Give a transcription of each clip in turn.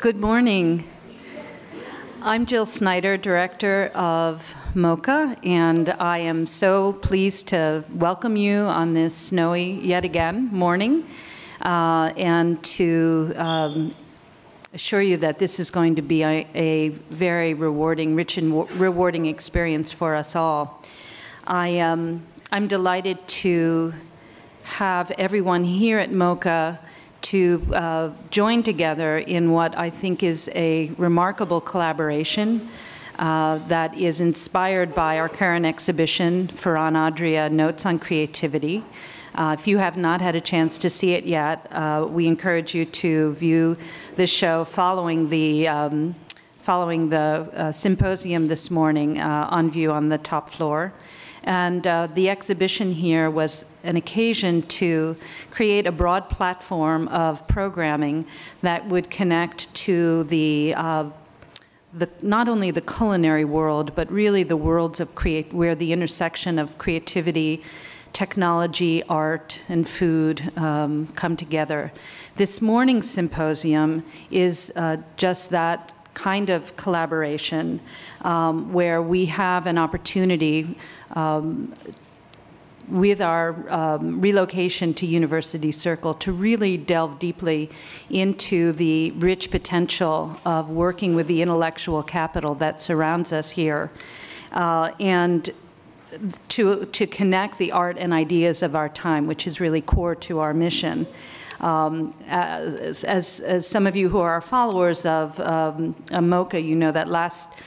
Good morning. I'm Jill Snyder, Director of MoCA, and I am so pleased to welcome you on this snowy, yet again, morning, uh, and to um, assure you that this is going to be a, a very rewarding, rich and rewarding experience for us all. I, um, I'm delighted to have everyone here at MoCA to uh, join together in what I think is a remarkable collaboration uh, that is inspired by our current exhibition, Ferran Adria Notes on Creativity. Uh, if you have not had a chance to see it yet, uh, we encourage you to view the show following the um, following the uh, symposium this morning uh, on view on the top floor. And uh, the exhibition here was an occasion to create a broad platform of programming that would connect to the uh, the, not only the culinary world, but really the worlds of create, where the intersection of creativity, technology, art, and food um, come together. This morning's symposium is uh, just that kind of collaboration um, where we have an opportunity um, with our um, relocation to University Circle to really delve deeply into the rich potential of working with the intellectual capital that surrounds us here uh, and to, to connect the art and ideas of our time, which is really core to our mission. Um, as, as, as, some of you who are followers of um, MoCA, you know that last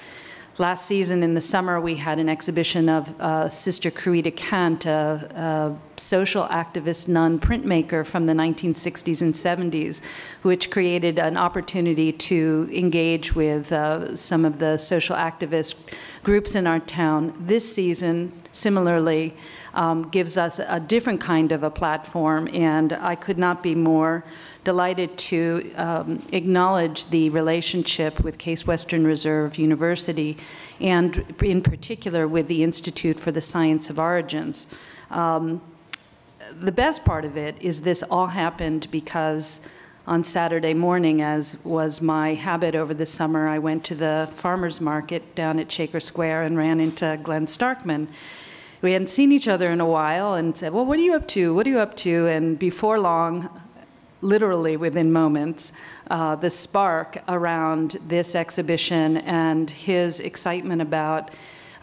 Last season in the summer, we had an exhibition of uh, Sister Corita Kent, a, a, social activist nun printmaker from the 1960s and 70s, which created an opportunity to engage with uh, some of the social activist groups in our town. This season, similarly, um, gives us a different kind of a platform, and I could not be more delighted to um, acknowledge the relationship with Case Western Reserve University and in particular with the Institute for the Science of Origins. Um, the best part of it is this all happened because on Saturday morning, as was my habit over the summer, I went to the farmer's market down at Shaker Square and ran into Glenn Starkman. We hadn't seen each other in a while and said, Well, what are you up to? What are you up to? And before long, literally within moments, uh, the spark around this exhibition and his excitement about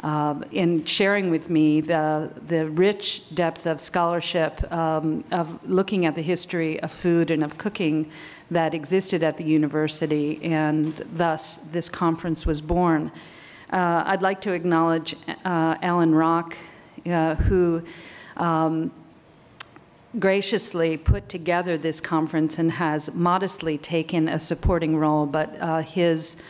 uh, in sharing with me the, the rich depth of scholarship um, of looking at the history of food and of cooking that existed at the university, and thus this conference was born. Uh, I'd like to acknowledge uh, Alan Rocke, uh, who um, graciously put together this conference and has modestly taken a supporting role, but uh, his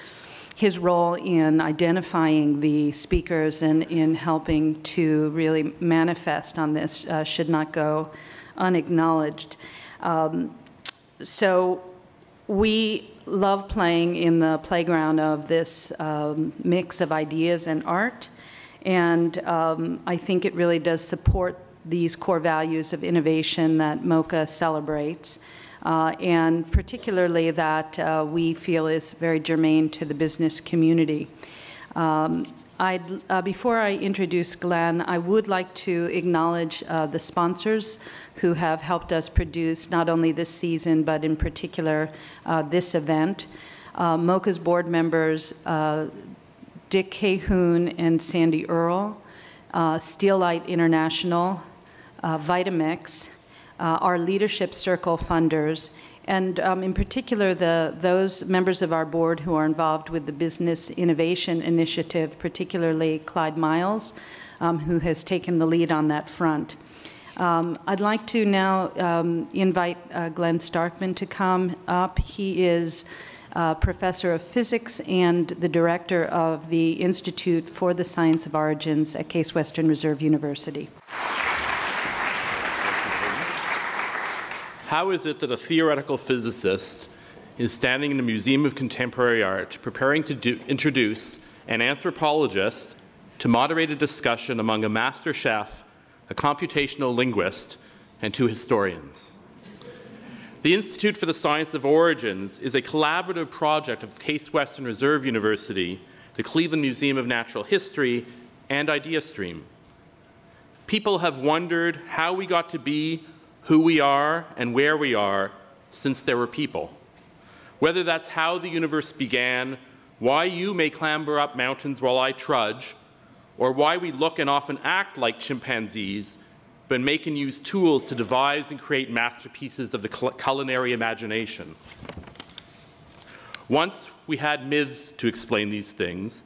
his role in identifying the speakers and in helping to really manifest on this uh, should not go unacknowledged. Um, so we love playing in the playground of this um, mix of ideas and art, and um, I think it really does support these core values of innovation that MoCA celebrates, uh, and particularly that uh, we feel is very germane to the business community. Um, uh, before I introduce Glenn, I would like to acknowledge uh, the sponsors who have helped us produce not only this season, but in particular uh, this event. Uh, MoCA's board members, Dick Cahoon and Sandy Earle, Steelite International, uh, Vitamix, uh, our leadership circle funders, and um, in particular the, those members of our board who are involved with the Business Innovation Initiative, particularly Clyde Miles, um, who has taken the lead on that front. Um, I'd like to now um, invite uh, Glenn Starkman to come up. He is uh, professor of physics and the director of the Institute for the Science of Origins at Case Western Reserve University. How is it that a theoretical physicist is standing in the Museum of Contemporary Art preparing to do, introduce an anthropologist to moderate a discussion among a master chef, a computational linguist, and two historians? The Institute for the Science of Origins is a collaborative project of Case Western Reserve University, the Cleveland Museum of Natural History, and IdeaStream. People have wondered how we got to be who we are and where we are since there were people. Whether that's how the universe began, why you may clamber up mountains while I trudge, or why we look and often act like chimpanzees, but make and use tools to devise and create masterpieces of the culinary imagination. Once we had myths to explain these things,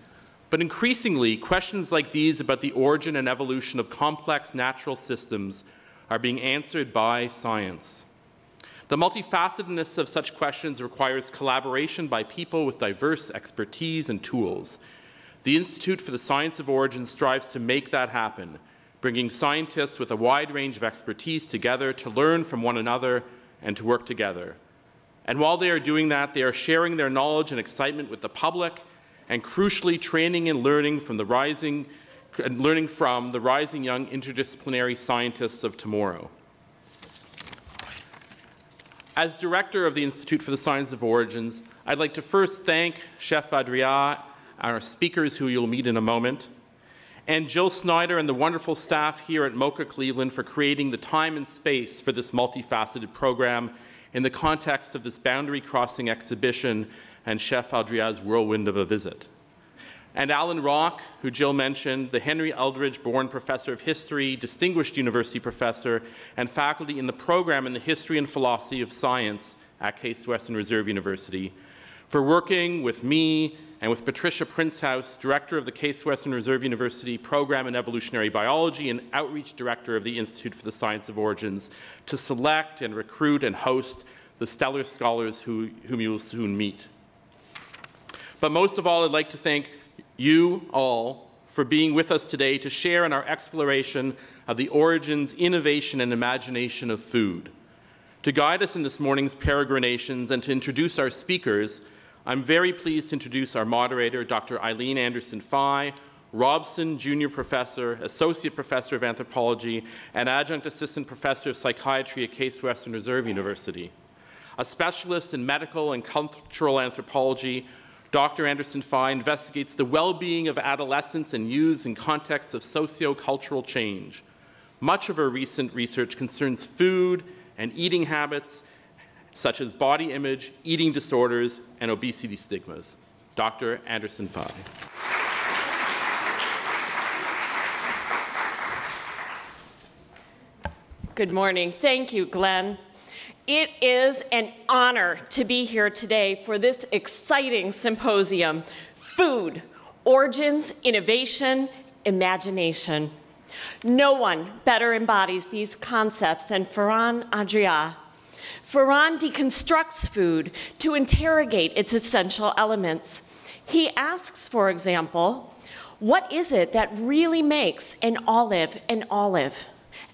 but increasingly, questions like these about the origin and evolution of complex natural systems are being answered by science. The multifacetedness of such questions requires collaboration by people with diverse expertise and tools. The Institute for the Science of Origin strives to make that happen, bringing scientists with a wide range of expertise together to learn from one another and to work together. And while they are doing that, they are sharing their knowledge and excitement with the public and crucially training and learning from the rising learning from the rising young interdisciplinary scientists of tomorrow. As director of the Institute for the Science of Origins, I'd like to first thank Chef Adria, our speakers who you'll meet in a moment, and Jill Snyder and the wonderful staff here at MOCA Cleveland for creating the time and space for this multifaceted program in the context of this boundary crossing exhibition and Chef Adria's whirlwind of a visit. And Alan Rocke, who Jill mentioned, the Henry Eldridge Bourne Professor of History, Distinguished University Professor, and faculty in the program in the History and Philosophy of Science at Case Western Reserve University, for working with me and with Patricia Princehouse, Director of the Case Western Reserve University Program in Evolutionary Biology and Outreach Director of the Institute for the Science of Origins, to select and recruit and host the stellar scholars who, whom you will soon meet. But most of all, I'd like to thank you all for being with us today to share in our exploration of the origins, innovation, and imagination of food. To guide us in this morning's peregrinations and to introduce our speakers, I'm very pleased to introduce our moderator, Dr. Eileen Anderson Fye, Robson Junior Professor, Associate Professor of Anthropology, and Adjunct Assistant Professor of Psychiatry at Case Western Reserve University. A specialist in medical and cultural anthropology, Dr. Anderson Fye investigates the well-being of adolescents and youths in contexts of socio-cultural change. Much of her recent research concerns food and eating habits such as body image, eating disorders, and obesity stigmas. Dr. Anderson Fye. Good morning. Thank you, Glenn. It is an honor to be here today for this exciting symposium, Food, Origins, Innovation, Imagination. No one better embodies these concepts than Ferran Adrià, Ferran deconstructs food to interrogate its essential elements. He asks, for example, what is it that really makes an olive an olive?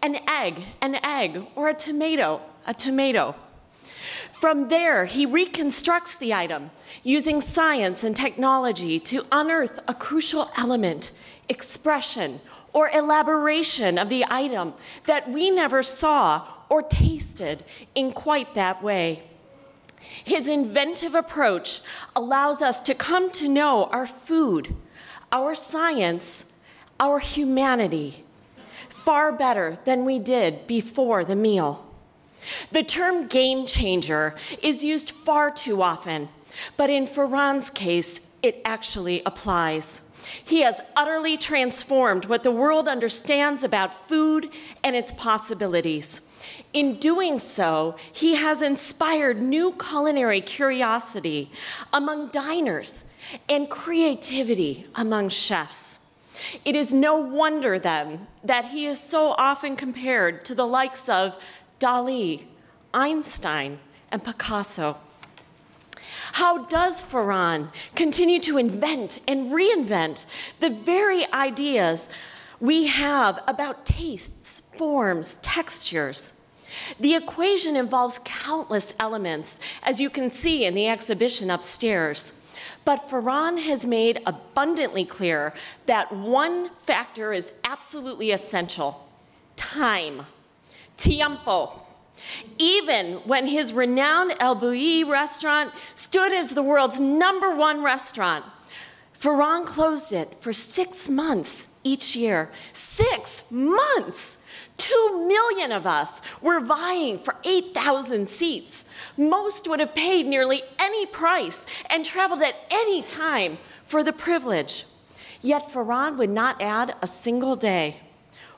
An egg, an egg, or a tomato, a tomato. From there, he reconstructs the item using science and technology to unearth a crucial element, expression, or elaboration of the item that we never saw or tasted in quite that way. His inventive approach allows us to come to know our food, our science, our humanity far better than we did before the meal. The term game changer is used far too often, but in Ferran's case, it actually applies. He has utterly transformed what the world understands about food and its possibilities. In doing so, he has inspired new culinary curiosity among diners and creativity among chefs. It is no wonder then that he is so often compared to the likes of Dali, Einstein, and Picasso. How does Ferran continue to invent and reinvent the very ideas we have about tastes, forms, textures? The equation involves countless elements, as you can see in the exhibition upstairs. But Ferran has made abundantly clear that one factor is absolutely essential time, tiempo. Even when his renowned El Bulli restaurant stood as the world's number one restaurant, Ferran closed it for six months each year. Six months! Two million of us were vying for 8,000 seats. Most would have paid nearly any price and traveled at any time for the privilege. Yet Ferran would not add a single day.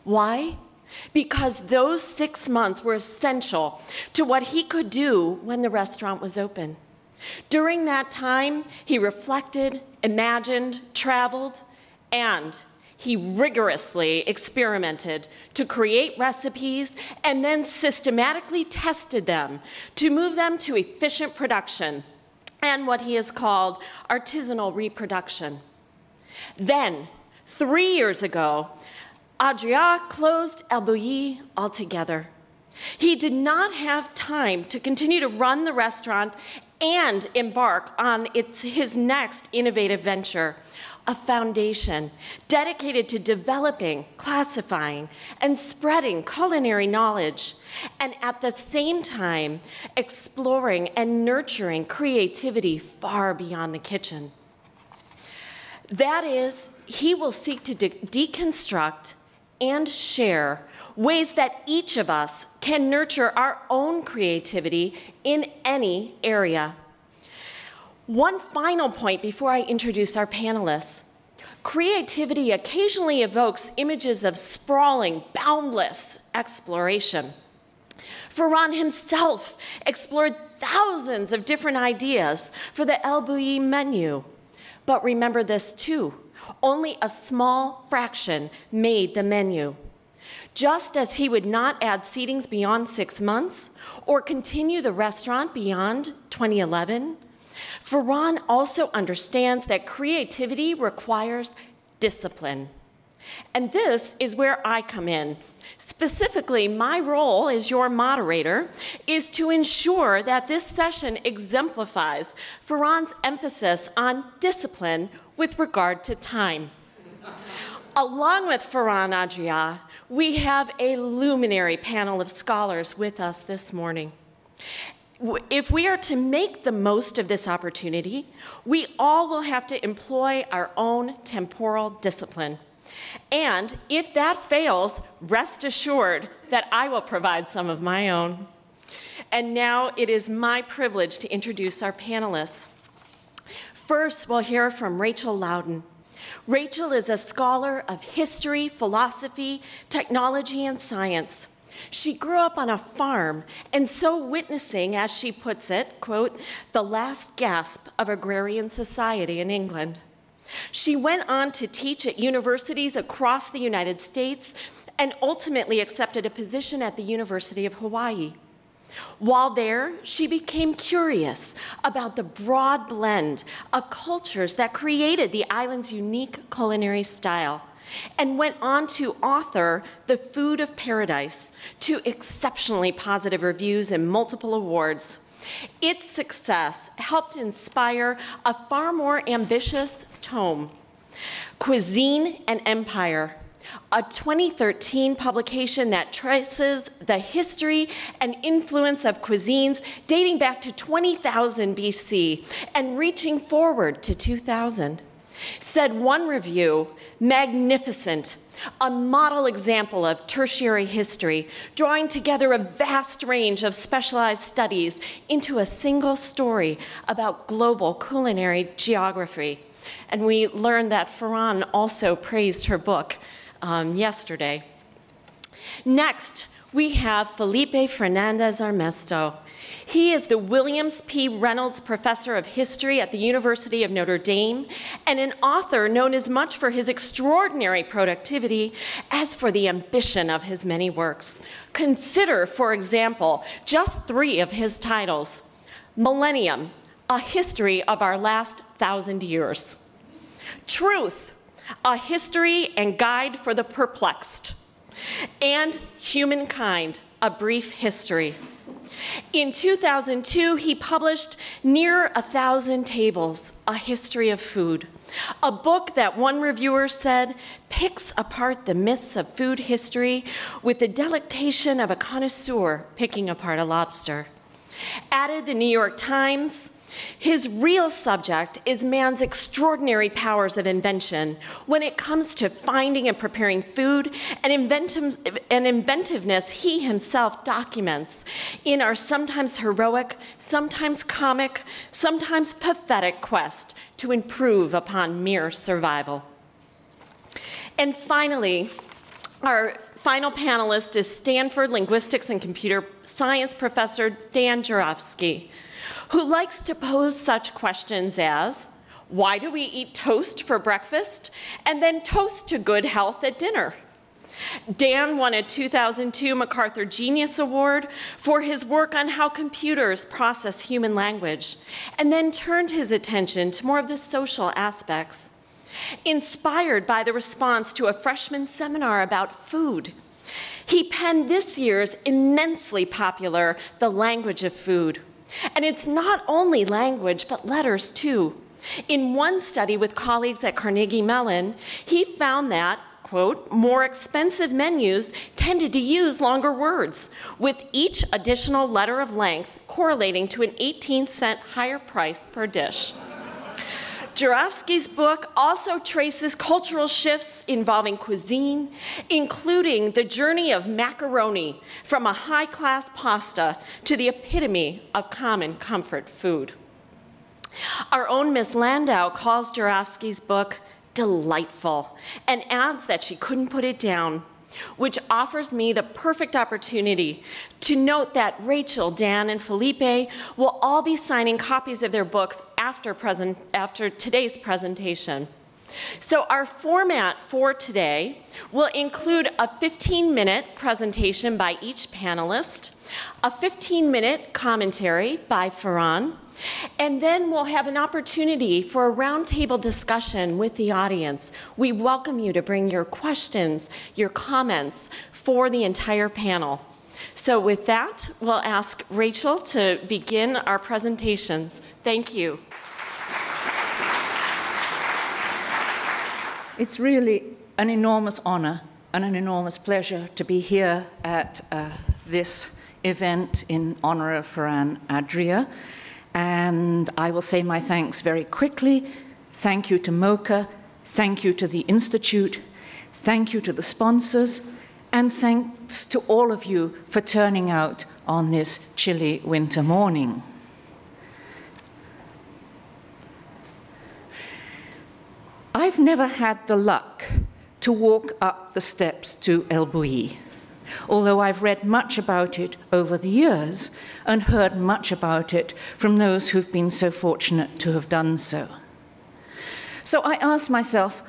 Why? Because those six months were essential to what he could do when the restaurant was open. During that time, he reflected, imagined, traveled, and he rigorously experimented to create recipes and then systematically tested them to move them to efficient production and what he has called artisanal reproduction. Then, three years ago, Adria closed El Bulli altogether. He did not have time to continue to run the restaurant and embark on its, his next innovative venture, a foundation dedicated to developing, classifying, and spreading culinary knowledge, and at the same time, exploring and nurturing creativity far beyond the kitchen. That is, he will seek to de deconstruct and share ways that each of us can nurture our own creativity in any area. One final point before I introduce our panelists. Creativity occasionally evokes images of sprawling, boundless exploration. Ferran himself explored thousands of different ideas for the El Bulli menu. But remember this too only a small fraction made the menu. Just as he would not add seatings beyond six months or continue the restaurant beyond 2011, Ferran also understands that creativity requires discipline. And this is where I come in. Specifically, my role as your moderator is to ensure that this session exemplifies Ferran's emphasis on discipline with regard to time. Along with Ferran Adria, we have a luminary panel of scholars with us this morning. If we are to make the most of this opportunity, we all will have to employ our own temporal discipline. And if that fails, rest assured that I will provide some of my own. And now it is my privilege to introduce our panelists. First, we'll hear from Rachel Laudan. Rachel is a scholar of history, philosophy, technology, and science. She grew up on a farm and so witnessing, as she puts it, quote, the last gasp of agrarian society in England. She went on to teach at universities across the United States and ultimately accepted a position at the University of Hawaii. While there, she became curious about the broad blend of cultures that created the island's unique culinary style and went on to author The Food of Paradise to exceptionally positive reviews and multiple awards. Its success helped inspire a far more ambitious tome, Cuisine and Empire, a 2013 publication that traces the history and influence of cuisines dating back to 20,000 BC and reaching forward to 2000. Said one review, magnificent, a model example of tertiary history, drawing together a vast range of specialized studies into a single story about global culinary geography. And we learned that Ferran also praised her book um, yesterday. Next, we have Felipe Fernandez Armesto. He is the Williams P. Reynolds Professor of History at the University of Notre Dame and an author known as much for his extraordinary productivity as for the ambition of his many works. Consider, for example, just three of his titles Millennium, a history of our last thousand years. Truth, a history and guide for the perplexed. And Humankind, a brief history. In 2002, he published Near a Thousand Tables, A History of Food, a book that one reviewer said picks apart the myths of food history with the delectation of a connoisseur picking apart a lobster. Added the New York Times, his real subject is man's extraordinary powers of invention when it comes to finding and preparing food, and, inventive, and inventiveness he himself documents in our sometimes heroic, sometimes comic, sometimes pathetic quest to improve upon mere survival. And finally, our final panelist is Stanford linguistics and computer science professor Dan Jurafsky who likes to pose such questions as, why do we eat toast for breakfast and then toast to good health at dinner? Dan won a 2002 MacArthur Genius Award for his work on how computers process human language, and then turned his attention to more of the social aspects. Inspired by the response to a freshman seminar about food, he penned this year's immensely popular The Language of Food, and it's not only language, but letters too. In one study with colleagues at Carnegie Mellon, he found that, quote, more expensive menus tended to use longer words, with each additional letter of length correlating to an 18 cent higher price per dish. Jurafsky's book also traces cultural shifts involving cuisine, including the journey of macaroni from a high class pasta to the epitome of common comfort food. Our own Miss Landau calls Jurafsky's book delightful and adds that she couldn't put it down which offers me the perfect opportunity to note that Rachel, Dan, and Felipe will all be signing copies of their books after, present, after today's presentation. So our format for today will include a 15-minute presentation by each panelist, a 15-minute commentary by Ferran, and then we'll have an opportunity for a roundtable discussion with the audience. We welcome you to bring your questions, your comments for the entire panel. So with that, we'll ask Rachel to begin our presentations. Thank you. It's really an enormous honor and an enormous pleasure to be here at uh, this event in honor of Ferran Adria. And I will say my thanks very quickly. Thank you to MOCA, thank you to the Institute, thank you to the sponsors, and thanks to all of you for turning out on this chilly winter morning. I've never had the luck to walk up the steps to El Bulli although I've read much about it over the years and heard much about it from those who've been so fortunate to have done so. So I asked myself,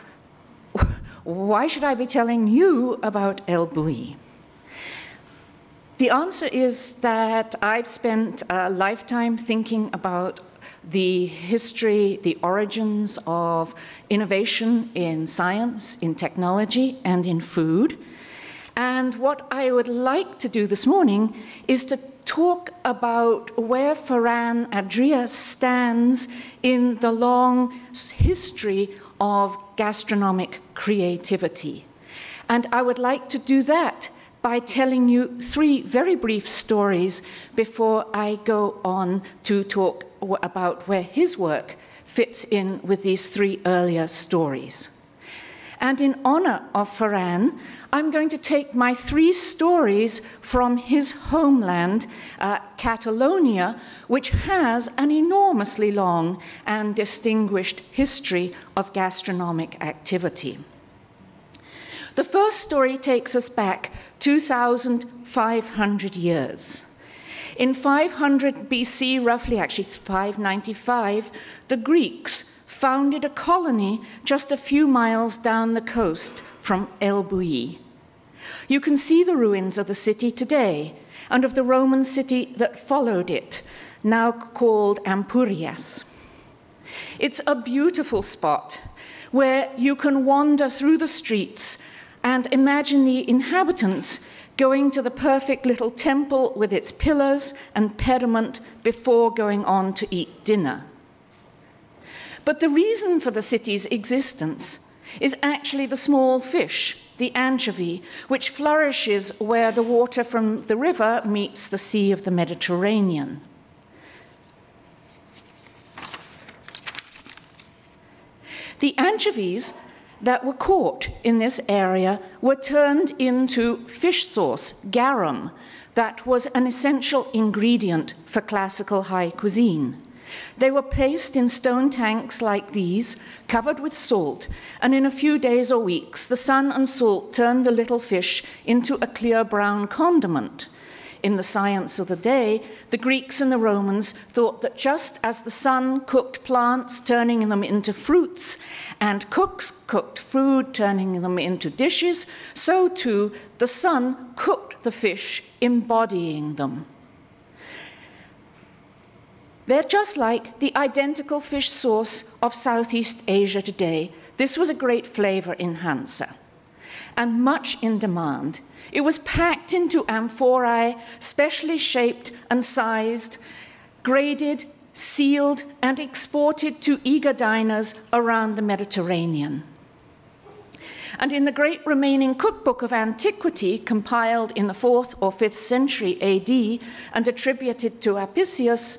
why should I be telling you about El Bulli? The answer is that I've spent a lifetime thinking about the history, the origins of innovation in science, in technology, and in food. And what I would like to do this morning is to talk about where Ferran Adria stands in the long history of gastronomic creativity. And I would like to do that by telling you three very brief stories before I go on to talk about where his work fits in with these three earlier stories. And in honor of Ferran, I'm going to take my three stories from his homeland, uh, Catalonia, which has an enormously long and distinguished history of gastronomic activity. The first story takes us back 2,500 years. In 500 BC, roughly actually 595, the Greeks founded a colony just a few miles down the coast from El Bulli. You can see the ruins of the city today and of the Roman city that followed it, now called Ampurias. It's a beautiful spot where you can wander through the streets and imagine the inhabitants going to the perfect little temple with its pillars and pediment before going on to eat dinner. But the reason for the city's existence is actually the small fish, the anchovy, which flourishes where the water from the river meets the sea of the Mediterranean. The anchovies that were caught in this area were turned into fish sauce, garum, that was an essential ingredient for classical high cuisine. They were placed in stone tanks like these, covered with salt, and in a few days or weeks, the sun and salt turned the little fish into a clear brown condiment. In the science of the day, the Greeks and the Romans thought that just as the sun cooked plants, turning them into fruits, and cooks cooked food, turning them into dishes, so too the sun cooked the fish, embodying them. They're just like the identical fish sauce of Southeast Asia today. This was a great flavor enhancer and much in demand. It was packed into amphorae, specially shaped and sized, graded, sealed, and exported to eager diners around the Mediterranean. And in the great remaining cookbook of antiquity, compiled in the 4th or 5th century AD and attributed to Apicius,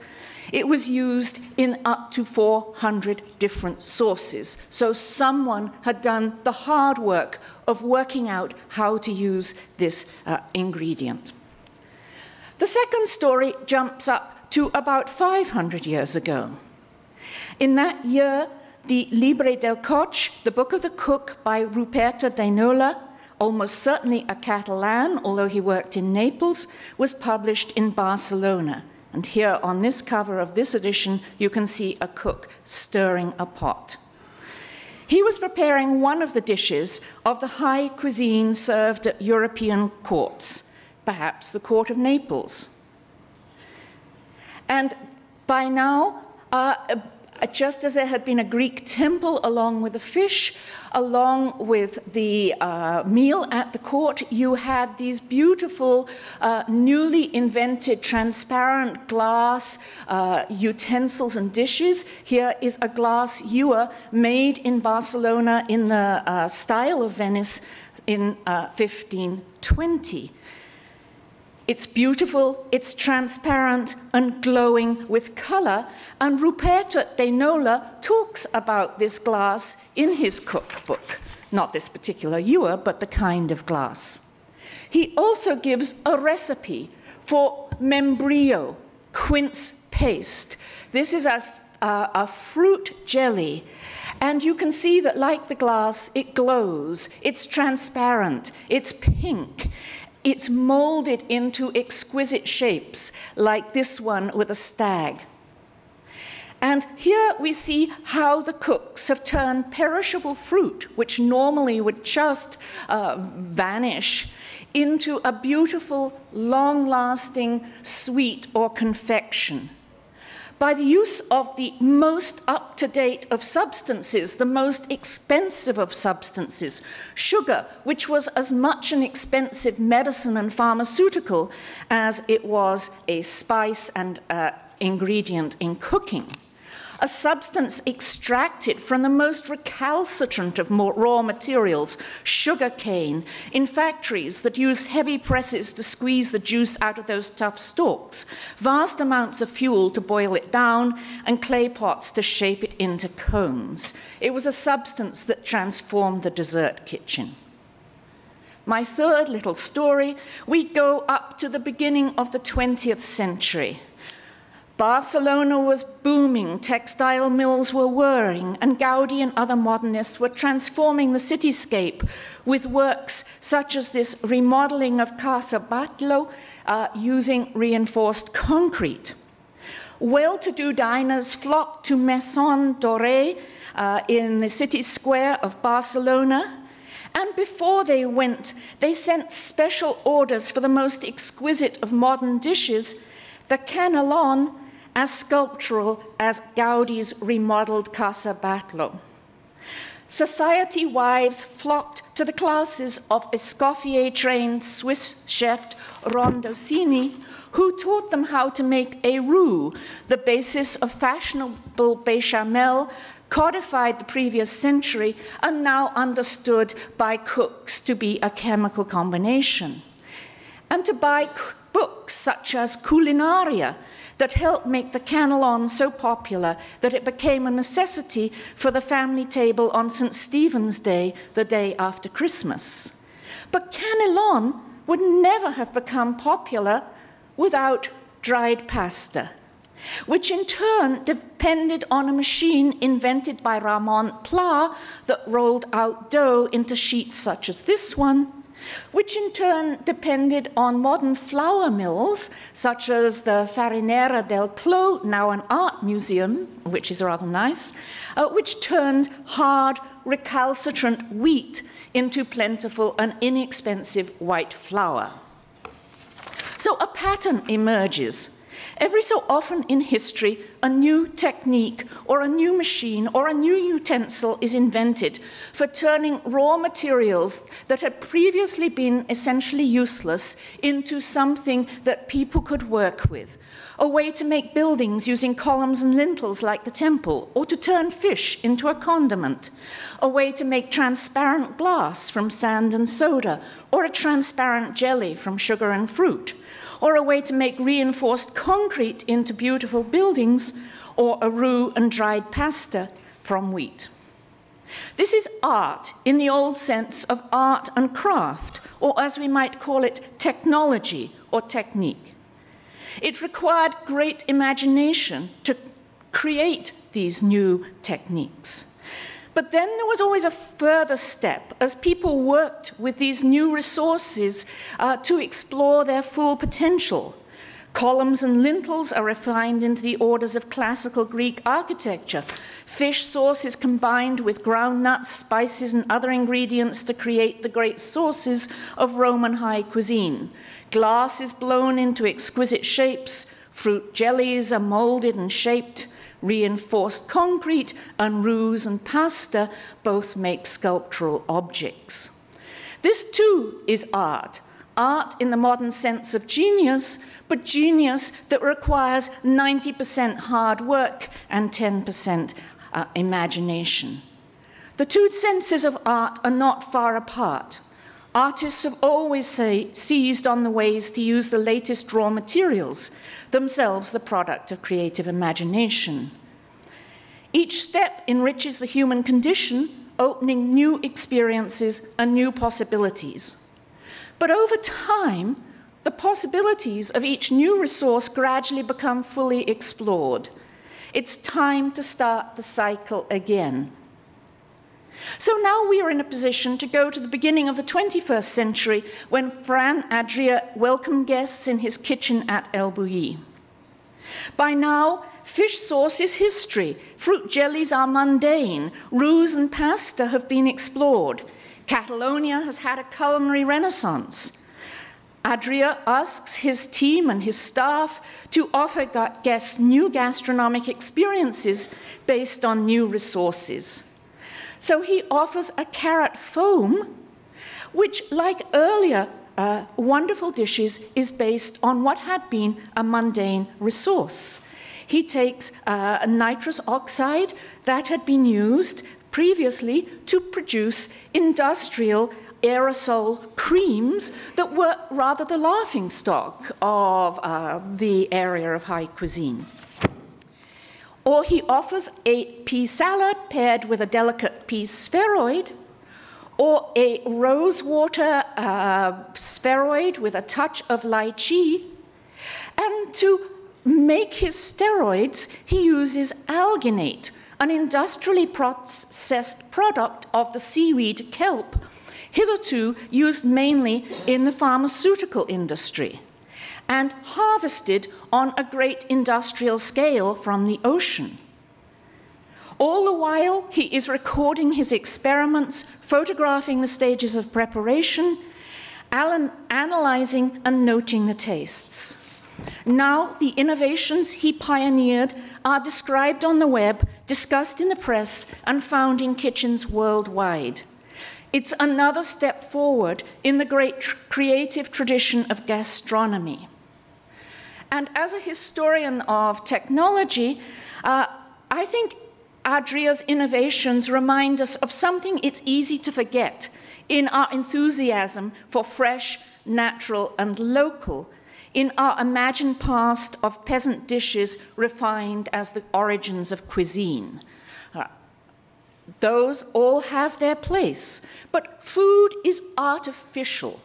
it was used in up to 400 different sources. So someone had done the hard work of working out how to use this uh, ingredient. The second story jumps up to about 500 years ago. In that year, the Libre del Coch, the Book of the Cook by Ruperto de Nola, almost certainly a Catalan, although he worked in Naples, was published in Barcelona. And here on this cover of this edition, you can see a cook stirring a pot. He was preparing one of the dishes of the high cuisine served at European courts, perhaps the court of Naples. And by now, uh, just as there had been a Greek temple along with the fish, along with the uh, meal at the court, you had these beautiful, uh, newly invented transparent glass uh, utensils and dishes. Here is a glass ewer made in Barcelona in the uh, style of Venice in 1520. It's beautiful, it's transparent and glowing with color, and Ruperto de Nola talks about this glass in his cookbook. Not this particular ewer, but the kind of glass. He also gives a recipe for membrillo, quince paste. This is a, a, a fruit jelly and you can see that, like the glass, it glows, it's transparent, it's pink, it's molded into exquisite shapes, like this one with a stag. And here we see how the cooks have turned perishable fruit, which normally would just uh, vanish, into a beautiful, long lasting sweet or confection by the use of the most up to date of substances, the most expensive of substances, sugar, which was as much an expensive medicine and pharmaceutical as it was a spice and uh, ingredient in cooking a substance extracted from the most recalcitrant of raw materials, sugar cane, in factories that used heavy presses to squeeze the juice out of those tough stalks, vast amounts of fuel to boil it down, and clay pots to shape it into cones. It was a substance that transformed the dessert kitchen. My third little story, we go up to the beginning of the 20th century. Barcelona was booming, textile mills were whirring, and Gaudi and other modernists were transforming the cityscape with works such as this remodeling of Casa Batlló uh, using reinforced concrete. Well to do diners flocked to Maison Dorée uh, in the city square of Barcelona. And before they went, they sent special orders for the most exquisite of modern dishes, the cannelon as sculptural as Gaudi's remodeled Casa Batlló. society wives flocked to the classes of Escoffier-trained Swiss chef Rondissoni, who taught them how to make a roux, the basis of fashionable bechamel, codified the previous century and now understood by cooks to be a chemical combination. And to buy books such as Culinaria, that helped make the cannelon so popular that it became a necessity for the family table on St. Stephen's Day, the day after Christmas. But cannelon would never have become popular without dried pasta, which in turn depended on a machine invented by Ramon Pla that rolled out dough into sheets such as this one which in turn depended on modern flour mills, such as the Farinera del Clot, now an art museum, which is rather nice, uh, which turned hard, recalcitrant wheat into plentiful and inexpensive white flour. So a pattern emerges Every so often in history, a new technique or a new machine or a new utensil is invented for turning raw materials that had previously been essentially useless into something that people could work with. A way to make buildings using columns and lintels like the temple, or to turn fish into a condiment. A way to make transparent glass from sand and soda, or a transparent jelly from sugar and fruit or a way to make reinforced concrete into beautiful buildings, or a roux and dried pasta from wheat. This is art in the old sense of art and craft, or as we might call it, technology or technique. It required great imagination to create these new techniques. But then there was always a further step as people worked with these new resources uh, to explore their full potential. Columns and lintels are refined into the orders of classical Greek architecture. Fish sauce is combined with ground nuts, spices, and other ingredients to create the great sauces of Roman high cuisine. Glass is blown into exquisite shapes. Fruit jellies are molded and shaped. Reinforced concrete and roux and pasta both make sculptural objects. This too is art, art in the modern sense of genius, but genius that requires 90% hard work and 10% uh, imagination. The two senses of art are not far apart. Artists have always say, seized on the ways to use the latest raw materials, themselves the product of creative imagination. Each step enriches the human condition, opening new experiences and new possibilities. But over time, the possibilities of each new resource gradually become fully explored. It's time to start the cycle again. So now we are in a position to go to the beginning of the 21st century when Ferran Adria welcomed guests in his kitchen at El Bulli. By now, fish sauce is history, fruit jellies are mundane, roux and pasta have been explored. Catalonia has had a culinary renaissance. Adria asks his team and his staff to offer guests new gastronomic experiences based on new resources. So he offers a carrot foam, which, like earlier uh, wonderful dishes, is based on what had been a mundane resource. He takes uh, a nitrous oxide that had been used previously to produce industrial aerosol creams that were rather the laughing stock of uh, the area of high cuisine. Or he offers a pea salad paired with a delicate pea spheroid, or a rosewater uh, spheroid with a touch of lychee. And to make his spheroids, he uses alginate, an industrially processed product of the seaweed kelp, hitherto used mainly in the pharmaceutical industry and harvested on a great industrial scale from the ocean. All the while, he is recording his experiments, photographing the stages of preparation, analyzing and noting the tastes. Now, the innovations he pioneered are described on the web, discussed in the press, and found in kitchens worldwide. It's another step forward in the great creative tradition of gastronomy. And as a historian of technology, uh, I think Adria's innovations remind us of something it's easy to forget in our enthusiasm for fresh, natural, and local, in our imagined past of peasant dishes refined as the origins of cuisine. Uh, those all have their place, but food is artificial.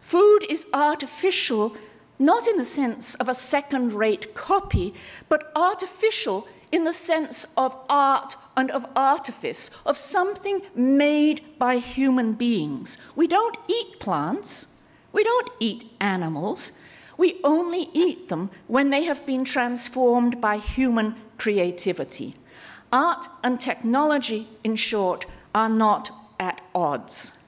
Food is artificial not in the sense of a second rate copy, but artificial in the sense of art and of artifice, of something made by human beings. We don't eat plants, we don't eat animals, we only eat them when they have been transformed by human creativity. Art and technology, in short, are not at odds.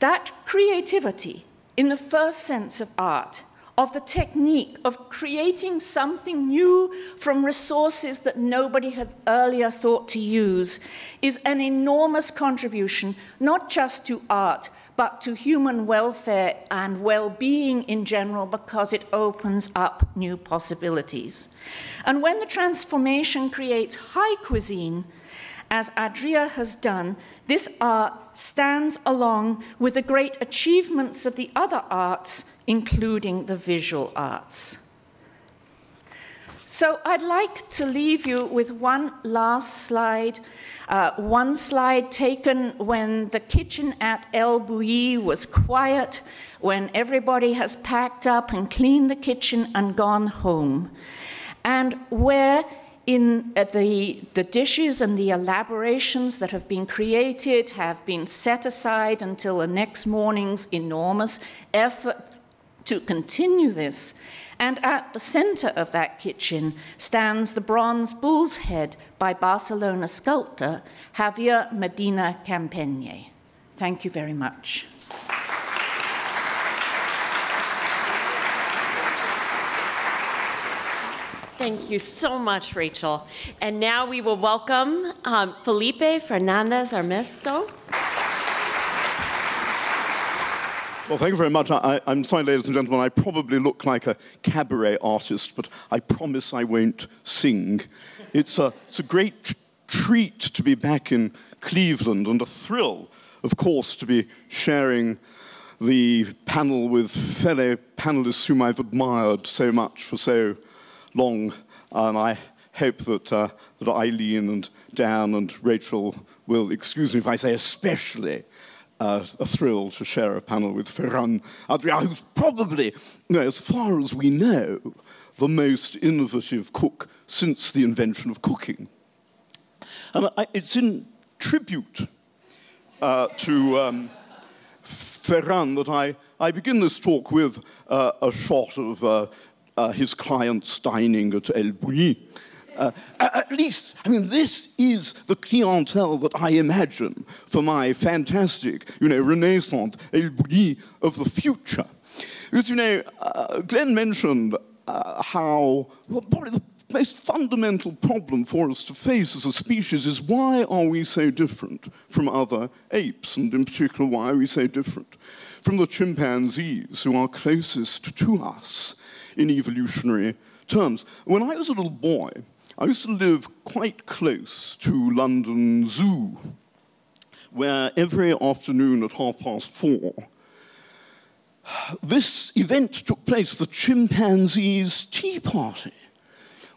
That creativity in the first sense of art, of the technique of creating something new from resources that nobody had earlier thought to use, is an enormous contribution, not just to art, but to human welfare and well being in general, because it opens up new possibilities. And when the transformation creates high cuisine, as Adria has done, this art stands along with the great achievements of the other arts, including the visual arts. So I'd like to leave you with one last slide. Uh, one slide taken when the kitchen at El Bulli was quiet, when everybody has packed up and cleaned the kitchen and gone home, and where in uh, the, the dishes and the elaborations that have been created have been set aside until the next morning's enormous effort to continue this. And at the center of that kitchen stands the bronze bull's head by Barcelona sculptor Javier Medina Campeny. Thank you very much. Thank you so much, Rachel. And now we will welcome um, Felipe Fernandez Armesto. Well, thank you very much. I, am sorry, ladies and gentlemen, I probably look like a cabaret artist, but I promise I won't sing. It's a, it's a great treat to be back in Cleveland and a thrill, of course, to be sharing the panel with fellow panelists whom I've admired so much for so long, and I hope that, uh, that Eileen and Dan and Rachel will excuse me if I say especially uh, a thrill to share a panel with Ferran Adrià, who's probably, you know, as far as we know, the most innovative cook since the invention of cooking. And I, it's in tribute uh, to um, Ferran that I, I begin this talk with uh, a shot of uh, his clients dining at El Bulli. Uh, at least, I mean, this is the clientele that I imagine for my fantastic, you know, Renaissance El Bulli of the future. Because, you know, uh, Glenn mentioned uh, how, well, probably the most fundamental problem for us to face as a species is why are we so different from other apes, and in particular, why are we so different from the chimpanzees who are closest to us? In evolutionary terms. When I was a little boy, I used to live quite close to London Zoo, where every afternoon at half past four, this event took place, the chimpanzees' tea party,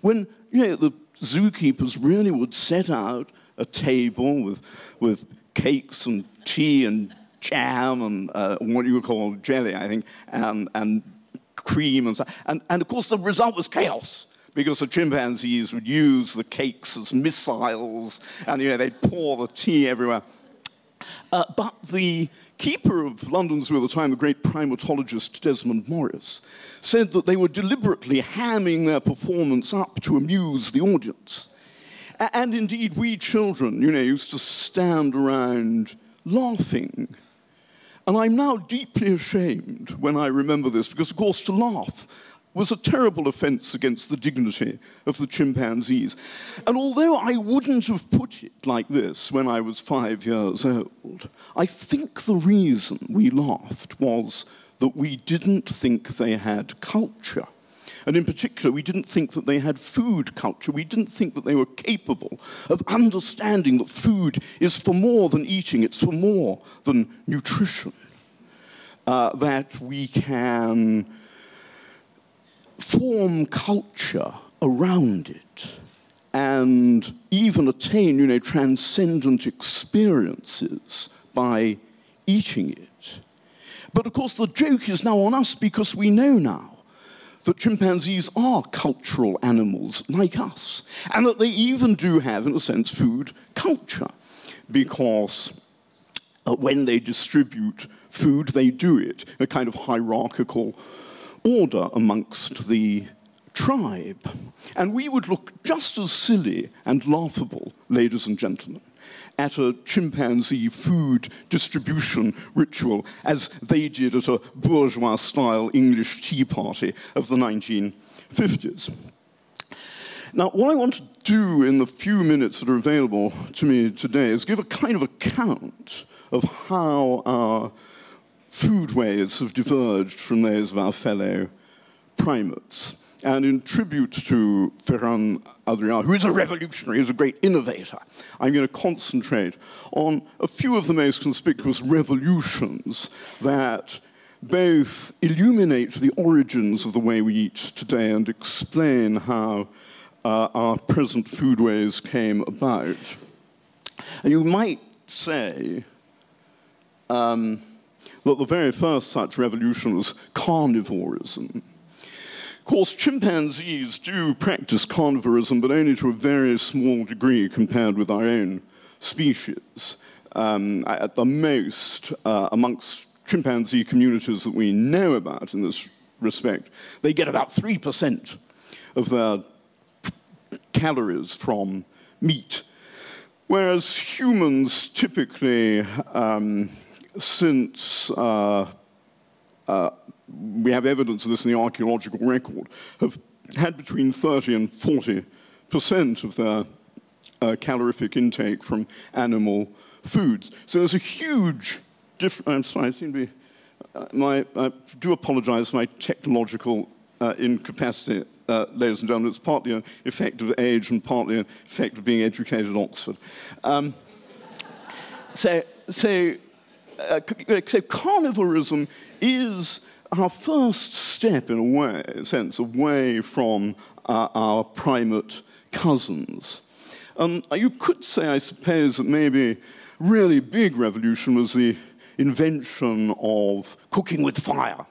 when you know the zookeepers really would set out a table with, with cakes and tea and jam and uh, what you would call jelly, I think, and, and cream and so and, and of course the result was chaos because the chimpanzees would use the cakes as missiles and you know they'd pour the tea everywhere. Uh, but the keeper of London Zoo at the time, the great primatologist Desmond Morris, said that they were deliberately hamming their performance up to amuse the audience. And indeed, we children, you know, used to stand around laughing and I'm now deeply ashamed when I remember this, because, of course, to laugh was a terrible offense against the dignity of the chimpanzees. And although I wouldn't have put it like this when I was five years old, I think the reason we laughed was that we didn't think they had culture. And in particular, we didn't think that they had food culture. We didn't think that they were capable of understanding that food is for more than eating, it's for more than nutrition. Uh, that we can form culture around it and even attain, you know, transcendent experiences by eating it. But of course, the joke is now on us because we know now that chimpanzees are cultural animals like us, and that they even do have, in a sense, food culture, because uh, when they distribute food, they do it in a kind of hierarchical order amongst the tribe. And we would look just as silly and laughable, ladies and gentlemen, at a chimpanzee food distribution ritual as they did at a bourgeois style English tea party of the 1950s. Now, what I want to do in the few minutes that are available to me today is give a kind of account of how our foodways have diverged from those of our fellow primates. And in tribute to Ferran Adrià, who is a revolutionary, is a great innovator, I'm going to concentrate on a few of the most conspicuous revolutions that both illuminate the origins of the way we eat today and explain how uh, our present foodways came about. And you might say um, that the very first such revolution was carnivorism. Of course, chimpanzees do practice carnivorism, but only to a very small degree compared with our own species. Um, at the most, uh, amongst chimpanzee communities that we know about in this respect, they get about 3% of their calories from meat. Whereas humans typically, um, since uh, uh, we have evidence of this in the archaeological record, have had between 30 and 40 percent of their uh, calorific intake from animal foods. So there's a huge difference. I'm sorry, I seem to be. Uh, my, I do apologize for my technological uh, incapacity, uh, ladies and gentlemen. It's partly an effect of age and partly an effect of being educated at Oxford. Um, so, so uh, so carnivorism is our first step, in a way, sense, away from uh, our primate cousins. Um, you could say, I suppose, that maybe really big revolution was the invention of cooking with fire.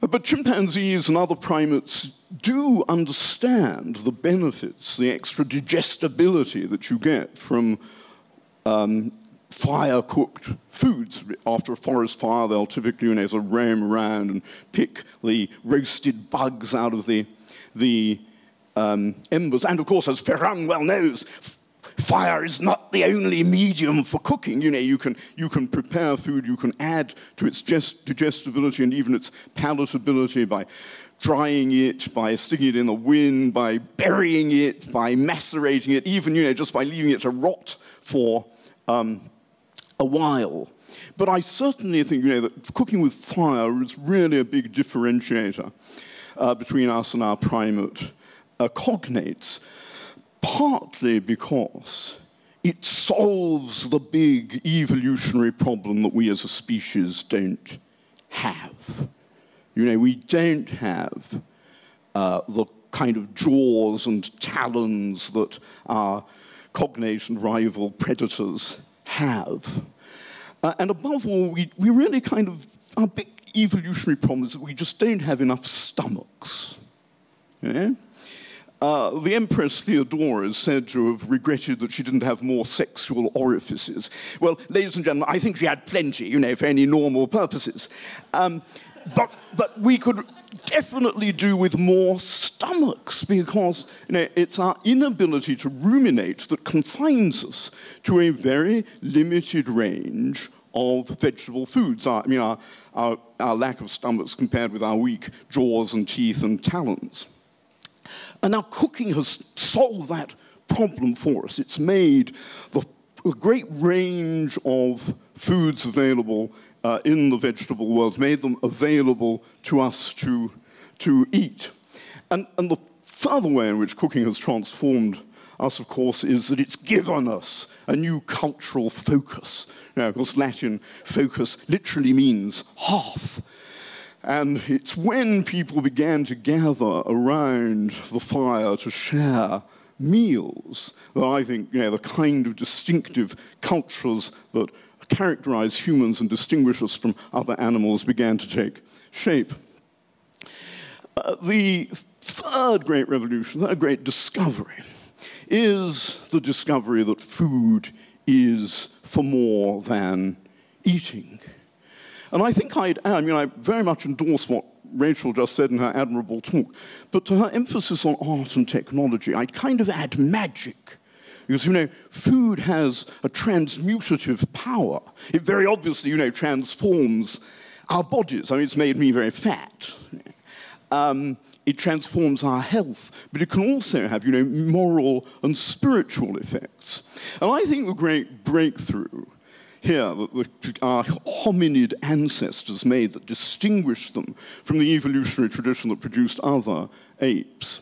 But chimpanzees and other primates do understand the benefits, the extra digestibility that you get from um, fire cooked foods. After a forest fire, they'll typically you know, sort of roam around and pick the roasted bugs out of the, the um, embers. And of course, as Ferran well knows, fire is not the only medium for cooking. You know, you can, you can prepare food, you can add to its digestibility and even its palatability by drying it, by sticking it in the wind, by burying it, by macerating it, even, you know, just by leaving it to rot for um, a while. But I certainly think, you know, that cooking with fire is really a big differentiator uh, between us and our primate uh, cognates, partly because it solves the big evolutionary problem that we as a species don't have. You know, we don't have uh, the kind of jaws and talons that our cognate and rival predators have. Uh, and above all, we, we really kind of, our big evolutionary problem is that we just don't have enough stomachs. Yeah? Uh, the Empress Theodora is said to have regretted that she didn't have more sexual orifices. Well, ladies and gentlemen, I think she had plenty, you know, for any normal purposes. Um, but, but we could definitely do with more stomachs because you know, it's our inability to ruminate that confines us to a very limited range of vegetable foods. Our, I mean, our, our, our lack of stomachs compared with our weak jaws and teeth and talons. And now cooking has solved that problem for us. It's made the, a great range of foods available uh, in the vegetable world, made them available to us to, to eat. And, and the further way in which cooking has transformed us, of course, is that it's given us a new cultural focus. Now, of course, Latin focus literally means hearth. And it's when people began to gather around the fire to share meals that I think you know, the kind of distinctive cultures that characterize humans and distinguish us from other animals began to take shape. Uh, the third great revolution, that great discovery, is the discovery that food is for more than eating. And I think I'd add, I mean, I very much endorse what Rachel just said in her admirable talk, but to her emphasis on art and technology, I'd kind of add magic. Because, you know, food has a transmutative power. It very obviously, you know, transforms our bodies. I mean, it's made me very fat. Um, it transforms our health, but it can also have, you know, moral and spiritual effects. And I think the great breakthrough here that our hominid ancestors made that distinguished them from the evolutionary tradition that produced other apes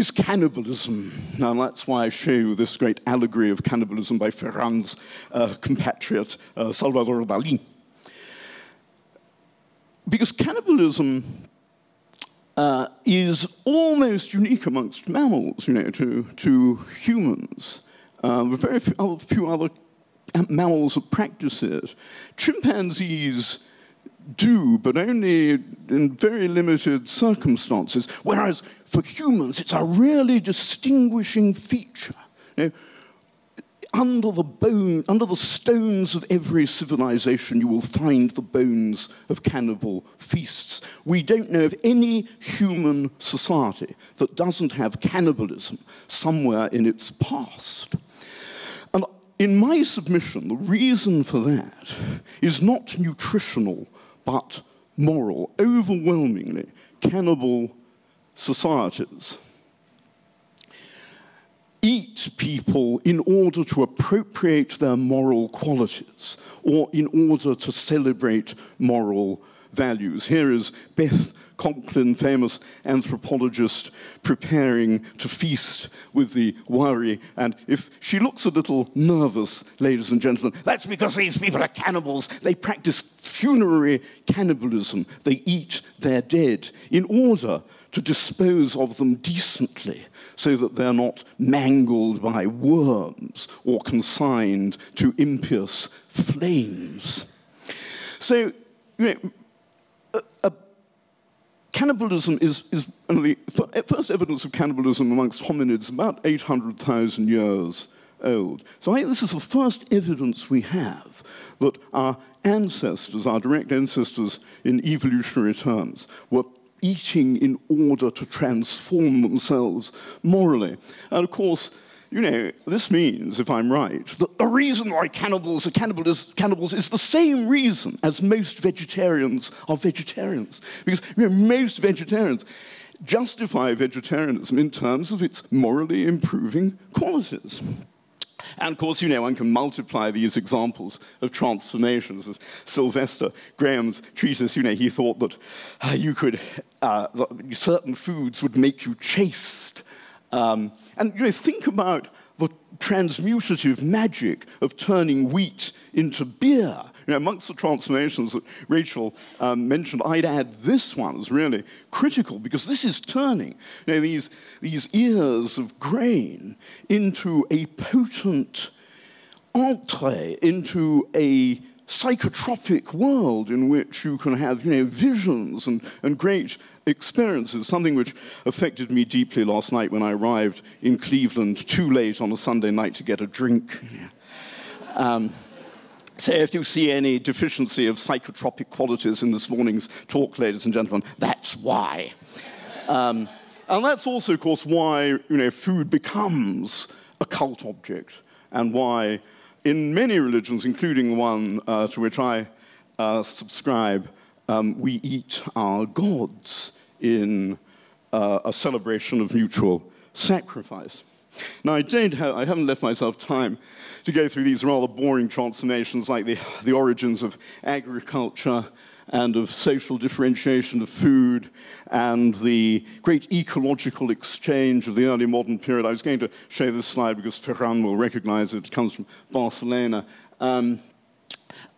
is cannibalism. Now, that's why I show you this great allegory of cannibalism by Ferran's uh, compatriot, uh, Salvador Dali. Because cannibalism uh, is almost unique amongst mammals, you know, to, to humans. Uh, very few, few other mammals that practice it. Chimpanzees do, but only in very limited circumstances, whereas for humans it's a really distinguishing feature. You know, under the bone, under the stones of every civilization, you will find the bones of cannibal feasts. We don't know of any human society that doesn't have cannibalism somewhere in its past. And in my submission, the reason for that is not nutritional, but moral. Overwhelmingly, cannibal societies eat people in order to appropriate their moral qualities or in order to celebrate moral values. Here is Beth Conklin, famous anthropologist, preparing to feast with the wari. And if she looks a little nervous, ladies and gentlemen, that's because these people are cannibals. They practice funerary cannibalism. They eat their dead in order to dispose of them decently so that they're not mangled by worms or consigned to impious flames. So, you know, cannibalism is, is the eh, first evidence of cannibalism amongst hominids about 800,000 years old. So I think this is the first evidence we have that our ancestors, our direct ancestors in evolutionary terms, were eating in order to transform themselves morally. And of course, you know, this means, if I'm right, that the reason why cannibals are cannibals, cannibals is the same reason as most vegetarians are vegetarians. Because you know, most vegetarians justify vegetarianism in terms of its morally improving qualities. And of course, you know, one can multiply these examples of transformations. As Sylvester Graham's treatise, you know, he thought that uh, you could, uh, certain foods would make you chaste um, and you know, think about the transmutative magic of turning wheat into beer. You know, amongst the transformations that Rachel um, mentioned, I'd add this one as really critical because this is turning you know, these, these ears of grain into a potent entree, into a psychotropic world in which you can have you know, visions and, and great experiences, something which affected me deeply last night when I arrived in Cleveland too late on a Sunday night to get a drink. Um, so if you see any deficiency of psychotropic qualities in this morning's talk, ladies and gentlemen, that's why. Um, and that's also, of course, why you know, food becomes a cult object and why in many religions, including one uh, to which I uh, subscribe, um, we eat our gods in uh, a celebration of mutual sacrifice. Now, I, don't have, I haven't left myself time to go through these rather boring transformations like the, the origins of agriculture and of social differentiation of food and the great ecological exchange of the early modern period. I was going to show this slide because Ferran will recognize it. It comes from Barcelona. Um,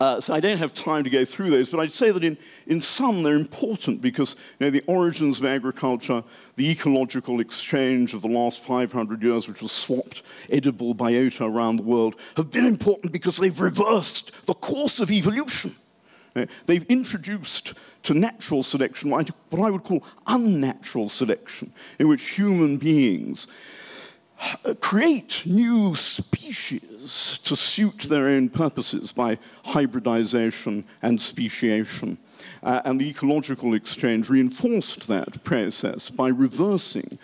uh, so I don't have time to go through those, but I'd say that in, in some they're important because you know, the origins of agriculture, the ecological exchange of the last 500 years, which has swapped edible biota around the world, have been important because they've reversed the course of evolution. Uh, they've introduced to natural selection what I would call unnatural selection, in which human beings create new species to suit their own purposes by hybridization and speciation. Uh, and the ecological exchange reinforced that process by reversing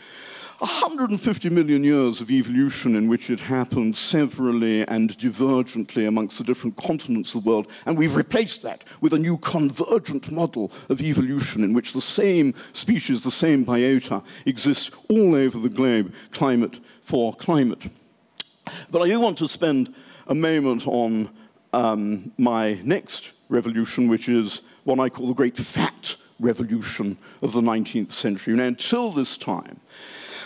150 million years of evolution in which it happened severally and divergently amongst the different continents of the world, and we've replaced that with a new convergent model of evolution in which the same species, the same biota, exists all over the globe, climate for climate. But I do want to spend a moment on um, my next revolution, which is what I call the Great Fat Revolution of the 19th century. And until this time,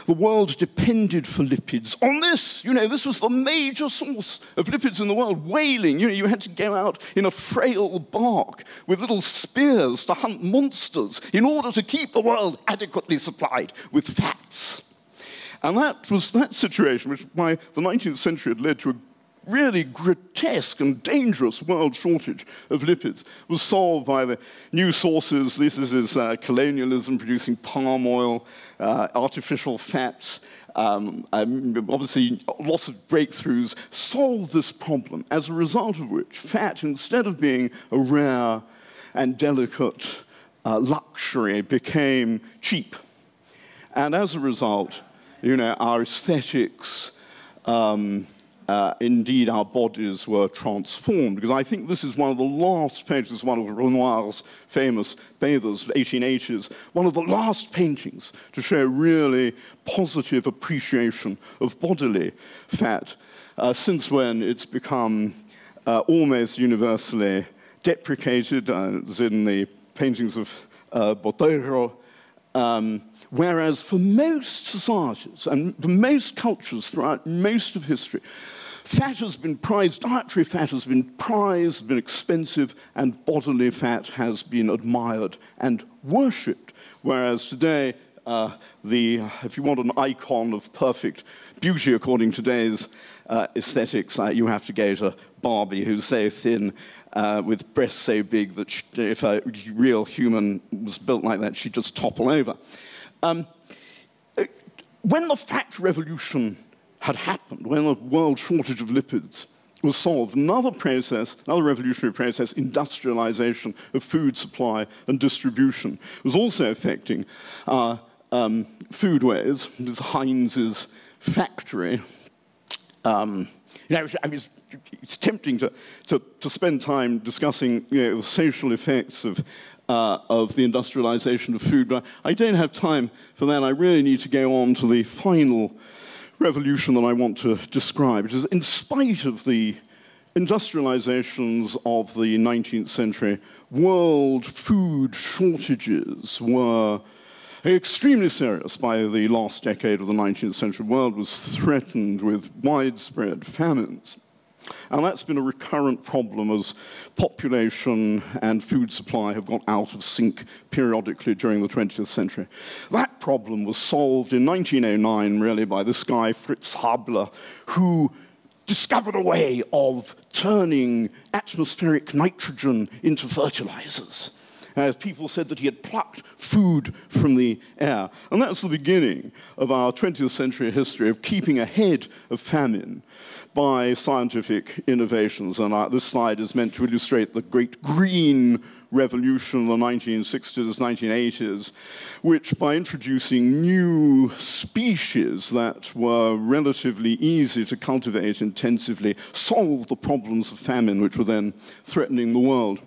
the world depended for lipids on this. You know, this was the major source of lipids in the world, whaling. You know, you had to go out in a frail bark with little spears to hunt monsters in order to keep the world adequately supplied with fats. And that was that situation which by the 19th century had led to a really grotesque and dangerous world shortage of lipids was solved by the new sources. This is uh, colonialism producing palm oil, uh, artificial fats. Um, um, obviously, lots of breakthroughs solved this problem, as a result of which fat, instead of being a rare and delicate uh, luxury, became cheap. And as a result, you know, our aesthetics, um, uh, indeed our bodies were transformed. Because I think this is one of the last paintings, one of Renoir's famous bathers, 1880s, one of the last paintings to show really positive appreciation of bodily fat, uh, since when it's become uh, almost universally deprecated, uh, as in the paintings of uh, Botero. Um, whereas for most societies and for most cultures throughout most of history, Fat has been prized, dietary fat has been prized, been expensive, and bodily fat has been admired and worshipped. Whereas today, uh, the, if you want an icon of perfect beauty according to today's uh, aesthetics, uh, you have to go to Barbie, who's so thin uh, with breasts so big that she, if a real human was built like that, she'd just topple over. Um, uh, when the fat revolution had happened, when the world shortage of lipids was solved, another process, another revolutionary process, industrialization of food supply and distribution, was also affecting our um, foodways. This Heinz's factory. Um, you know, I mean, it's, it's tempting to, to, to, spend time discussing you know, the social effects of, uh, of the industrialization of food, but I don't have time for that. I really need to go on to the final revolution that I want to describe, which is in spite of the industrializations of the 19th century, world food shortages were extremely serious by the last decade of the 19th century. The world was threatened with widespread famines. And that's been a recurrent problem as population and food supply have got out of sync periodically during the 20th century. That problem was solved in 1909, really, by this guy, Fritz Haber, who discovered a way of turning atmospheric nitrogen into fertilizers. As people said that he had plucked food from the air. And that's the beginning of our 20th century history of keeping ahead of famine by scientific innovations. And uh, this slide is meant to illustrate the great green revolution of the 1960s, 1980s, which by introducing new species that were relatively easy to cultivate intensively, solved the problems of famine which were then threatening the world.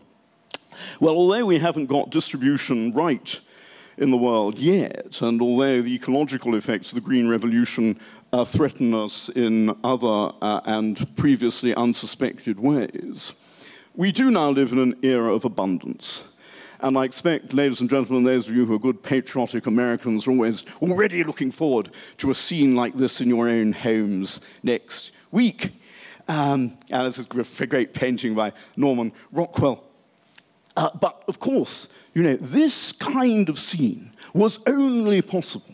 Well, although we haven't got distribution right in the world yet, and although the ecological effects of the Green Revolution uh, threaten us in other uh, and previously unsuspected ways, we do now live in an era of abundance. And I expect, ladies and gentlemen, those of you who are good patriotic Americans are always already looking forward to a scene like this in your own homes next week. Um, and this is a great painting by Norman Rockwell. Uh, but of course, you know, this kind of scene was only possible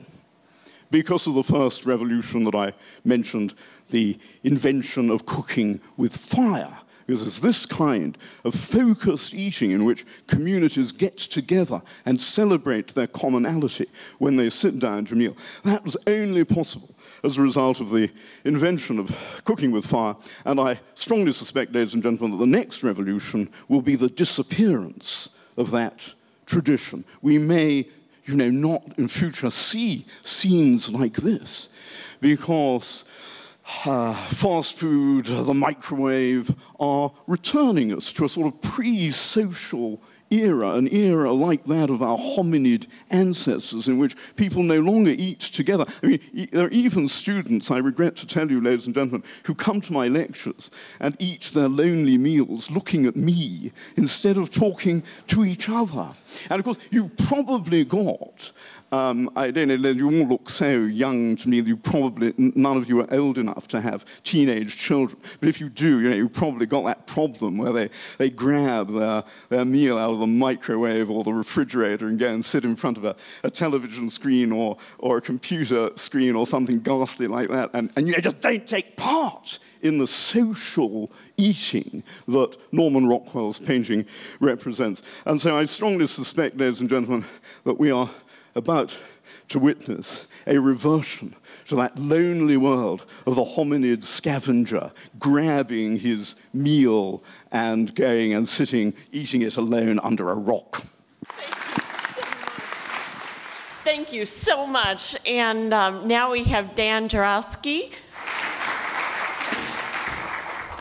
because of the first revolution that I mentioned, the invention of cooking with fire. Because it's this kind of focused eating in which communities get together and celebrate their commonality when they sit down to meal. That was only possible as a result of the invention of cooking with fire. And I strongly suspect, ladies and gentlemen, that the next revolution will be the disappearance of that tradition. We may, you know, not in future see scenes like this because uh, fast food, the microwave are returning us to a sort of pre social era, an era like that of our hominid ancestors, in which people no longer eat together. I mean, there are even students, I regret to tell you, ladies and gentlemen, who come to my lectures and eat their lonely meals looking at me instead of talking to each other. And of course, you probably got um, I don't know, you all look so young to me, you probably, none of you are old enough to have teenage children. But if you do, you know, you've probably got that problem where they, they grab their, their meal out of the microwave or the refrigerator and go and sit in front of a, a television screen or, or a computer screen or something ghastly like that, and, and you know, just don't take part in the social eating that Norman Rockwell's painting represents. And so I strongly suspect, ladies and gentlemen, that we are about to witness a reversion to that lonely world of the hominid scavenger grabbing his meal and going and sitting, eating it alone under a rock. Thank you so much. And um, now we have Dan Jurafsky.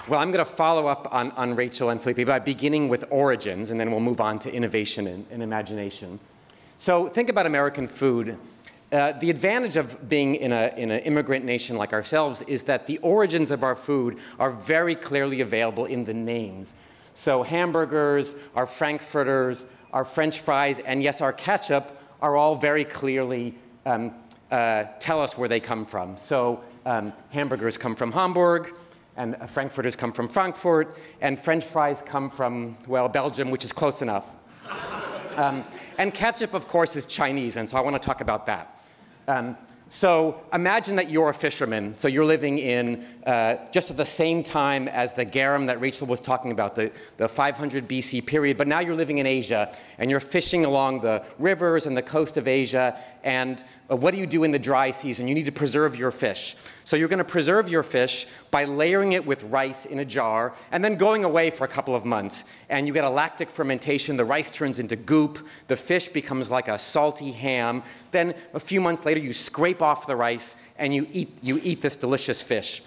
Well, I'm going to follow up on, on Rachel and Felipe by beginning with origins, and then we'll move on to innovation and, and imagination. So think about American food. Uh, the advantage of being in, a, in an immigrant nation like ourselves is that the origins of our food are very clearly available in the names. So hamburgers, our frankfurters, our french fries, and yes, our ketchup are all very clearly um, uh, tell us where they come from. So um, hamburgers come from Hamburg, and uh, frankfurters come from Frankfurt, and french fries come from, well, Belgium, which is close enough. Um, and ketchup, of course, is Chinese, and so I want to talk about that. Um, so imagine that you're a fisherman. So you're living in uh, just at the same time as the garum that Rachel was talking about, the, the 500 BC period, but now you're living in Asia and you're fishing along the rivers and the coast of Asia. And Uh, what do you do in the dry season? You need to preserve your fish. So you're going to preserve your fish by layering it with rice in a jar and then going away for a couple of months. And you get a lactic fermentation. The rice turns into goop. The fish becomes like a salty ham. Then a few months later, you scrape off the rice and you eat, you eat this delicious fish.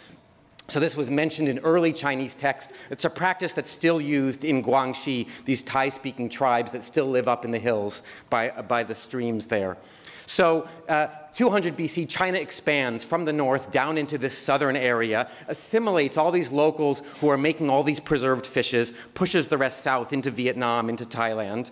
So this was mentioned in early Chinese text. It's a practice that's still used in Guangxi, these Thai-speaking tribes that still live up in the hills by, by the streams there. So uh, 200 BC, China expands from the north down into this southern area, assimilates all these locals who are making all these preserved fishes, pushes the rest south into Vietnam, into Thailand.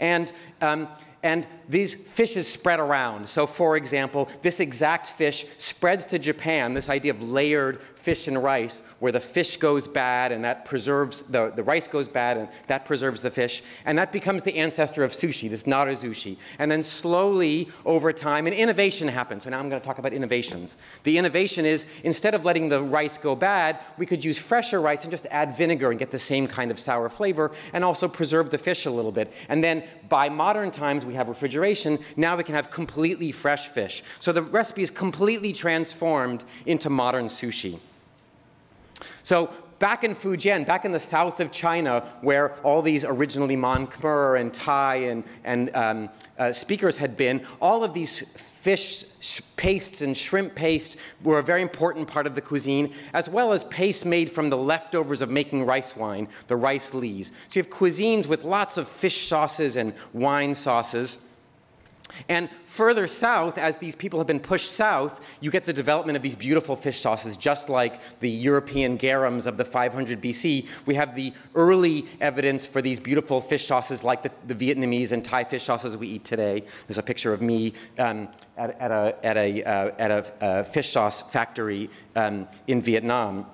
And um, and these fishes spread around. So, for example, this exact fish spreads to Japan, this idea of layered fish and rice, where the fish goes bad and that preserves, the, the rice goes bad and that preserves the fish. And that becomes the ancestor of sushi, this narazushi. And then slowly, over time, an innovation happens. So now I'm going to talk about innovations. The innovation is instead of letting the rice go bad, we could use fresher rice and just add vinegar and get the same kind of sour flavor and also preserve the fish a little bit. And then by modern times, we have refrigeration. Now we can have completely fresh fish. So the recipe is completely transformed into modern sushi. So back in Fujian, back in the south of China, where all these originally Mon Khmer and Thai and, and um, uh, speakers had been, all of these fish pastes and shrimp paste were a very important part of the cuisine, as well as paste made from the leftovers of making rice wine, the rice lees. So you have cuisines with lots of fish sauces and wine sauces. And further south, as these people have been pushed south, you get the development of these beautiful fish sauces, just like the European garums of the 500 BC. We have the early evidence for these beautiful fish sauces, like the, the Vietnamese and Thai fish sauces we eat today. There's a picture of me um, at, at, a, at, a, uh, at a uh, fish sauce factory um, in Vietnam.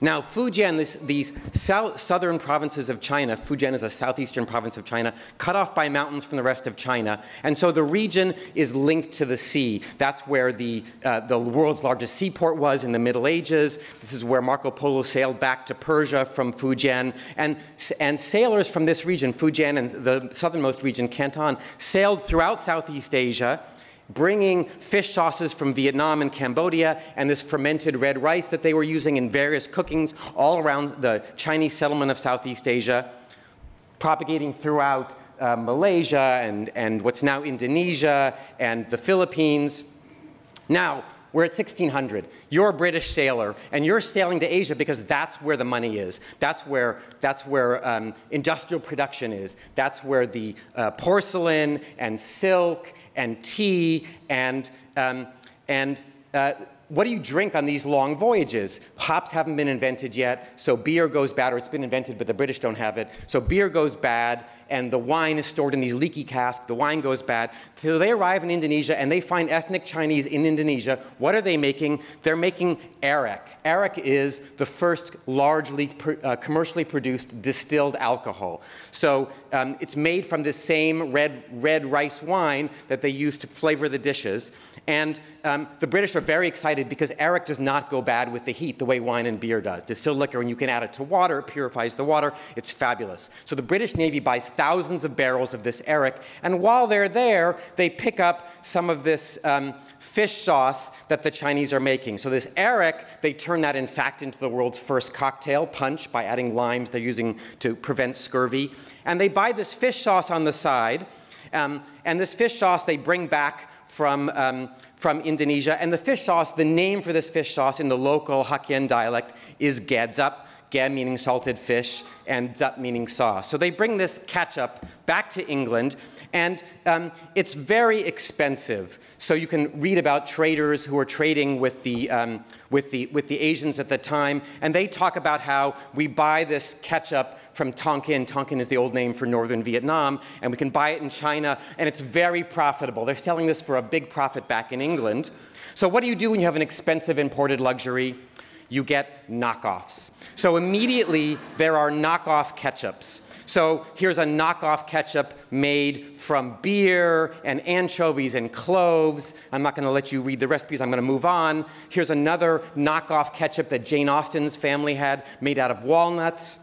Now, Fujian, this, these south, southern provinces of China, Fujian is a southeastern province of China, cut off by mountains from the rest of China. And so the region is linked to the sea. That's where the, uh, the world's largest seaport was in the Middle Ages. This is where Marco Polo sailed back to Persia from Fujian. And, and sailors from this region, Fujian and the southernmost region, Canton, sailed throughout Southeast Asia bringing fish sauces from Vietnam and Cambodia and this fermented red rice that they were using in various cookings all around the Chinese settlement of Southeast Asia, propagating throughout uh, Malaysia and, and what's now Indonesia and the Philippines. Now, we're at 1600. You're a British sailor, and you're sailing to Asia because that's where the money is. That's where, that's where um, industrial production is. That's where the uh, porcelain and silk and tea and, um, and uh, what do you drink on these long voyages? Hops haven't been invented yet, so beer goes bad, or it's been invented, but the British don't have it. So beer goes bad, and the wine is stored in these leaky casks. The wine goes bad. So they arrive in Indonesia, and they find ethnic Chinese in Indonesia. What are they making? They're making arak. Arak is the first largely uh, commercially produced distilled alcohol. So um, it's made from this same red, red rice wine that they use to flavor the dishes. And um, the British are very excited because arak does not go bad with the heat the way wine and beer does. Distilled liquor, when you can add it to water, it purifies the water. It's fabulous. So the British Navy buys thousands of barrels of this arak, And while they're there, they pick up some of this um, fish sauce that the Chinese are making. So this arak, they turn that in fact into the world's first cocktail, punch, by adding limes they're using to prevent scurvy. And they buy this fish sauce on the side. Um, and this fish sauce they bring back from, um, from Indonesia. And the fish sauce, the name for this fish sauce in the local Hokkien dialect is gedzap, ge meaning salted fish, and zup meaning sauce. So they bring this ketchup back to England, and um, it's very expensive. So you can read about traders who are trading with the, um, with, the, with the Asians at the time, and they talk about how we buy this ketchup from Tonkin. Tonkin is the old name for northern Vietnam, and we can buy it in China, and it's very profitable. They're selling this for a big profit back in England. So what do you do when you have an expensive imported luxury? You get knockoffs. So immediately there are knockoff ketchups. So here's a knockoff ketchup made from beer and anchovies and cloves. I'm not going to let you read the recipes. I'm going to move on. Here's another knockoff ketchup that Jane Austen's family had made out of walnuts.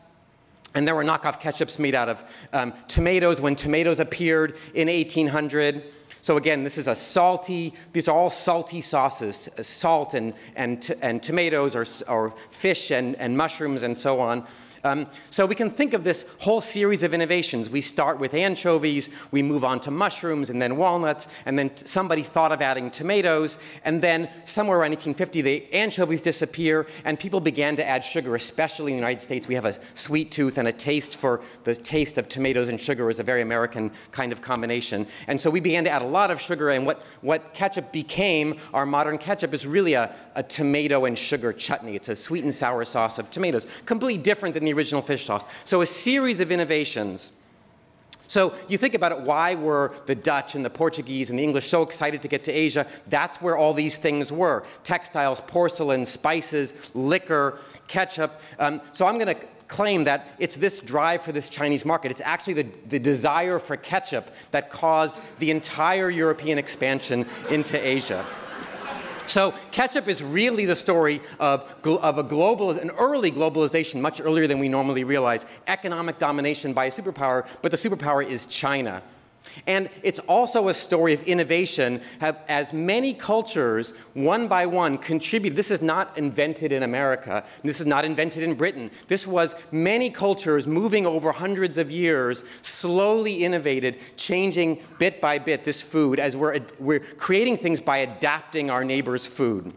And there were knockoff ketchups made out of um, tomatoes when tomatoes appeared in 1800. So again, this is a salty, these are all salty sauces, uh, salt and, and, and tomatoes or, or fish and, and mushrooms and so on. Um, so we can think of this whole series of innovations. We start with anchovies, we move on to mushrooms, and then walnuts, and then somebody thought of adding tomatoes, and then somewhere around 1850, the anchovies disappear, and people began to add sugar, especially in the United States. We have a sweet tooth and a taste for the taste of tomatoes and sugar is a very American kind of combination. And so we began to add a lot of sugar, and what, what ketchup became, our modern ketchup, is really a, a tomato and sugar chutney. It's a sweet and sour sauce of tomatoes, completely different than the original fish sauce. So a series of innovations. So you think about it, why were the Dutch and the Portuguese and the English so excited to get to Asia? That's where all these things were. Textiles, porcelain, spices, liquor, ketchup. Um, so I'm going to claim that it's this drive for this Chinese market. It's actually the, the desire for ketchup that caused the entire European expansion into Asia. So ketchup is really the story of, of a global, an early globalization, much earlier than we normally realize. Economic domination by a superpower, but the superpower is China. And it's also a story of innovation, have, as many cultures, one by one, contributed. This is not invented in America. This is not invented in Britain. This was many cultures moving over hundreds of years, slowly innovated, changing bit by bit this food as we're, we're creating things by adapting our neighbor's food.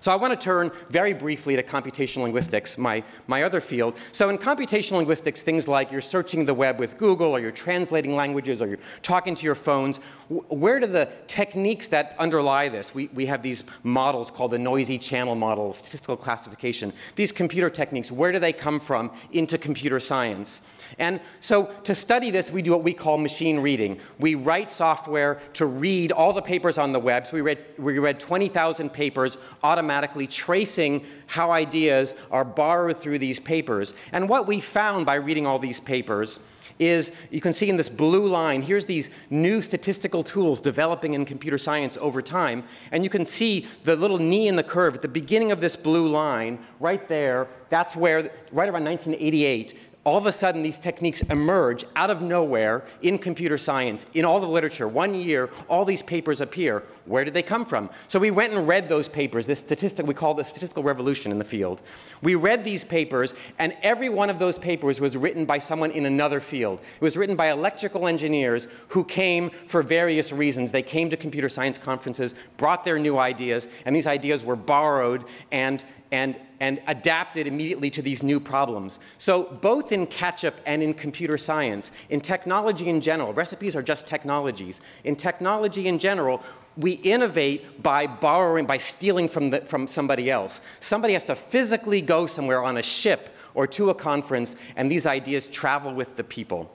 So I want to turn very briefly to computational linguistics, my, my other field. So in computational linguistics, things like you're searching the web with Google, or you're translating languages, or you're talking to your phones, where do the techniques that underlie this? We, we have these models called the noisy channel model, statistical classification. These computer techniques, where do they come from into computer science? And so to study this, we do what we call machine reading. We write software to read all the papers on the web. So we read, we read 20,000 papers automatically tracing how ideas are borrowed through these papers. And what we found by reading all these papers is you can see in this blue line, here's these new statistical tools developing in computer science over time. And you can see the little knee in the curve at the beginning of this blue line, right there, that's where, right around 1988, all of a sudden these techniques emerge out of nowhere in computer science, in all the literature. One year, all these papers appear. Where did they come from? So we went and read those papers, this statistic we call the statistical revolution in the field. We read these papers, and every one of those papers was written by someone in another field. It was written by electrical engineers who came for various reasons. They came to computer science conferences, brought their new ideas, and these ideas were borrowed and and, and adapted immediately to these new problems. So both in ketchup and in computer science, in technology in general, recipes are just technologies. In technology in general, we innovate by borrowing, by stealing from, the, from somebody else. Somebody has to physically go somewhere on a ship or to a conference, and these ideas travel with the people.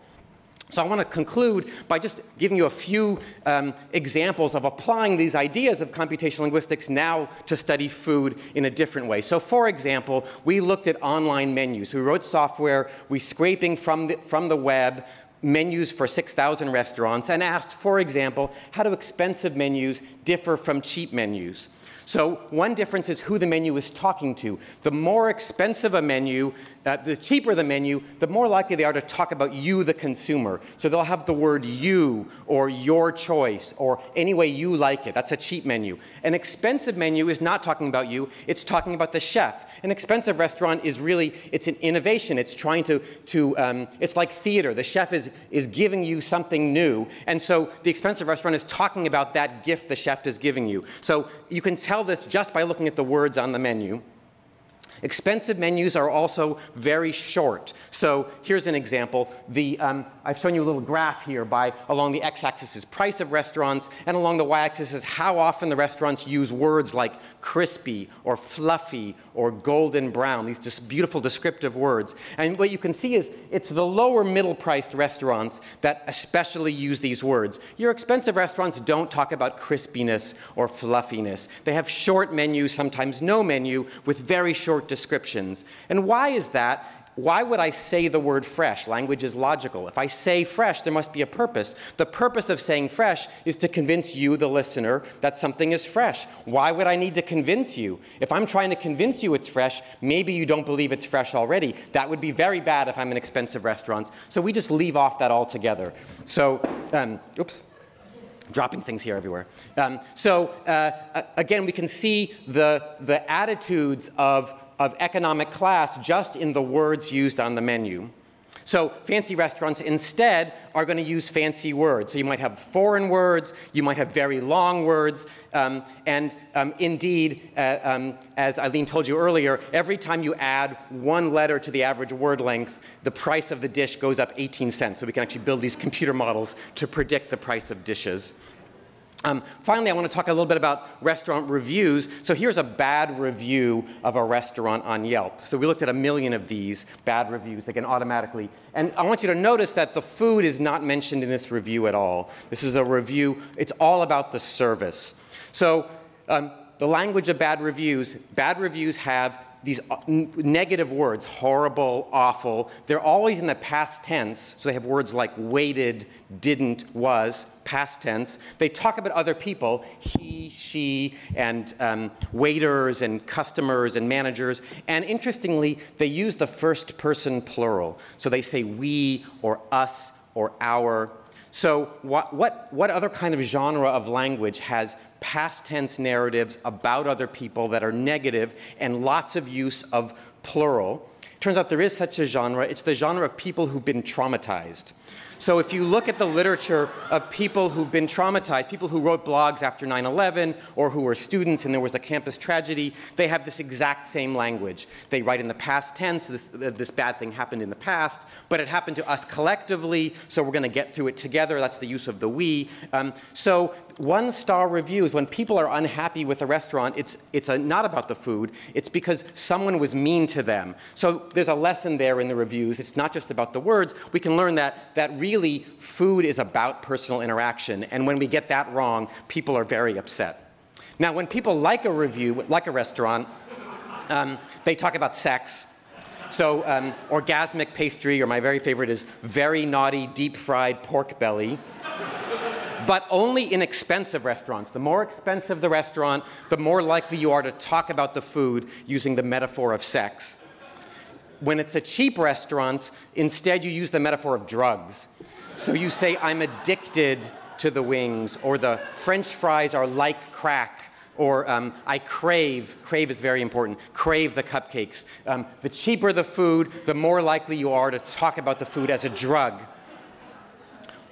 So I want to conclude by just giving you a few um, examples of applying these ideas of computational linguistics now to study food in a different way. So for example, we looked at online menus. We wrote software, we scraping from the, from the web menus for 6,000 restaurants and asked, for example, how do expensive menus differ from cheap menus? So one difference is who the menu is talking to. The more expensive a menu, uh, the cheaper the menu, the more likely they are to talk about you, the consumer. So they'll have the word you or your choice or any way you like it. That's a cheap menu. An expensive menu is not talking about you, it's talking about the chef. An expensive restaurant is really, it's an innovation. It's trying to, to um, it's like theater. The chef is, is giving you something new. And so the expensive restaurant is talking about that gift the chef is giving you. So you can tell this just by looking at the words on the menu. Expensive menus are also very short. So here's an example. The, um, I've shown you a little graph here by along the x-axis is price of restaurants, and along the y-axis is how often the restaurants use words like crispy or fluffy or golden brown, these just beautiful descriptive words. And what you can see is it's the lower middle priced restaurants that especially use these words. Your expensive restaurants don't talk about crispiness or fluffiness. They have short menus, sometimes no menu, with very short descriptions. And why is that? Why would I say the word fresh? Language is logical. If I say fresh, there must be a purpose. The purpose of saying fresh is to convince you, the listener, that something is fresh. Why would I need to convince you? If I'm trying to convince you it's fresh, maybe you don't believe it's fresh already. That would be very bad if I'm in expensive restaurants. So we just leave off that altogether. So, um, oops dropping things here everywhere. Um, so uh, again, we can see the, the attitudes of of economic class just in the words used on the menu. So fancy restaurants instead are going to use fancy words. So you might have foreign words, you might have very long words, um, and um, indeed, uh, um, as Eileen told you earlier, every time you add one letter to the average word length, the price of the dish goes up 18 cents. So we can actually build these computer models to predict the price of dishes. Um, finally, I want to talk a little bit about restaurant reviews. So here's a bad review of a restaurant on Yelp. So we looked at a million of these bad reviews, again, automatically. And I want you to notice that the food is not mentioned in this review at all. This is a review, it's all about the service. So um, the language of bad reviews, bad reviews have these uh, negative words, horrible, awful, they're always in the past tense. So they have words like waited, didn't, was, past tense. They talk about other people, he, she, and um, waiters and customers and managers. And interestingly, they use the first person plural. So they say we or us or our. So what, what, what other kind of genre of language has past tense narratives about other people that are negative and lots of use of plural? Turns out there is such a genre. It's the genre of people who've been traumatized. So if you look at the literature of people who've been traumatized, people who wrote blogs after 9-11 or who were students and there was a campus tragedy, they have this exact same language. They write in the past tense, this, uh, this bad thing happened in the past, but it happened to us collectively, so we're gonna get through it together. That's the use of the we. Um, so one star reviews, when people are unhappy with a restaurant, it's, it's a, not about the food, it's because someone was mean to them. So there's a lesson there in the reviews. It's not just about the words. We can learn that, that really food is about personal interaction. And when we get that wrong, people are very upset. Now, when people like a review, like a restaurant, um, they talk about sex. So um, orgasmic pastry, or my very favorite is very naughty deep fried pork belly but only in expensive restaurants. The more expensive the restaurant, the more likely you are to talk about the food using the metaphor of sex. When it's a cheap restaurant, instead you use the metaphor of drugs. So you say, I'm addicted to the wings, or the French fries are like crack, or um, I crave, crave is very important, crave the cupcakes. Um, the cheaper the food, the more likely you are to talk about the food as a drug.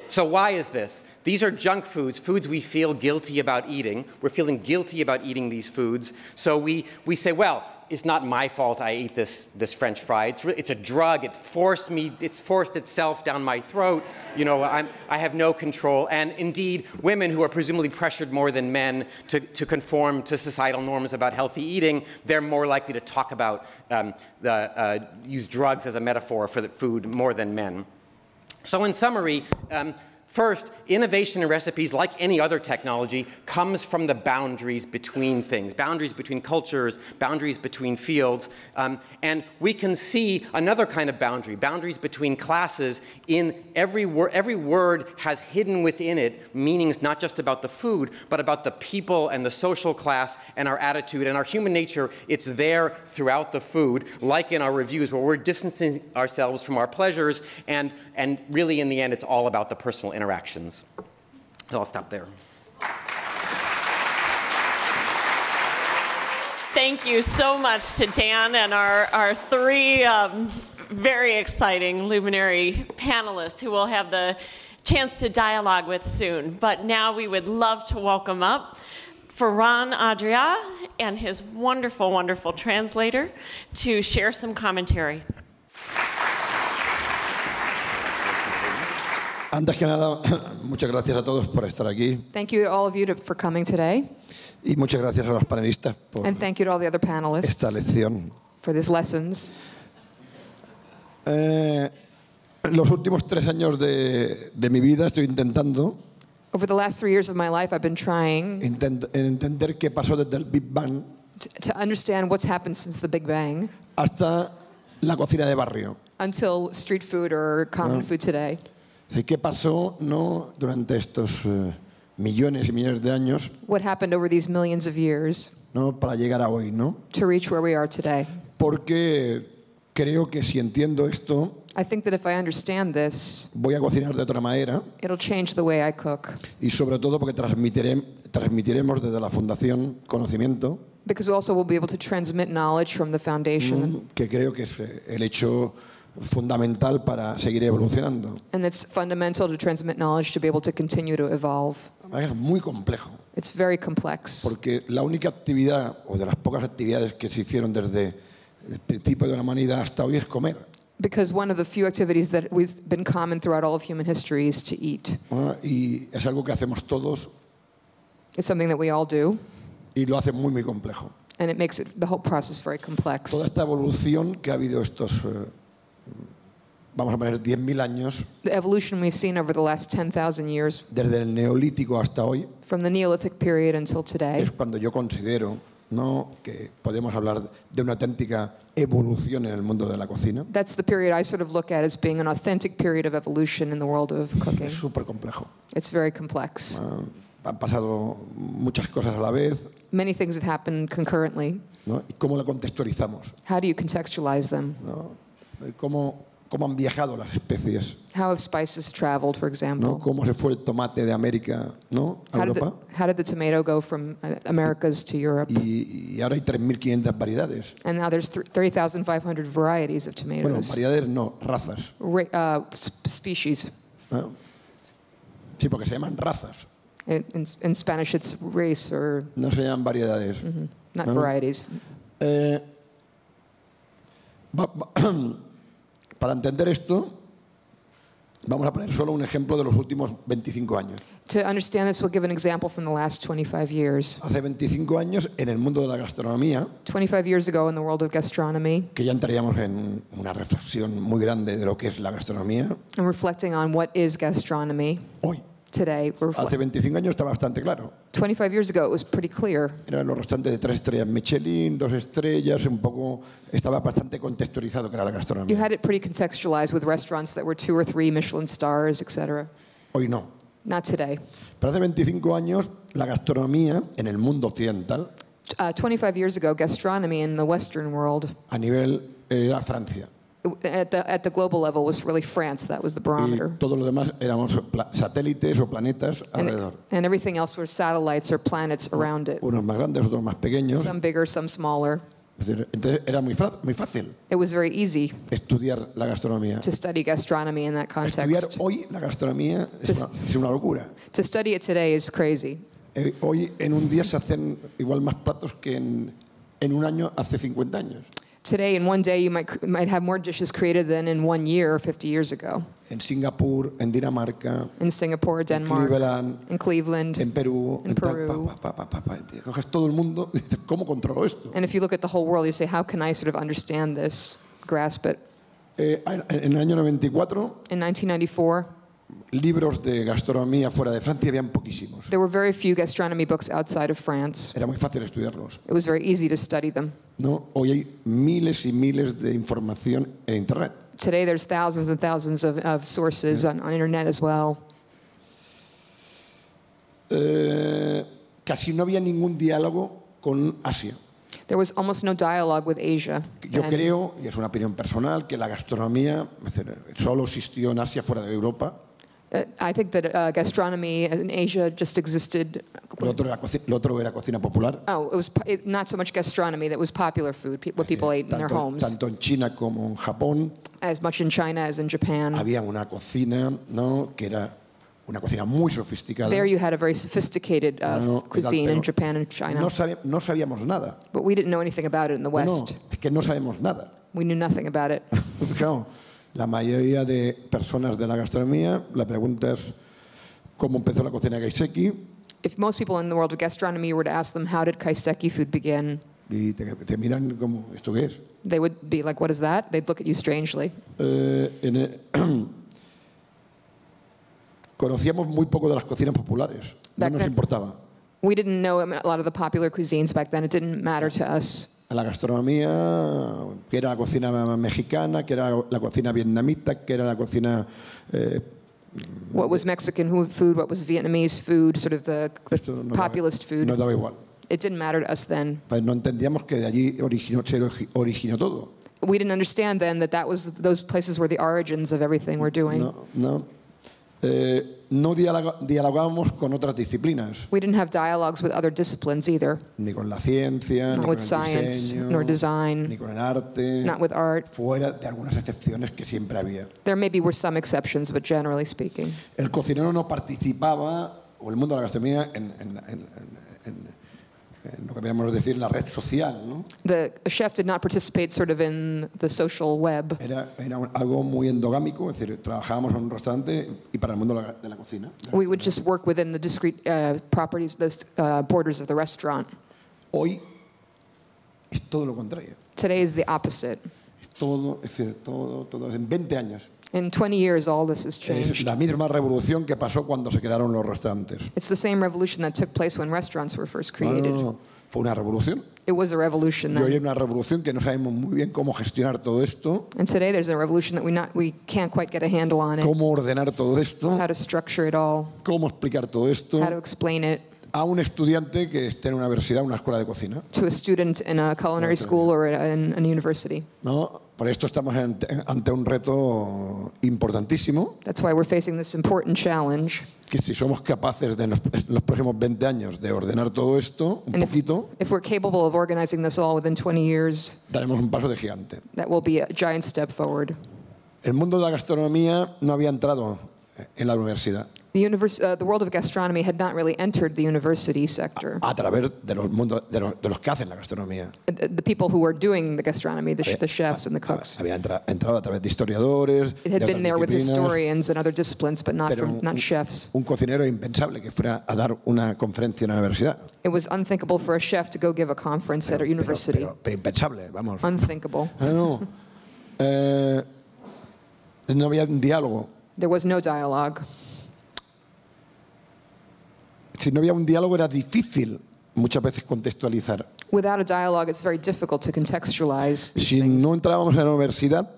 So why is this? These are junk foods, foods we feel guilty about eating. We're feeling guilty about eating these foods. So we, we say, well, it's not my fault I ate this, this French fry. It's, it's a drug. It forced me, it's forced itself down my throat. You know, I'm, I have no control. And indeed, women who are presumably pressured more than men to, to conform to societal norms about healthy eating, they're more likely to talk about, um, the, uh, use drugs as a metaphor for the food more than men. So in summary, um, First, innovation in recipes, like any other technology, comes from the boundaries between things, boundaries between cultures, boundaries between fields. Um, and we can see another kind of boundary, boundaries between classes in every word. Every word has hidden within it meanings not just about the food, but about the people and the social class and our attitude and our human nature. It's there throughout the food, like in our reviews, where we're distancing ourselves from our pleasures, and, and really in the end, it's all about the personal interactions. So I'll stop there. Thank you so much to Dan and our, our three um, very exciting luminary panelists who we'll have the chance to dialogue with soon. But now we would love to welcome up Ferran Adrià and his wonderful, wonderful translator to share some commentary. Antes que nada, muchas gracias a todos por estar aquí Thank you to all of you to, for coming today, y muchas gracias a los panelistas por and thank you to all the other panelists esta lección. for these lessons. Eh, en los últimos tres años de, de mi vida estoy intentando Over the last three years of my life, I've been trying intent- entender qué pasó desde el Big Bang t- to understand what's happened since the Big Bang hasta la cocina de barrio. until street food or common food today. ¿Qué pasó no, durante estos eh, millones y millones de años What happened over these millions of years ¿no? para llegar a hoy? ¿no? to reach where we are today. Porque creo que si entiendo esto, I think that if I understand this, voy a cocinar de otra manera it'll change the way I cook. y sobre todo porque transmitiré- transmitiremos desde la Fundación Conocimiento, Because also we'll be able to transmit knowledge from the foundation, que creo que es eh, el hecho fundamental para seguir evolucionando. and it's fundamental to transmit knowledge to be able to continue to evolve. Es muy complejo, It's very complex. porque la única actividad, o de las pocas actividades que se hicieron desde el principio de la humanidad hasta hoy es comer. Because one of the few activities that has been common throughout all of human history is to eat. ¿no? Y es algo que hacemos todos It's something that we all do, y lo hace muy, muy complejo. and it makes it, the whole process very complex. Toda esta evolución que ha habido estos, eh, vamos a poner, 10.000 años, The evolution we've seen over the last 10,000 years, desde el neolítico hasta hoy, from the Neolithic period until es today, cuando yo considero ¿no? que podemos hablar de una auténtica evolución en el mundo de la cocina. that's the period I sort of look at as being an authentic period of evolution in the world of cooking. Es súper complejo. It's very complex. Ah, han pasado muchas cosas a la vez, Many things have happened concurrently. ¿no? ¿Y cómo la contextualizamos? How do you contextualize them? ¿no? ¿Cómo, ¿Cómo han viajado las especies? How have spices traveled, for ¿no? example? ¿Cómo se fue el tomate de América ¿no? a How did, the, Europa? how did the tomato go from uh, Americas to Europe? Y, y ahora hay 3.500 variedades. And now there's th- 30,500 varieties of Bueno, tomatoes, variedades no, razas. Ra- uh, species. ¿no? Sí, porque se llaman razas, In, in, in Spanish, it's race or no se llaman variedades. not No. varieties. Eh, para entender esto, vamos a poner solo un ejemplo de los últimos 25 años. To understand this, we'll give an example from the last 25 years. Hace 25 años, en el mundo de la gastronomía, 25 years ago, in the world of gastronomy, que ya entraríamos en una reflexión muy grande de lo que es la gastronomía, and reflecting on what is gastronomy hoy, today, hace 25 años está bastante claro. 25 years ago, it was pretty clear. Eran los restaurantes de tres estrellas Michelin, dos estrellas, un poco, estaba bastante contextualizado que era la You gastronomía. had it pretty contextualized with restaurants that were two or three Michelin stars, etc. Hoy no. Not today. Pero hace 25 años, la gastronomía en el mundo occidental, Uh, 25 years ago, gastronomy in the Western world, a nivel, era Francia. At the, at the global level, was really France. That was the Y barometer. todo lo demás éramos satélites o planetas And, alrededor. and everything else were satellites or planets around it. Unos más grandes, otros más pequeños. Some bigger, some smaller. Entonces era muy, muy fácil It was very easy estudiar la gastronomía. to study gastronomy in that Estudiar context. hoy la gastronomía es una, es una locura. To study it today is crazy. Eh, hoy en un día se hacen igual más platos que en, en un año hace 50 años. Today, in one day, you might, might have more dishes created than in one year or 50 years ago. En Singapur, en Dinamarca, In Singapore, en Denmark, Cleveland, in Cleveland. en Perú, In Perú. pa, pa. Coges todo el mundo y dices, ¿cómo controlo esto? And if you look at the whole world, you say, how can I sort of understand this, grasp it? Eh, en, en el año 94, In 1994, libros de gastronomía fuera de Francia habían poquísimos. there were very few gastronomy books outside of France. Era muy fácil estudiarlos. It was very easy to study them. ¿No? Hoy hay miles y miles de información en Internet. Today, there's thousands and thousands of, of sources on, on internet as well. Eh, casi no había ningún diálogo con Asia. There was almost no dialogue with Asia. Yo And creo, y es una opinión personal, que la gastronomía solo existió en Asia fuera de Europa. Uh, I think that uh, gastronomy in Asia just existed. Lo otro era, lo otro era cocina popular. Oh, it was it, not so much gastronomy that was popular food, pe- what people ate in their homes. tanto en China como en Japón As much in China as in Japan. había una cocina ¿no? que era una cocina muy sofisticada. There you had a very sophisticated uh, No, y tal, cuisine in Japan and China. No, sabe- no sabíamos nada. But we didn't know anything about it in the No, no, West. es que no sabemos nada. We knew nothing about it. Claro, la mayoría de personas de la gastronomía, la pregunta es cómo empezó la cocina Kaiseki If most people in the world of gastronomy were to ask them, how did kaiseki food begin? y te, te miran como, ¿esto qué es? They would be like, what is that? They'd look at you strangely. Eh, en el- conocíamos muy poco de las cocinas populares, no Back nos then- importaba. We didn't know a lot of the popular cuisines back then. It didn't matter to us. A la gastronomía, que era la cocina mexicana, que era la cocina vietnamita, que era la cocina... eh, What was Mexican food? What was Vietnamese food? Sort of the, the daba- populist food. Nos daba igual. It didn't matter to us then. Pues no entendíamos que de allí originó, se origi- originó todo. We didn't understand then that that was those places were the origins of everything we're doing. No, no. Eh, no dialogábamos con otras disciplinas, We didn't have dialogues with other disciplines either. ni con la ciencia, Not ni con with el science, diseño, nor design, ni con el arte, Not with art. fuera de algunas excepciones que siempre había. There maybe were some exceptions, but generally speaking, El cocinero no participaba, o el mundo de la gastronomía, en, en- en- en- lo que podríamos decir la red social, ¿no? The chef did not participate sort of in the social web. Era, era un- algo muy endogámico, es decir, trabajábamos en un restaurante y para el mundo de la, de la cocina. We would just work within the discrete uh, properties, the uh, borders of the restaurant. Hoy es todo lo contrario. Today is the opposite. Es todo, es decir, todo, todo. En 20 años In 20 years, all this has es changed. la misma revolución que pasó cuando se crearon los restaurantes. It's the same revolution that took place when restaurants were first No, no, created. no, fue una revolución. It was a revolution Y hoy hay una revolución que no sabemos muy bien cómo gestionar todo esto, And today there's a revolution that we not we can't quite get a handle on it. cómo ordenar todo esto, How to structure it all, cómo explicar todo esto how to explain it a un estudiante que esté en una universidad, una escuela de cocina. to a student in a culinary school or in a university. ¿no? Por esto estamos ante, ante un reto importantísimo, That's why we're facing this important challenge. que si somos capaces de en los, en los próximos 20 años de ordenar todo esto un And if, poquito, if we're capable of organizing this all within 20 years, daremos un paso de gigante. that will be a giant step forward. El mundo de la gastronomía no había entrado en la universidad The, univers- uh, the world of gastronomy had not really entered the university sector. a través de los, mundos, de los, de los que hacen la gastronomía. The, the people who were doing the gastronomy, the, sh- the chefs and the cooks. Había entra- entrado a través de historiadores, It had de been there with historians and other disciplines, but not pero from not chefs. un cocinero impensable que fuera a dar una conferencia en la universidad. It was unthinkable for a chef to go give a conference at a Pero- university. pero- pero impensable, vamos. Unthinkable. Ah, no. Eh, no había un diálogo. There was no dialogue. Si no había un diálogo era difícil muchas veces contextualizar. Without a dialogue, it's very difficult to contextualize these Si things. no entrábamos en la universidad,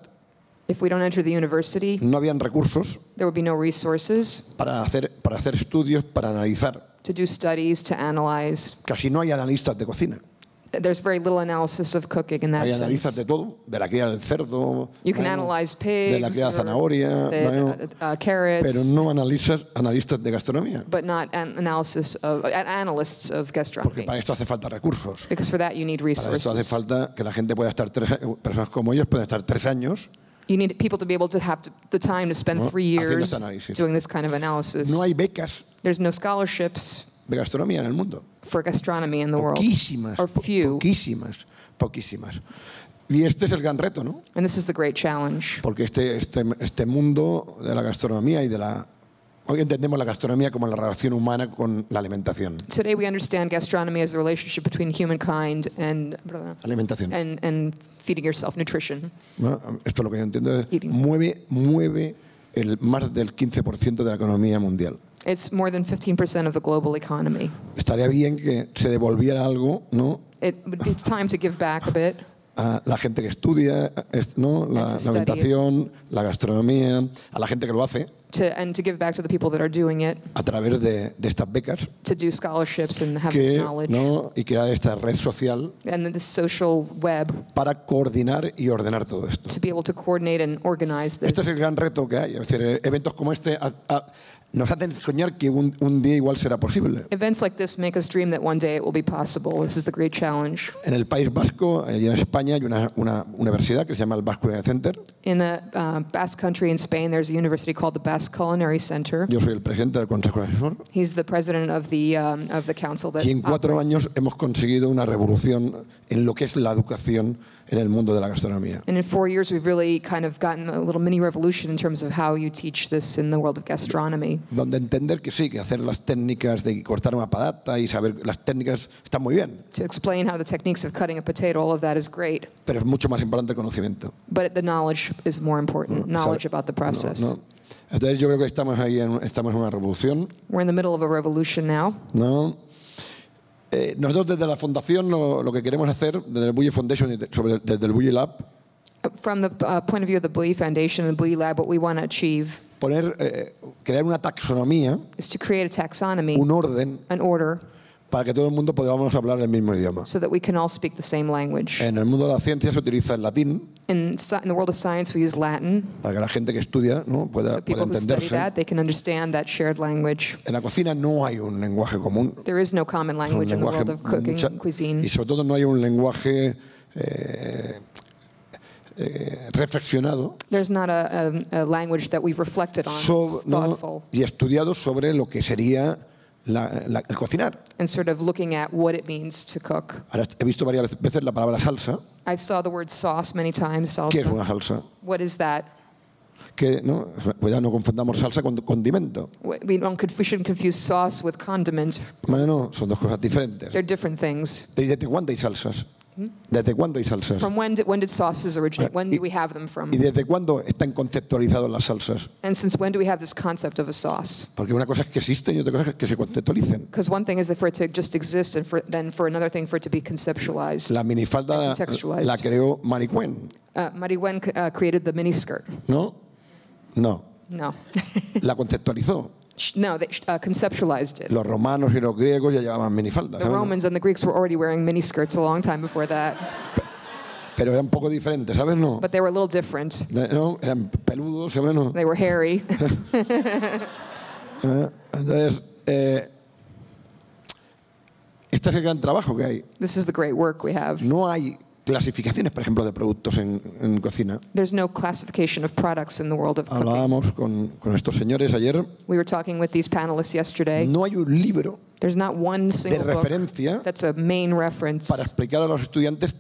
If we don't enter the university, no habían recursos there would be no resources para hacer, para hacer estudios, para analizar. to do studies, to analyze. Casi no hay analistas de cocina. There's very little analysis of cooking in that Hay analistas sense. de todo, de la cría del cerdo, You can bueno, analyze de la pigs, cría de or zanahoria, the, bueno, uh, uh, carrots, pero no analistas, analistas de gastronomía. but not an analysis of uh, analysts of Porque gastronomy. para esto hace falta recursos. Because for that you need Para esto hace resources. falta que la gente pueda estar tres, personas como ellos pueden estar tres años. You need people to be able to have to, the time to spend No, three haciendo years este análisis. doing this kind of analysis. No hay becas There's no scholarships de gastronomía en el mundo. for gastronomy in the world. Poquísimas, Or po- few. poquísimas, poquísimas. Y este es el gran reto, ¿no? And this is the great challenge. Porque este, este, este mundo de la gastronomía y de la... Hoy entendemos la gastronomía como la relación humana con la alimentación. Today we understand gastronomy as the relationship between humankind and Alimentación. and, and feeding yourself nutrition. Esto es lo que yo entiendo. es- Eating. mueve, mueve el más del 15% de la economía mundial. It's more than 15% of the global economy. Estaría bien que se devolviera algo, ¿no? It, it's time to give back a bit a la gente que estudia es- ¿no? la, la alimentación, la gastronomía, a la gente que lo hace to, and to give back to the people that are doing it, a través de, de estas becas to do scholarships and have this que, knowledge. ¿no? y crear esta red social And this social web para coordinar y ordenar todo esto. to be able to coordinate and organize this. Este es el gran reto que hay. Es decir, eventos como este a- a- nos hacen soñar que un, un día igual será posible. Events like this make us dream that one day it will be possible. This is the great challenge. En el País Vasco y en España hay una, una universidad que se llama el Basque Culinary Center. In the uh, Basque Country in Spain, there's a university called the Basque Culinary Center. Yo soy el presidente del Consejo Asesor. He's the president of the um, of the council that Y en cuatro operates. años hemos conseguido una revolución en lo que es la educación en el mundo de la gastronomía. And in four years, we've really kind of gotten a little mini revolution in terms of how you teach this in the world of gastronomy. Donde entender que sí, que hacer las técnicas de cortar una patata y saber las técnicas están muy bien, To explain how the techniques of cutting a potato, all of that is great, pero es mucho más importante el conocimiento. but the knowledge is more important. Knowledge about the no, process. no. Entonces yo creo que estamos ahí, en, estamos en una revolución, We're in the middle of a revolution now. ¿no? Eh, nosotros desde la fundación lo, lo que queremos hacer, desde el Bully Foundation y de- sobre, desde el Bully Lab, From the uh, point of view of the Bui Foundation and the Bui Lab, what we want to achieve poner, eh, crear una taxonomía, is to create a taxonomy, un orden, an order, para que todo el mundo podamos hablar el mismo idioma. so that we can all speak the same language. En el mundo de la ciencia se utiliza el latín, In, in the world of science, we use Latin, para que la gente que estudia ¿no? pueda, so pueda people who study entenderse. that, they can understand that shared language. En la cocina no hay un lenguaje común. There is no common language in the world of cooking mucha- and cuisine. y sobre todo no hay un lenguaje eh, eh, reflexionado There's not a, a, a language that we've reflected on, sobre- ¿no? y estudiado sobre lo que sería la- la- el cocinar. and sort of looking at what it means to cook. Ahora he visto varias veces la palabra salsa. I saw the word sauce many times. ¿Qué es Salsa. una salsa? What is that? Que no, cuidado, no confundamos salsa con condimento. We don't. We shouldn't confuse sauce with condiment. Bueno, son dos cosas diferentes. They're different things. ¿Y ¿Desde cuándo hay salsas? ¿Desde cuándo hay salsas? From when did, when did sauces originate? When y- do we have them from? ¿Y desde cuándo están conceptualizadas las salsas? And since when do we have this concept of a sauce? Porque una cosa es que existen y otra cosa es que se conceptualicen. Because one thing is for it to just exist, and for, then for another thing for it to be conceptualized. La minifalda la creó Maricuén, Uh, Mari Wen uh, created the miniskirt. ¿no? No, No. la conceptualizó. No, they uh, conceptualized it. Los romanos y los griegos ya llevaban minifaldas, The ¿sabes? Romans and the Greeks were already wearing miniskirts a long time before that, pero eran un poco diferentes, ¿sabes? No, but they were a little different. ¿no? eran peludos, ¿sabes? No. They were hairy. Entonces, eh, este es el gran trabajo que hay. this is the great work we have. No hay clasificaciones, por ejemplo, de productos en, en cocina. There's no classification of products in the world of cooking. Hablábamos con, con estos señores ayer. We were talking with these panelists yesterday. No hay un libro There's not one de single book referencia that's a main reference para explicar a los estudiantes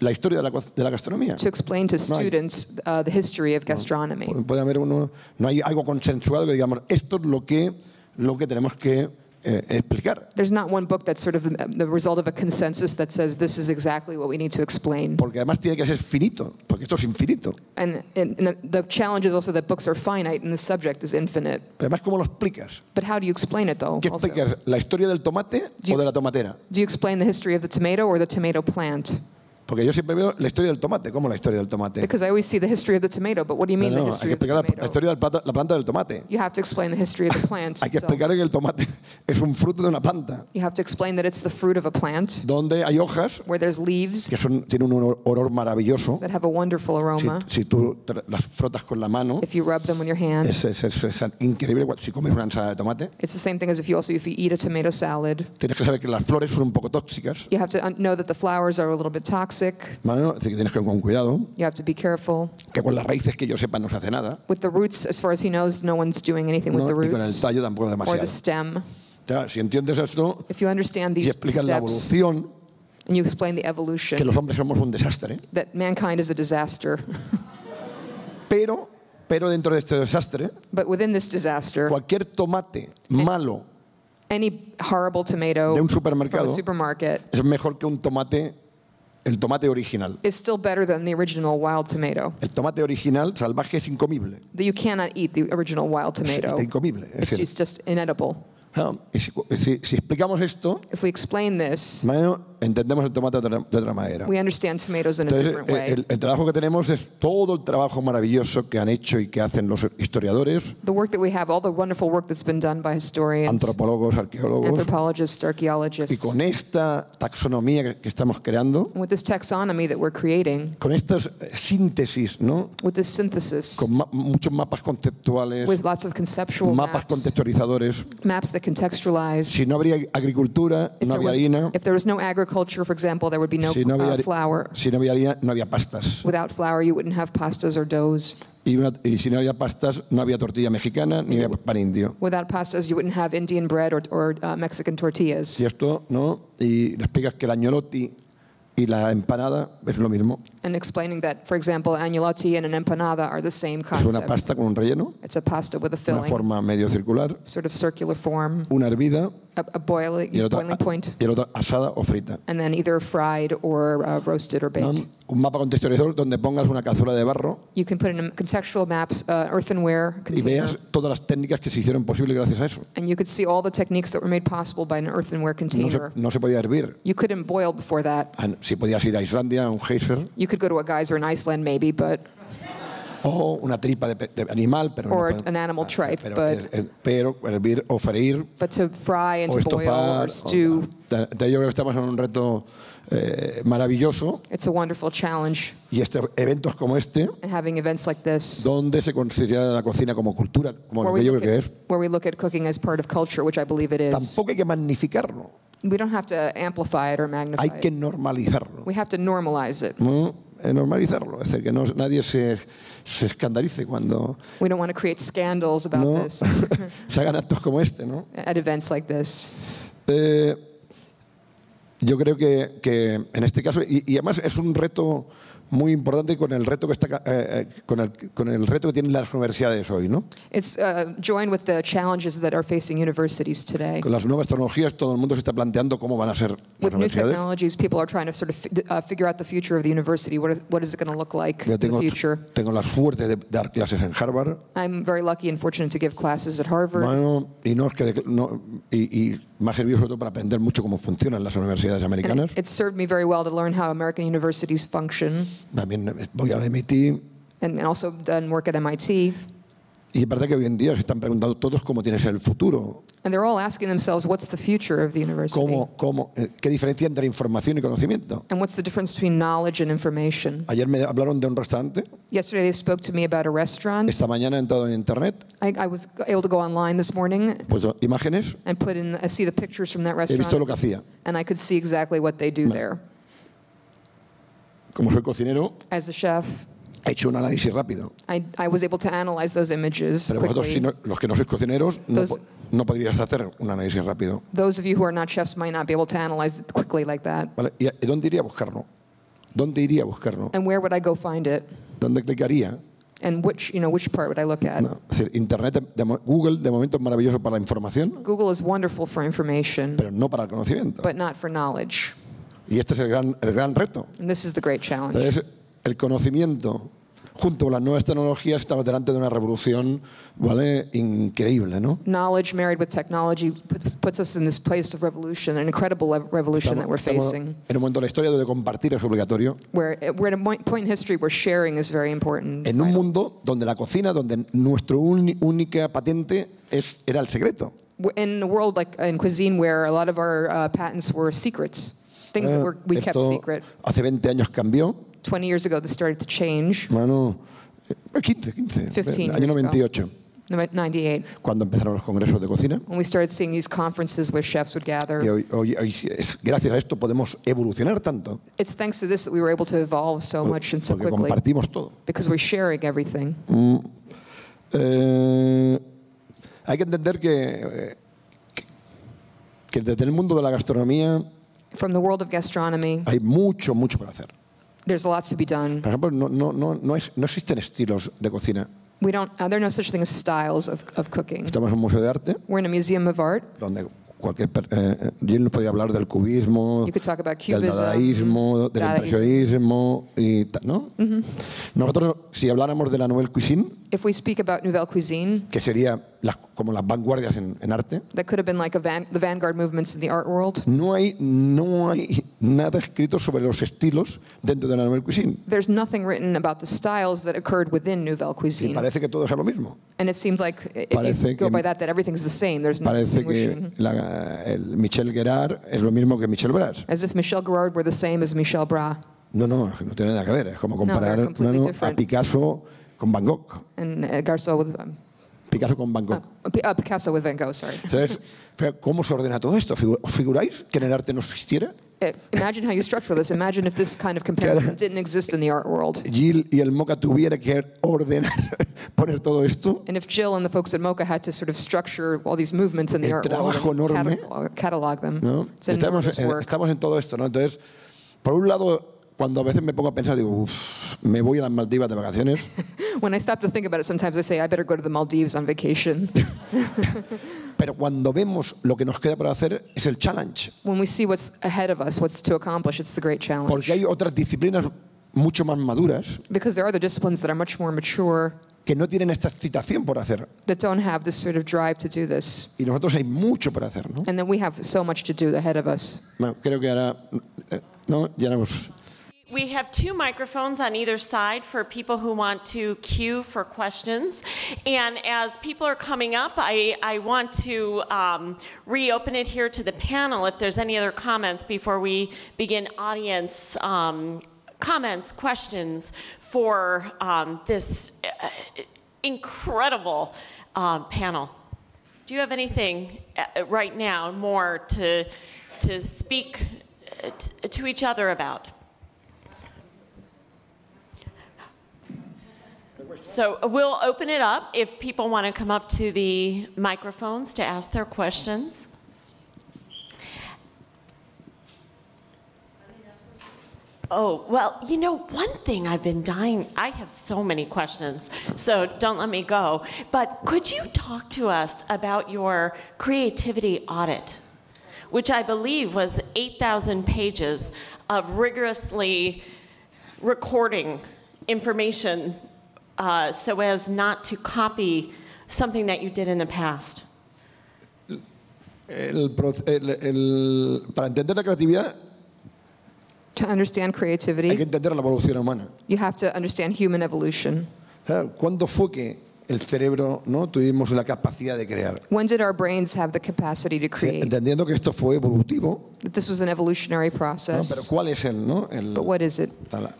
la historia de la, co- de la gastronomía. to explain to No hay. students uh, the history of gastronomy. Puede haber uno, no hay algo consensuado que digamos, esto es lo que, lo que tenemos que eh, explicar. There's not one book that's sort of the, the result of a consensus that says this is exactly what we need to explain. Porque además tiene que ser finito, porque esto es infinito. And, and, and the, the challenge is also that books are finite and the subject is infinite. Pero además, ¿cómo lo explicas? But how do you explain it though? ¿Qué also? explicas? ¿La historia del tomate Do o de la tomatera? Do you explain the history of the tomato or the tomato plant? Porque yo siempre veo la historia del tomate. ¿Cómo la historia del tomate? Because I always see the history of the tomato, but what do you No, mean the no, hay history of the la, la tomato? historia de la planta, la planta del tomate. You have to explain the history of the plant. Hay que explicar que el tomate es un fruto de una planta, You have to explain that it's the fruit of a plant donde hay hojas where there's leaves que son, tienen un olor, maravilloso. that have a wonderful Si, aroma. si tú te las frotas con la mano, If you rub them with your hand, es, es- es- es increíble. Si comes una ensalada de tomate, it's the same thing as if you also if you eat a tomato salad. tienes que saber que las flores son un poco tóxicas. You have to know that the flowers are a little bit toxic. Decir, que tienes que ir con cuidado, You have to be careful. que con las raíces que yo sepa no se hace nada, With the roots, as far as he knows, no one's doing anything with ¿no? the y con el roots tallo tampoco or demasiado. the stem. Ya, si entiendes esto If you understand y these explicas la steps evolución, and you explain the que evolution, los hombres somos un desastre, that mankind is a disaster. pero, pero dentro de este desastre, But within this disaster, cualquier tomate malo any horrible tomato de un from supermercado a supermarket es mejor que un tomate, el tomate original. is still better than the original wild tomato. El tomate original salvaje es incomible. That you cannot eat the original wild tomato. Es incomible. Es It's just inedible. Claro, y si, si- si explicamos esto, If we explain this, bueno, entendemos el tomate de otra, de otra manera. we understand tomatoes in a Entonces, different way. el, el trabajo que tenemos es todo el trabajo maravilloso que han hecho y que hacen los historiadores, The work that we have, all the wonderful work that's been done by historians, antropólogos, arqueólogos, anthropologists, y archaeologists, con esta taxonomía que, que estamos creando, and with this taxonomy that we're creating, con estas eh, síntesis, ¿no? with this synthesis, con ma- muchos mapas conceptuales, with lots of conceptual mapas maps, contextualizadores. maps that contextualize. Si no habría agricultura, If no there, había was, harina. if there was no agriculture, for example, there would be no Si no había, uh, flour. si no había harina, no había pastas. Without flour, you wouldn't have pastas or doughs. Y, una- y si no había pastas, no había tortilla mexicana ni había pan indio. Without pastas, you wouldn't have Indian bread or, or uh, Mexican tortillas. Y esto, ¿no? Y le explicas que el agnolotti y la empanada es lo mismo. And explaining that, for example, agnolotti and an empanada are the same Es una pasta con un relleno, It's a pasta with a una filling, forma medio circular, sort of circular form, una hervida a, a boiling, y el otro, boiling point, y el otro asada o frita. and then either fried or uh, roasted or baked. Un mapa contextualizador donde pongas una cazuela de barro You can put in a contextual maps, uh, earthenware y veas todas las técnicas que se hicieron posibles gracias a eso. and you could see all the techniques that were made possible by an earthenware No se, container. no se podía hervir. You couldn't boil before that. Ah, Si podías ir a Islandia, a un geyser, You could go to a geyser in Iceland, maybe, but o una tripa de, de animal, pero, no Or puede- an animal ah, tripe, pero, but- pero hervir o freír but to fry and o to boil estofar. or o- stew, Te- te- yo creo que estamos en un reto eh, maravilloso it's a wonderful challenge. y este, eventos como este, And having events like this, donde se considera la cocina como cultura, como where lo we, que yo look creo que at, es, where we look at cooking as part of culture, which I believe it is, tampoco hay que magnificarlo, we don't have to amplify it or magnify hay que it. normalizarlo. We have to normalize it. ¿no? Eh, normalizarlo, es decir, que no, nadie se, se escandalice cuando We don't want to create scandals about no this se hagan actos como este, ¿no? at events like this. Eh, yo creo que, que en este caso, y, y además es un reto muy importante con el reto que está, eh, eh, con, el, con el reto que tienen las universidades hoy, ¿no? It's uh, joined with the challenges that are facing universities today. Con las nuevas tecnologías todo el mundo se está planteando cómo van a ser las With new universidades. technologies, people are trying to sort of uh, figure out the future of the university. What is, what is it going to look like Yo in the tengo, future? tengo la suerte de dar clases en Harvard. I'm very lucky and fortunate to give classes at Harvard. Bueno, y, no es que de- no- y, y me ha servido sobre todo para aprender mucho cómo funcionan las universidades americanas. it, it served me very well to learn how American universities function También voy al MIT and also done work at MIT. Y es verdad que hoy en día se están preguntando todos cómo tiene que ser el futuro, And they're all asking themselves, what's the future of the university? cómo, cómo, eh, qué diferencia entre información y conocimiento. And what's the difference between knowledge and information? Ayer me hablaron de un restaurante, Yesterday they spoke to me about a restaurant. esta mañana he entrado en internet, I, I was able to go online this morning pues imágenes, and put in, I see the pictures from that he visto lo restaurant, que hacía. and I could see exactly what they do there. Como soy cocinero, As a chef, he hecho un análisis rápido. I, I was able to analyze those images Pero vosotros, si quickly. no- los que no sois cocineros, no, Those- po- no podríais hacer un análisis rápido. Those of you who are not chefs might not be able to analyze it quickly like that. ¿vale? ¿Y dónde iría a buscarlo? ¿Dónde iría a buscarlo? And where would I go find it? ¿Dónde clicaría? And which, you know, which part would I look at? No, es decir, Internet, de- Google de momento es maravilloso para la información, Google is wonderful for information, pero no para el conocimiento. but not for knowledge. Y este es el gran, el gran reto. And this is the great challenge. Entonces, el conocimiento junto con las nuevas tecnologías estamos delante de una revolución ¿vale? increíble. ¿no? Knowledge married with technology puts, us in this place of revolution, an incredible revolution that we're estamos facing, en un momento de la historia donde compartir es obligatorio. where eh, we're at a point in history where sharing is very important. En un mundo donde la cocina, donde nuestra única patente es, era el secreto. We're In a world like in cuisine where a lot of our uh, patents were secrets, things that were, we kept secret. hace 20 años cambió. 20 years ago, this started to change. Bueno, eh, 15, 15. 15 año years ago. 98, No- 98, cuando empezaron los congresos de cocina. when we started seeing these conferences where chefs would Y gather. hoy, hoy- hoy es- gracias a esto podemos evolucionar tanto, It's thanks to this that we were able to evolve so much and so porque quickly compartimos todo. because we're sharing everything. Eh, hay que entender que, eh, que, que desde el mundo de la gastronomía From the world of gastronomy, hay mucho, mucho por hacer. There's a lot to be done. Por ejemplo, no, no, no, no, es- no existen estilos de cocina. We don't, uh, there are no such thing as styles of, of cooking. Estamos en un museo de arte We're in a museum of art. donde cualquier... per- eh, eh, Jill nos podría hablar del cubismo, You could talk about del cubism, dadaísmo, del Dadaísmo. impresionismo y tal, ¿no? Nosotros, si habláramos de la nouvelle cuisine, If we speak about Nouvelle Cuisine, que sería las- como las vanguardias en, en arte, that could have been like a van, the vanguard movements in the art world. no hay, no hay nada escrito sobre los estilos dentro de la nouvelle cuisine. There's nothing written about the styles that occurred within Nouvelle Y Cuisine. parece que todo es lo mismo. And it seems like if Parece you go que- by that, that everything's the same. There's no Parece que distinguishing. la- el Michel Gerard es lo mismo que Michel Bras. As if Michel Gerard were the same as Michel Bras No, no, no tiene nada que ver. Es como comparar no, completely no, a. Picasso con Van Gogh. and uh, Garceau with Picasso con Van Gogh. uh, uh, Picasso with Van Gogh. Sorry. Entonces, ¿cómo se ordena todo esto? ¿Os figuráis que en el arte no existiera? Uh, Imagine how you structure this. Imagine if this kind of comparison didn't exist in the art world. Jill y el Moca tuviera que ordenar, poner todo esto. And if Jill and the folks at MoCA had to sort of structure all these movements in the El art world trabajo and enorme. catalog, catalog them, ¿no? it's Estamos, en, work. estamos en todo esto, ¿no? Entonces, por un lado, cuando a veces me pongo a pensar, digo, "Uf, me voy a las Maldivas de vacaciones, When I stop to think about it, sometimes I say, I better go to the Maldives on vacation. pero cuando vemos lo que nos queda por hacer es el challenge. when we see what's ahead of us, what's to accomplish, it's the great challenge. Porque hay otras disciplinas mucho más maduras Because there are other disciplines that are much more mature que no tienen esta excitación por hacer. that don't have this sort of drive to do this. Y nosotros hay mucho por hacer, ¿no? And then we have so much to do ahead of us. Bueno, creo que ahora, eh, ¿no? Ya no hemos- We have two microphones on either side for people who want to queue for questions. And as people are coming up, I, I want to um, reopen it here to the panel if there's any other comments before we begin audience um, comments, questions for um, this uh, incredible um, panel. Do you have anything uh, right now more to, to speak uh, to each other about? So we'll open it up if people want to come up to the microphones to ask their questions. Oh, well, you know, one thing I've been dying, I have so many questions, so don't let me go. But could you talk to us about your creativity audit, which I believe was 8,000 pages of rigorously recording information uh, so as not to copy something that you did in the past? El el- el- para entender la creatividad To understand hay que creativity, entender la evolución humana. you have to understand human evolution. ¿Cuándo fue que el cerebro no tuvimos la capacidad de crear? When did our brains have the capacity to create? Entendiendo que esto fue evolutivo, That this was an evolutionary ¿no? pero process. ¿cuál es el, no? El- But what is it?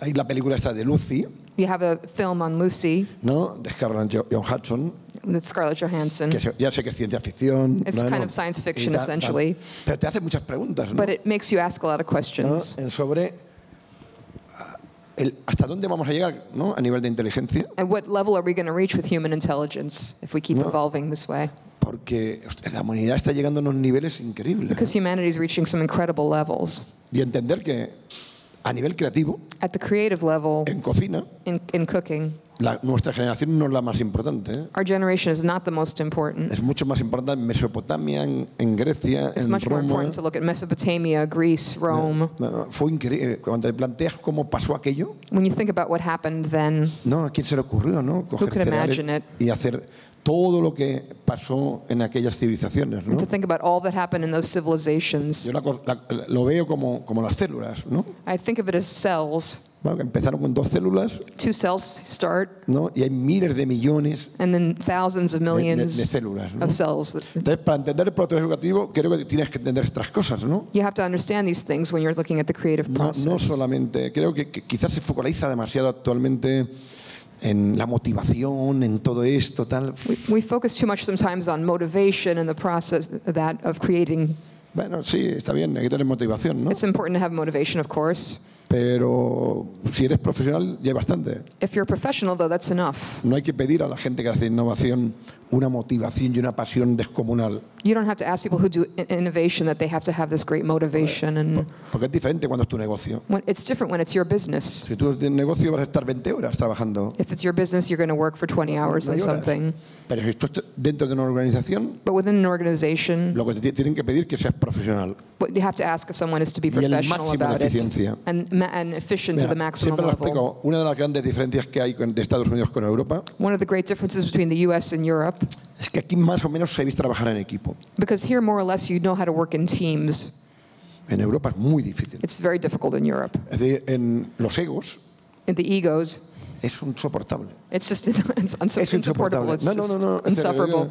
hay la película esta de Lucy, You have a film on Lucy ¿no? De Scarlett Jo- John Hudson, with Scarlett Johansson, que ya sé que es ciencia ficción. It's ¿no? kind ¿no? of science fiction, tal, essentially. tal. Pero te hace muchas preguntas, ¿no? but it makes you ask a lot of ¿no? questions. En sobre el- hasta dónde vamos a llegar ¿no? a nivel de inteligencia, And what level are we going to reach with human intelligence if we keep No. evolving this way? porque la humanidad está llegando a unos niveles increíbles. Because humanity is reaching some incredible levels. Y entender que a nivel creativo, At the creative level, en cocina, in, in cooking, la- nuestra generación no es la más importante. ¿eh? our generation is not the most important. Es mucho más importante en Mesopotamia, en, en Grecia, It's en much more Roma. important to look at Mesopotamia, Greece, Rome. No, no, fue increíble. Cuando te planteas cómo pasó aquello, When you think about what happened then, ¿no? ¿A quién se le ocurrió, no? Coger could cereales imagine it? y hacer todo lo que pasó en aquellas civilizaciones, to think about all that happened in those civilizations, Yo la co- la- lo veo como, como las células, ¿no? I think of it as cells. Bueno, empezaron con dos células, Two cells start, ¿no? Y hay miles de millones and then thousands of de, de- millions de células, ¿no? of cells. that- Entonces, para entender el proceso educativo, creo que tienes que entender estas cosas, ¿no? You have to understand these things when you're looking at the creative No, process. no solamente, creo que, que quizás se focaliza demasiado actualmente en la motivación, en todo esto, tal. We, we focus too much sometimes on motivation and the process that of creating. Bueno, sí, está bien, hay que tener motivación, ¿no? It's important to have motivation, of course. Pero si eres profesional, ya hay bastante. If you're professional, though, that's enough. No hay que pedir a la gente que hace innovación una motivación y una pasión descomunal. You don't have to ask people who do innovation that they have to have this great motivation. And Porque es diferente cuando es tu negocio. when, it's different when it's your business. Si tú tienes negocio vas a estar 20 horas trabajando. If it's your business, you're going to work for 20 hours on horas. something. Pero si tú estás dentro de una organización, But within an organization, lo que te tienen que pedir que seas profesional. what you have to ask if someone is to be Y el professional máximo de about it eficiencia. and, ma- and efficient to Mira, the maximum siempre lo level. explico. Una de las grandes diferencias que hay con- de Estados Unidos con Europa One of the great differences between the US and Europe, es que aquí más o menos sabéis trabajar en equipo. because here more or less you know how to work in teams. En Europa es muy difícil. It's very difficult in Europe. Es decir, en los egos In the egos, es insoportable. it's just it's Es insoportable. It's No, no, no, no. es insufferable.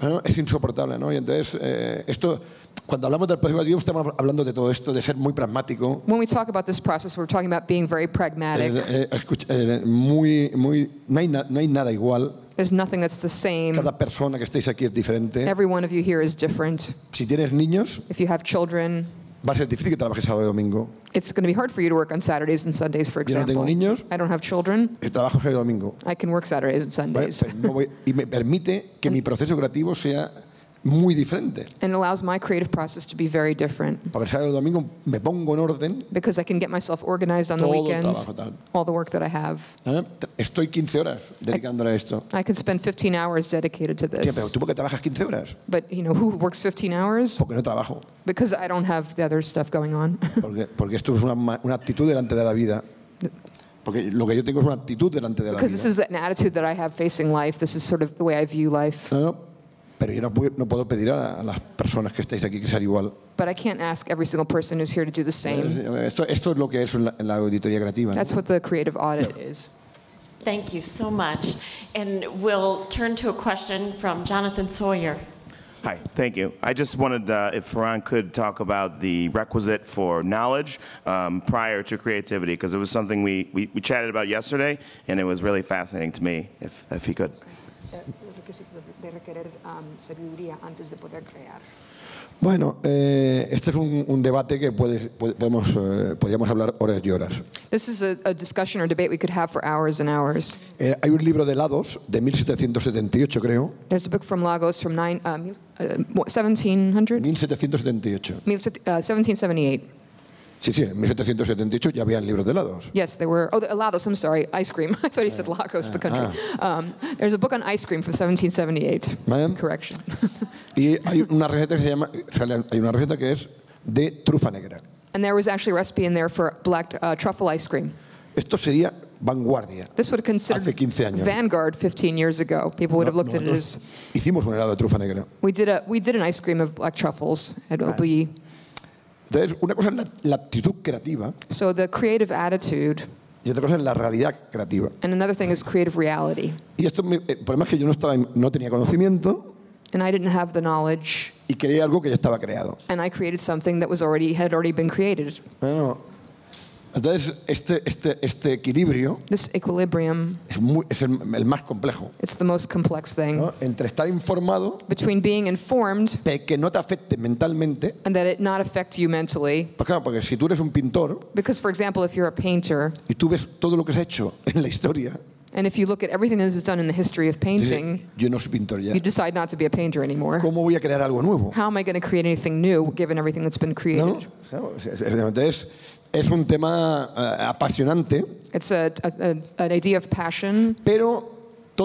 no, Es insoportable, ¿no? Y entonces, eh, esto, cuando hablamos del proceso educativo, estamos hablando de todo esto, de ser muy pragmático, When we talk about this process, we're talking about being very pragmatic. eh, eh, escucha, eh, muy, muy, no hay, na- no hay nada igual. There's nothing that's the same. Cada persona que estéis aquí es diferente. Every one of you here is different. Si tienes niños, If you have children, va a ser difícil que trabajes sábado y domingo. It's going to be hard for you to work on Saturdays and Sundays, for Yo no tengo example. niños. I don't have children. Eh, Trabajo y domingo. I can work Saturdays and ¿vale? Sundays. Pero no voy- y me permite que mi proceso creativo sea muy diferente. And it allows my creative process to be very different Porque el sábado y domingo me pongo en orden. because I can get myself organized on the weekends, trabajo, all the work that I have. ¿eh? Estoy 15 horas dedicándole a esto. I could spend 15 hours dedicated to Tío, pero this. tú por qué trabajas 15 horas? But, you know, who works 15 hours? Porque no trabajo. Because I don't have the other stuff going on. Porque, porque esto es una, una actitud delante de la vida. Porque lo que yo tengo es una actitud delante de la Because this is an attitude that I have facing life. This is sort of the way I view life. No, no, pero yo no no puedo pedir a, a las personas que estáis aquí que sean igual. But I can't ask every single person who's here to do the same. Esto, esto es lo que es la, la auditoría creativa. ¿no? That's what the creative audit is. Thank you so much. And we'll turn to a question from Jonathon Sawyer. Hi, thank you. I just wanted, uh, if Ferran could talk about the requisite for knowledge um, prior to creativity, because it was something we, we, we chatted about yesterday, and it was really fascinating to me, if, if he could. Bueno, eh, este es un, un debate que puede- podemos, eh, podríamos hablar horas y horas. This is a, a discussion or debate we could have for hours and hours. Eh, hay un libro de helados de 1778, creo. There's a book from Lagos from nine, uh, mil- uh, what, 1700? 1778. Mil- uh, 1778. Sí, sí, en 1778 ya habían libros de helados. Yes, there were. Oh, the Lagos, I'm sorry, ice cream. I thought he said Lagos, the country. Um, there's a book on ice cream from 1778. Ma'am? Correction. Y hay una receta que se llama, hay una receta que es de trufa negra. and there was actually a recipe in there for black uh, truffle ice cream. Esto sería vanguardia. This would considered Hace 15 años. vanguard 15 years ago. People would have looked at it as hicimos un helado de trufa negra. we did a we did an ice cream of black truffles. It'll be Entonces, una cosa es la, la actitud creativa so the creative attitude, y otra cosa es la realidad creativa. and another thing is creative reality. Y esto, el problema es que yo no, estaba, no tenía conocimiento And I didn't have the knowledge, y creé algo que ya estaba creado. and I created something that was already had already been created. Bueno, entonces, este, este, este equilibrio This equilibrium, es, muy- es el, el más complejo. it's the most complex thing ¿no? Entre estar informado, between being informed pe- que no te afecte mentalmente. and that it not affect you mentally. Pues claro, porque si tú eres un pintor Because, for example, if you're a painter, y tú ves todo lo que se ha hecho en la historia, and if you look at everything that is done in the history of painting, yo no soy pintor ya. you decide not to be a painter anymore. ¿Cómo voy a crear algo nuevo? How am I going to create anything new given everything that's been ¿No? created? Es- Entonces, es un tema eh, apasionante, It's a, a, a- an idea of passion, pero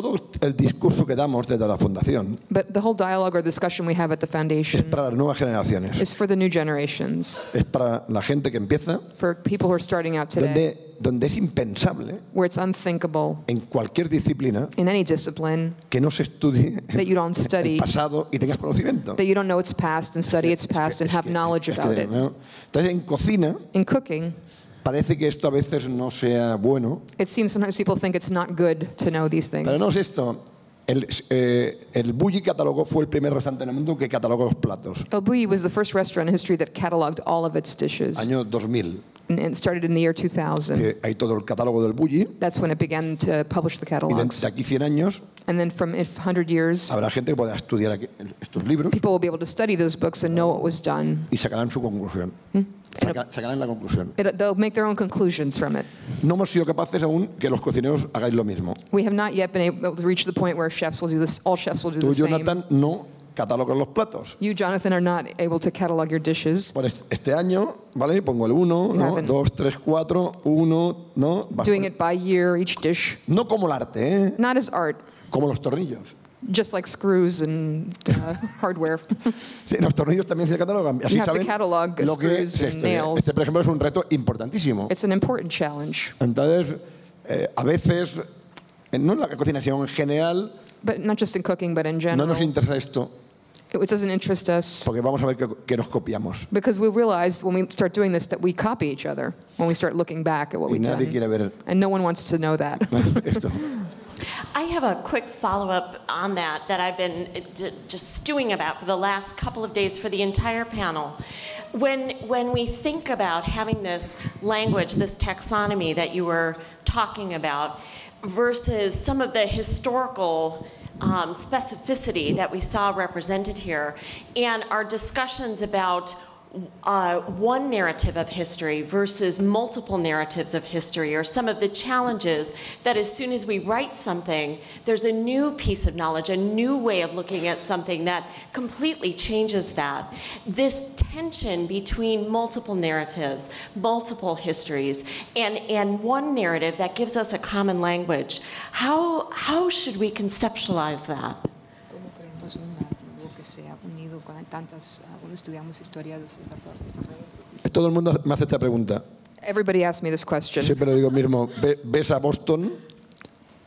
todo el discurso que damos desde la fundación but the whole dialogue or discussion we have at the es foundation para las nuevas generaciones, is for the new generations, es para la gente que empieza, for people who are starting out today, donde, donde es impensable where it's unthinkable en cualquier disciplina in any discipline que no se estudie that you don't el study, pasado y tengas conocimiento. that you don't know its past and study its past and have que- knowledge es que, about it. ¿no? Entonces, en cocina In cooking, parece que esto a veces no sea bueno, it seems sometimes people think it's not good to know these things. pero no es esto. El, eh, el Bulli Catálogo fue el primer restaurante en el mundo que catalogó los platos, El Bulli was the first restaurant in history that cataloged all of its dishes, año 2000. and it started in the year 2000. que hay todo el catálogo del Bulli That's when it began to publish the y de, catalogs. aquí 100 años And then from if 100 years, habrá gente que pueda estudiar aquí- estos libros people will be able to study those books and know what was done. y sacarán su conclusión. Saca- sacarán la conclusión. They'll make their own conclusions from it. No hemos sido capaces aún que los cocineros hagáis lo mismo. We have not yet been able to reach the point where chefs will do this. All chefs will do Tú, the same. Jonathan, no catalogas los platos. You, Jonathan, are not able to catalog your dishes. Por est- este año, ¿vale? Pongo el 1, You ¿no? haven't. 2, 3, 4, 1, ¿no? Doing it by year, each dish, No como el arte, ¿eh? not as art, Como los tornillos. Just like screws and uh, hardware. Sí, los tornillos también se catalogan. Así You have to saben catalog lo que screws es and esto. nails. Este, por ejemplo, es un reto importantísimo. It's an important challenge, Entonces, eh, a veces, eh, no en la cocina, sino en general, but not just in cooking, but in no general. nos interesa esto, It doesn't interest us porque vamos a ver que, que nos copiamos. because we realize when we start doing this that we copy each other when we start looking back at what Y we've nadie quiere ver And no one wants to know that. esto. I have a quick follow up on that that I've been d- just stewing about for the last couple of days for the entire panel. When, when we think about having this language, this taxonomy that you were talking about, versus some of the historical um, specificity that we saw represented here, and our discussions about uh, one narrative of history versus multiple narratives of history, or some of the challenges that as soon as we write something, there's a new piece of knowledge, a new way of looking at something that completely changes that. This tension between multiple narratives, multiple histories, and, and one narrative that gives us a common language, how, how should we conceptualize that? Tantas, cuando estudiamos historia Todo el mundo me hace esta pregunta. Everybody asks me this question. Siempre lo digo mismo. Ve- ¿Ves a Boston?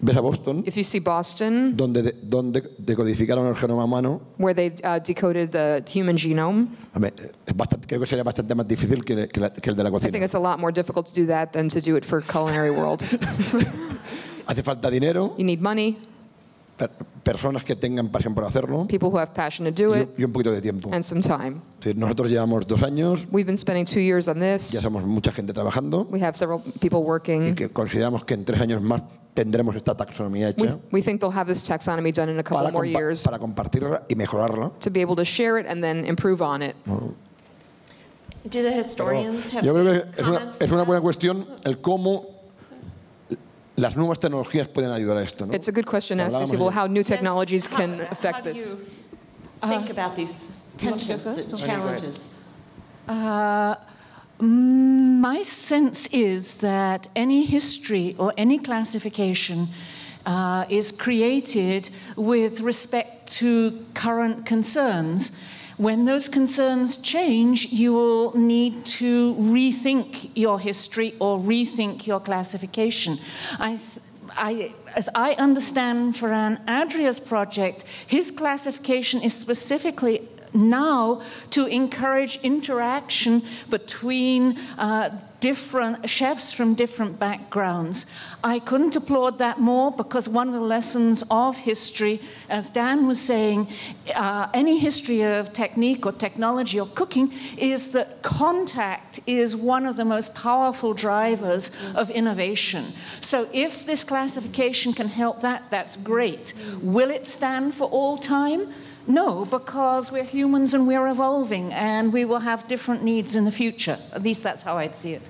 ¿Ves a Boston? If you see Boston, Donde, de- donde decodificaron el genoma humano. where they uh, decoded the human genome, Hombre, es bastante, creo que sería bastante más difícil que, que la- que el de la I think cocina. it's a lot more difficult to do that than to do it for culinary world. Hace falta dinero, you need money, per- personas que tengan pasión por hacerlo people who have passion to do y, it, y un poquito de tiempo. and some time. Nosotros llevamos dos años, We've been spending two years on ya this. somos mucha gente trabajando We have several people y working. que consideramos que en tres años más tendremos esta taxonomía We, hecha we think they'll have this taxonomy done in a couple para, more compa- years para compartirla y mejorarla. to be able to share it and then improve on it. Do the historians have Yo creo any que es una, comments? es una buena cuestión el cómo las nuevas tecnologías pueden ayudar a esto. ¿no? It's a good question to ask these people how new technologies how- can how affect do this. you Think about these you want to go tensions and challenges. Uh, my sense is that any history or any classification uh, is created with respect to current concerns. When those concerns change, you will need to rethink your history or rethink your classification. I I, as I understand Ferran Adria's project, his classification is specifically now to encourage interaction between uh, different chefs from different backgrounds. I couldn't applaud that more because one of the lessons of history, as Dan was saying, uh, any history of technique or technology or cooking is that contact is one of the most powerful drivers of innovation. So if this classification can help that, that's great. Will it stand for all time? No, because we're humans and we're evolving and we will have different needs in the future. At least that's how I'd see it.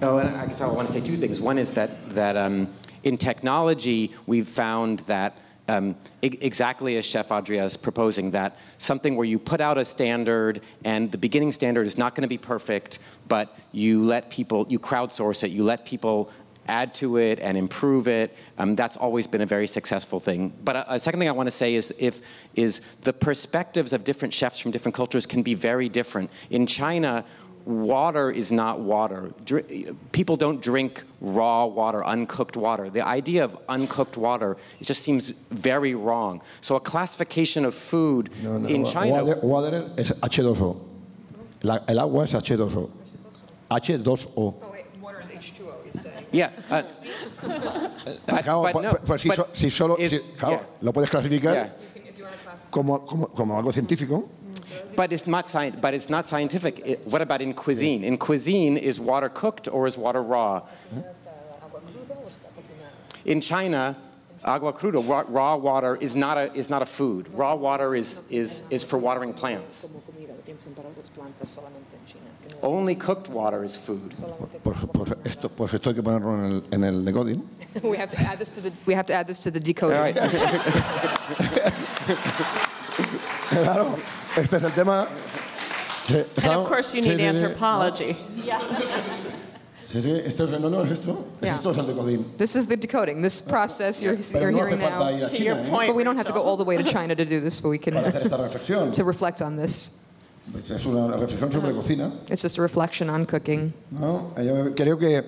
Oh, and I guess I want to say two things. One is that that um, in technology we've found that. Um, exactly as Chef Adria is proposing, that something where you put out a standard and the beginning standard is not going to be perfect, but you let people, you crowdsource it, you let people add to it and improve it. Um, that's always been a very successful thing. But a, a second thing I want to say is if is the perspectives of different chefs from different cultures can be very different. In China, water is not water. Dr- people don't drink raw water, uncooked water. The idea of uncooked water it just seems very wrong. So a classification of food No, no, in China. Water, water es H2O. La- el agua es H2O. H2O. Oh, wait, water is H2O, you say. Yeah. uh, but- Claro, but pues- no, pues si, but so- si solo, is- si- claro, yeah. lo puedes clasificar Yeah. como, como, como algo científico. But it's not sci- but it's not scientific. It- what about in cuisine? In cuisine, is water cooked or is water raw? In China, agua cruda, raw, raw water is not a is not a food. Raw water is is is for watering plants. Only cooked water is food. Pues, pues esto, pues esto hay que ponerlo en el, en el decoding. we have to add this to the we have to add this to the decoding. All right. Claro, este es el tema. Sí, And of course, you need sí, sí, anthropology. Sí, sí, esto es, no, no, es esto. Yeah. Es el. This is the decoding. This process you're, Pero you're no hearing now. ir To China your ¿eh? point. But we don't have to go all the way to China to do this, but we can hacer esta reflexión. to reflect on this. Es una reflexión sobre cocina. It's just a reflection on cooking. ¿no? Yo creo que,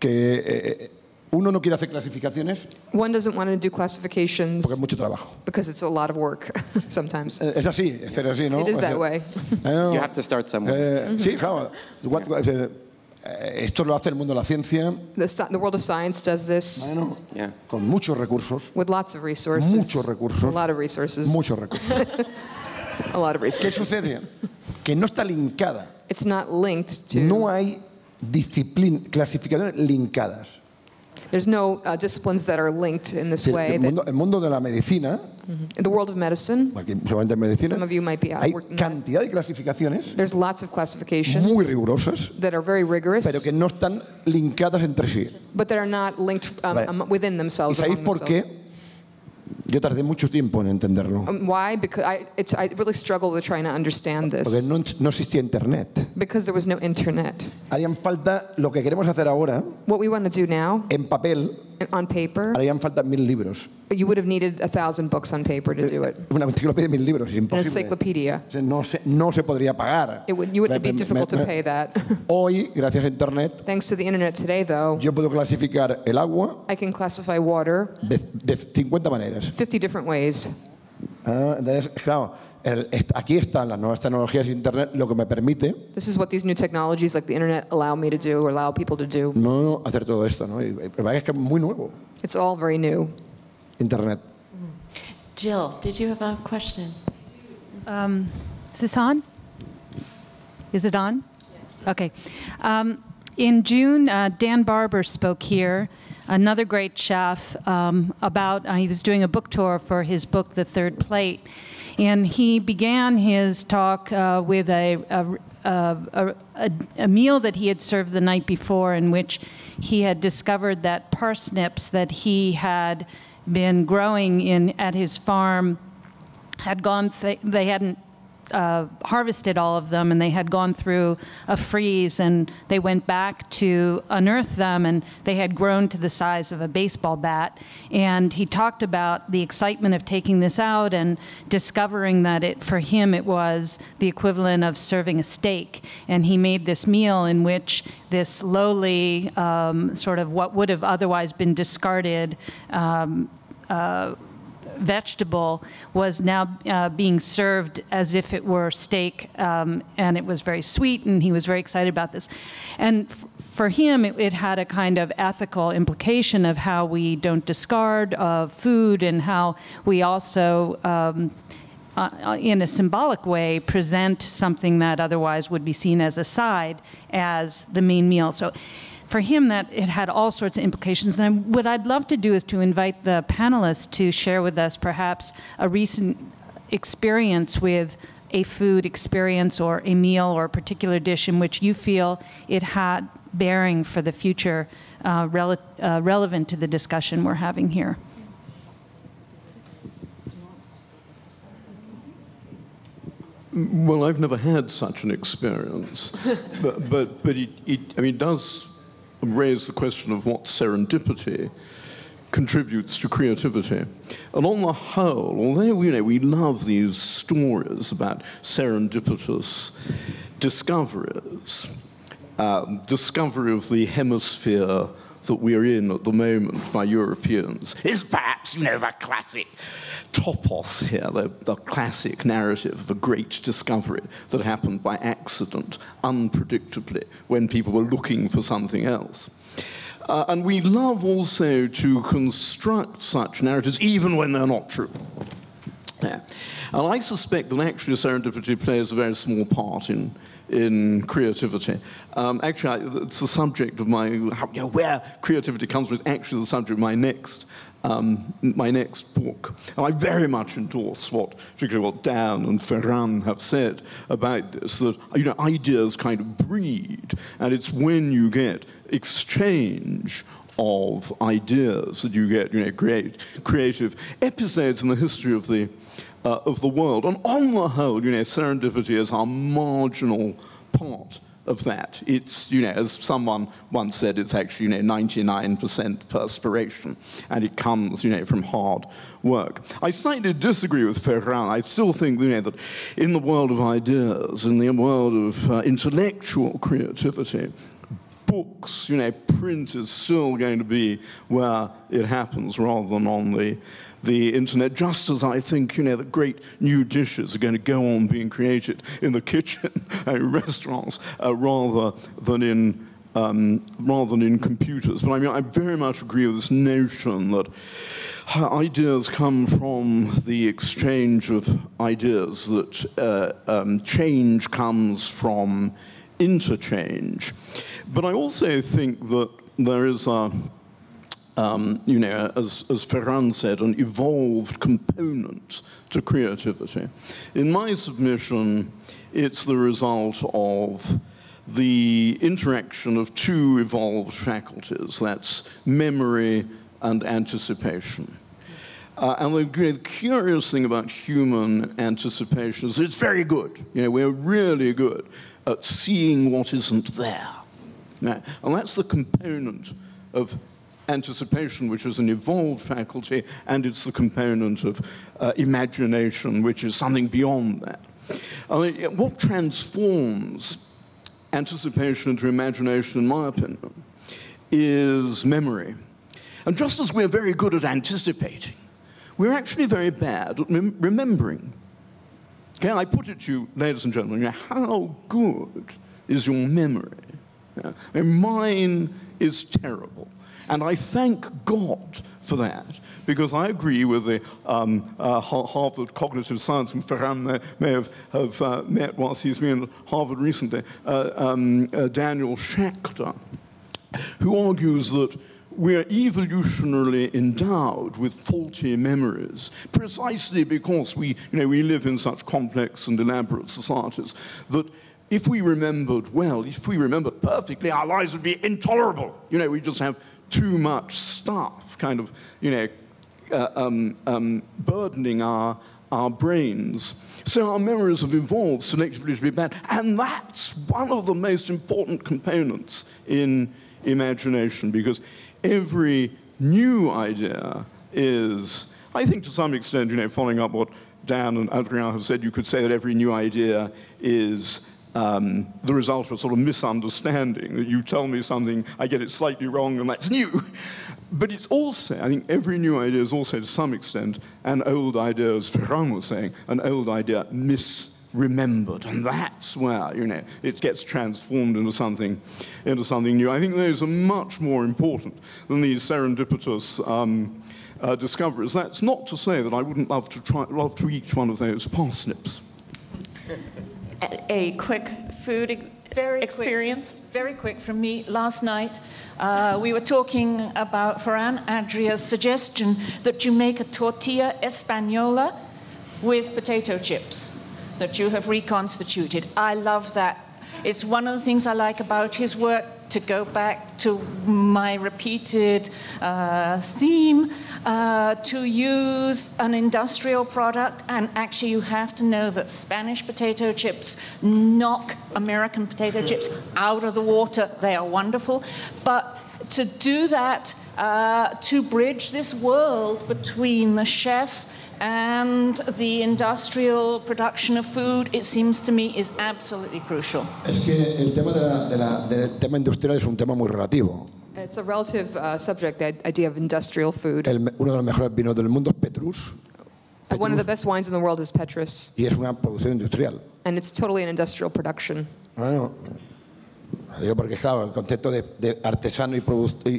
que eh, uno no quiere hacer clasificaciones One doesn't want to do classifications porque es mucho trabajo. because it's a lot of work sometimes. Eh, Es así, es así, ¿no? It is that way. Eh, You have to start somewhere. eh, sí, claro. What- what- eh, eh, esto lo hace el mundo de la ciencia, The, world of science does this bueno, Yeah. con muchos recursos, with lots of resources. Muchos recursos. A lot of resources. muchos recursos. A lot of ¿Qué sucede? Que no está linkada. It's not linked to. No hay disciplina, clasificaciones linkadas. There's no uh, disciplines that are linked in this way. el, mundo, el mundo de la medicina, in the world of medicine, aquí solamente en medicina, Some of you might be hay cantidad de clasificaciones there's lots of classifications muy rigurosas, that are very rigorous, pero que no están linkadas entre sí. but that are not linked um, Vale. um, within ¿Y themselves. sabéis among por qué? Yo tardé mucho tiempo en entenderlo. Um, why? Because I, it's, I really struggle with trying to understand Porque this. no, no existía internet. Because there was no internet. Harían falta, lo que queremos hacer ahora, What we want to do now, en papel, on paper, harían falta mil libros. you would have needed a thousand books on paper to do it. Una enciclopedia de mil libros, es An encyclopedia. No se, no se podría pagar. It would, you would, be Me- me- difficult to pay that. Hoy, gracias a internet, Thanks to the internet today, though, yo puedo clasificar el agua I can classify water de, de 50 maneras. 50 different ways. Ah, entonces, claro, el- aquí están las nuevas tecnologías de internet, lo que me permite This is what these new technologies like the internet allow me to do or allow people to do. no no hacer todo esto. ¿no? Y, y, es que es muy nuevo, It's all very new. internet. Jill, did you have a question? Is this on? Is it on? Okay. Um, in June, uh, Dan Barber spoke here, another great chef, um, about, uh, he was doing a book tour for his book, The Third Plate. And he began his talk uh, with a, a, a, a, meal that he had served the night before, in which he had discovered that parsnips that he had been growing in at his farm had gone, th- they hadn't uh, harvested all of them and they had gone through a freeze and they went back to unearth them and they had grown to the size of a baseball bat. And he talked about the excitement of taking this out and discovering that it, for him, it was the equivalent of serving a steak. And he made this meal in which this lowly, um, sort of what would have otherwise been discarded. Um, uh, vegetable was now uh, being served as if it were steak, um, and it was very sweet, and he was very excited about this. And for him, it, it, had a kind of ethical implication of how we don't discard uh, food and how we also. Um, uh, in a symbolic way, present something that otherwise would be seen as a side as the main meal. So for him, that it had all sorts of implications. And I, what I'd love to do is to invite the panelists to share with us perhaps a recent experience with a food experience or a meal or a particular dish in which you feel it had bearing for the future uh, rele uh, relevant to the discussion we're having here. Well, I've never had such an experience, but, but, but it, it, I mean, it does raise the question of what serendipity contributes to creativity. And on the whole, although you know, we love these stories about serendipitous discoveries, um, discovery of the hemisphere that we're in at the moment by Europeans is perhaps, you know, the classic topos here, the, the classic narrative of a great discovery that happened by accident, unpredictably, when people were looking for something else. Uh, and we love also to construct such narratives even when they're not true. Yeah. And I suspect that actually serendipity plays a very small part in, in creativity. Um, actually, it's the subject of my, how, you know, where creativity comes from is actually the subject of my next um, my next book. And I very much endorse what, particularly what Dan and Ferran have said about this, that you know, ideas kind of breed, and it's when you get exchange of ideas that you get you know, create, creative episodes in the history of the, uh, of the world. And on the whole, you know, serendipity is a marginal part of that. It's, you know, as someone once said, it's actually, you know, 99% perspiration, and it comes, you know, from hard work. I slightly disagree with Ferran. I still think, you know, that in the world of ideas, in the world of uh, intellectual creativity, books, you know, print is still going to be where it happens rather than on the the internet, just as I think, you know, that great new dishes are going to go on being created in the kitchen and restaurants uh, rather than in um, rather than in computers. But I mean, I very much agree with this notion that ideas come from the exchange of ideas, that uh, um, change comes from interchange. But I also think that there is a um, you know, as, as Ferran said, an evolved component to creativity. In my submission, it's the result of the interaction of two evolved faculties. That's memory and anticipation. Uh, and the, the, curious thing about human anticipation is it's very good. You know, we're really good at seeing what isn't there. Now, and that's the component of anticipation, which is an evolved faculty, and it's the component of uh, imagination, which is something beyond that. Mean, what transforms anticipation into imagination, in my opinion, is memory. And just as we're very good at anticipating, we're actually very bad at mem remembering. I put it to you, ladies and gentlemen, how good is your memory? Yeah. mine is terrible. And I thank God for that, because I agree with the um, uh, Harvard cognitive science, and Ferran may, may have, have uh, met whilst he's been at Harvard recently, uh, um, uh, Daniel Schacter, who argues that we're evolutionarily endowed with faulty memories precisely because we, you know, we live in such complex and elaborate societies that if we remembered well, if we remembered perfectly, our lives would be intolerable. You know, we just have too much stuff kind of, you know, uh, um, um, burdening our, our brains. So our memories have evolved selectively to be bad. And that's one of the most important components in imagination because every new idea is, I think to some extent, you know, following up what Dan and Adria have said, you could say that every new idea is um, the result of a sort of misunderstanding. That you tell me something, I get it slightly wrong, and that's new. But it's also, I think every new idea is also to some extent an old idea, as Ferran was saying, an old idea misremembered. And that's where, you know, it gets transformed into something, into something new. I think those are much more important than these serendipitous um, uh, discoveries. That's not to say that I wouldn't love to try, love to eat one of those parsnips. A, quick food Very experience. Quick, very quick from me. Last night, uh, we were talking about Ferran Adria's suggestion that you make a tortilla española with potato chips that you have reconstituted. I love that. It's one of the things I like about his work. To go back to my repeated uh, theme, uh, to use an industrial product, and actually, you have to know that Spanish potato chips knock American potato chips out of the water. They are wonderful. But to do that, uh, to bridge this world between the chef and the industrial production of food, it seems to me, is absolutely crucial. Es que el tema de la- de la- del tema industrial es un tema muy relativo. It's a relative uh, subject, the idea of industrial food. El me- uno de los mejores vinos del mundo es Petrus Uh, One of the best wines in the world is Petrus, y es una producción industrial. and it's totally an industrial production. Bueno, digo porque claro, el concepto de, de artesano y,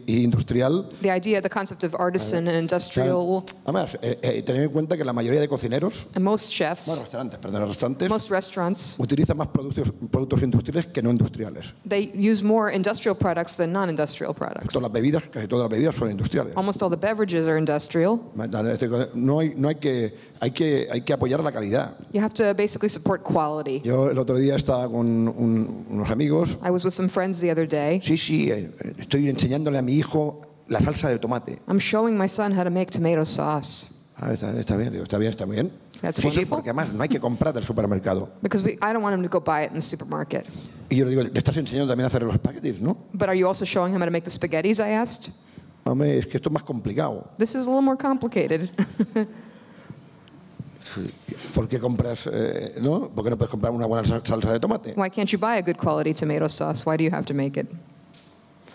y- industrial. The idea, the concept of artisan and industrial, Además, eh, eh, tened en cuenta que la mayoría de cocineros, and most bueno, chefs, restaurantes, perdón, restaurantes, most restaurants, utilizan más productos, productos industriales que no industriales. they use more industrial products than non-industrial products. Todas las bebidas, casi todas las bebidas son industriales. Almost all the beverages are industrial. Es decir, No hay, no hay que, hay que, hay que apoyar la calidad. You have to basically support quality. Yo el otro día estaba con un- unos amigos. I was with some friends the other day. Sí, sí, eh, estoy enseñándole a mi hijo la salsa de tomate. I'm showing my son how to make tomato sauce Ah, está, está bien, digo, está bien, está bien. That's sí, sí, wonderful. porque además no hay que comprar del supermercado. because we, I don't want him to go buy it in the supermarket. Y yo le digo, le estás enseñando también a hacer los espaguetis, ¿no? But are you also showing him how to make the spaghettis? I asked. Hombre, es que esto es más complicado. This is a little more complicated. ¿Por qué compras, eh, no? ¿Por qué no puedes comprar una buena sal- salsa de tomate? Why can't you buy a good quality tomato sauce? Why do you have to make it?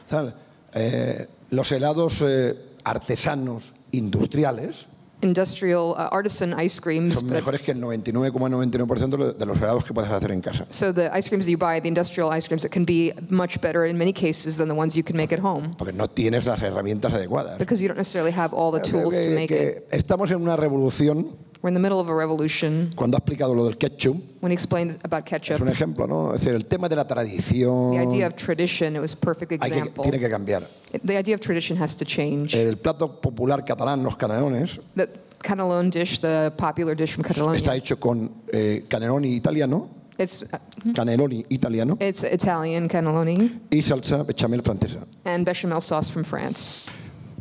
¿Sabes? Eh, los helados eh, artesanos industriales Industrial uh, artisan ice creams. son mejores que el 99,99% de los helados que puedes hacer en casa. so the ice creams that you buy, the industrial ice creams, it can be much better in many cases than the ones you can make at home Porque no tienes las herramientas adecuadas. because you don't necessarily have all the tools to que- make it. que estamos en una revolución. We're in the middle of a revolution. Cuando ha explicado lo del ketchup, When he explained about es ketchup, un ejemplo, ¿no? Es decir, el tema de la tradición the idea of tradition, it was a perfect hay que- example. tiene que cambiar. The idea of tradition has to change. El plato popular catalán, los canelones, The Catalan dish, the popular dish from está Catalonia, hecho con eh, caneloni italiano, it's, uh, caneloni italiano it's Italian cannelloni y salsa bechamel francesa. and bechamel sauce from France.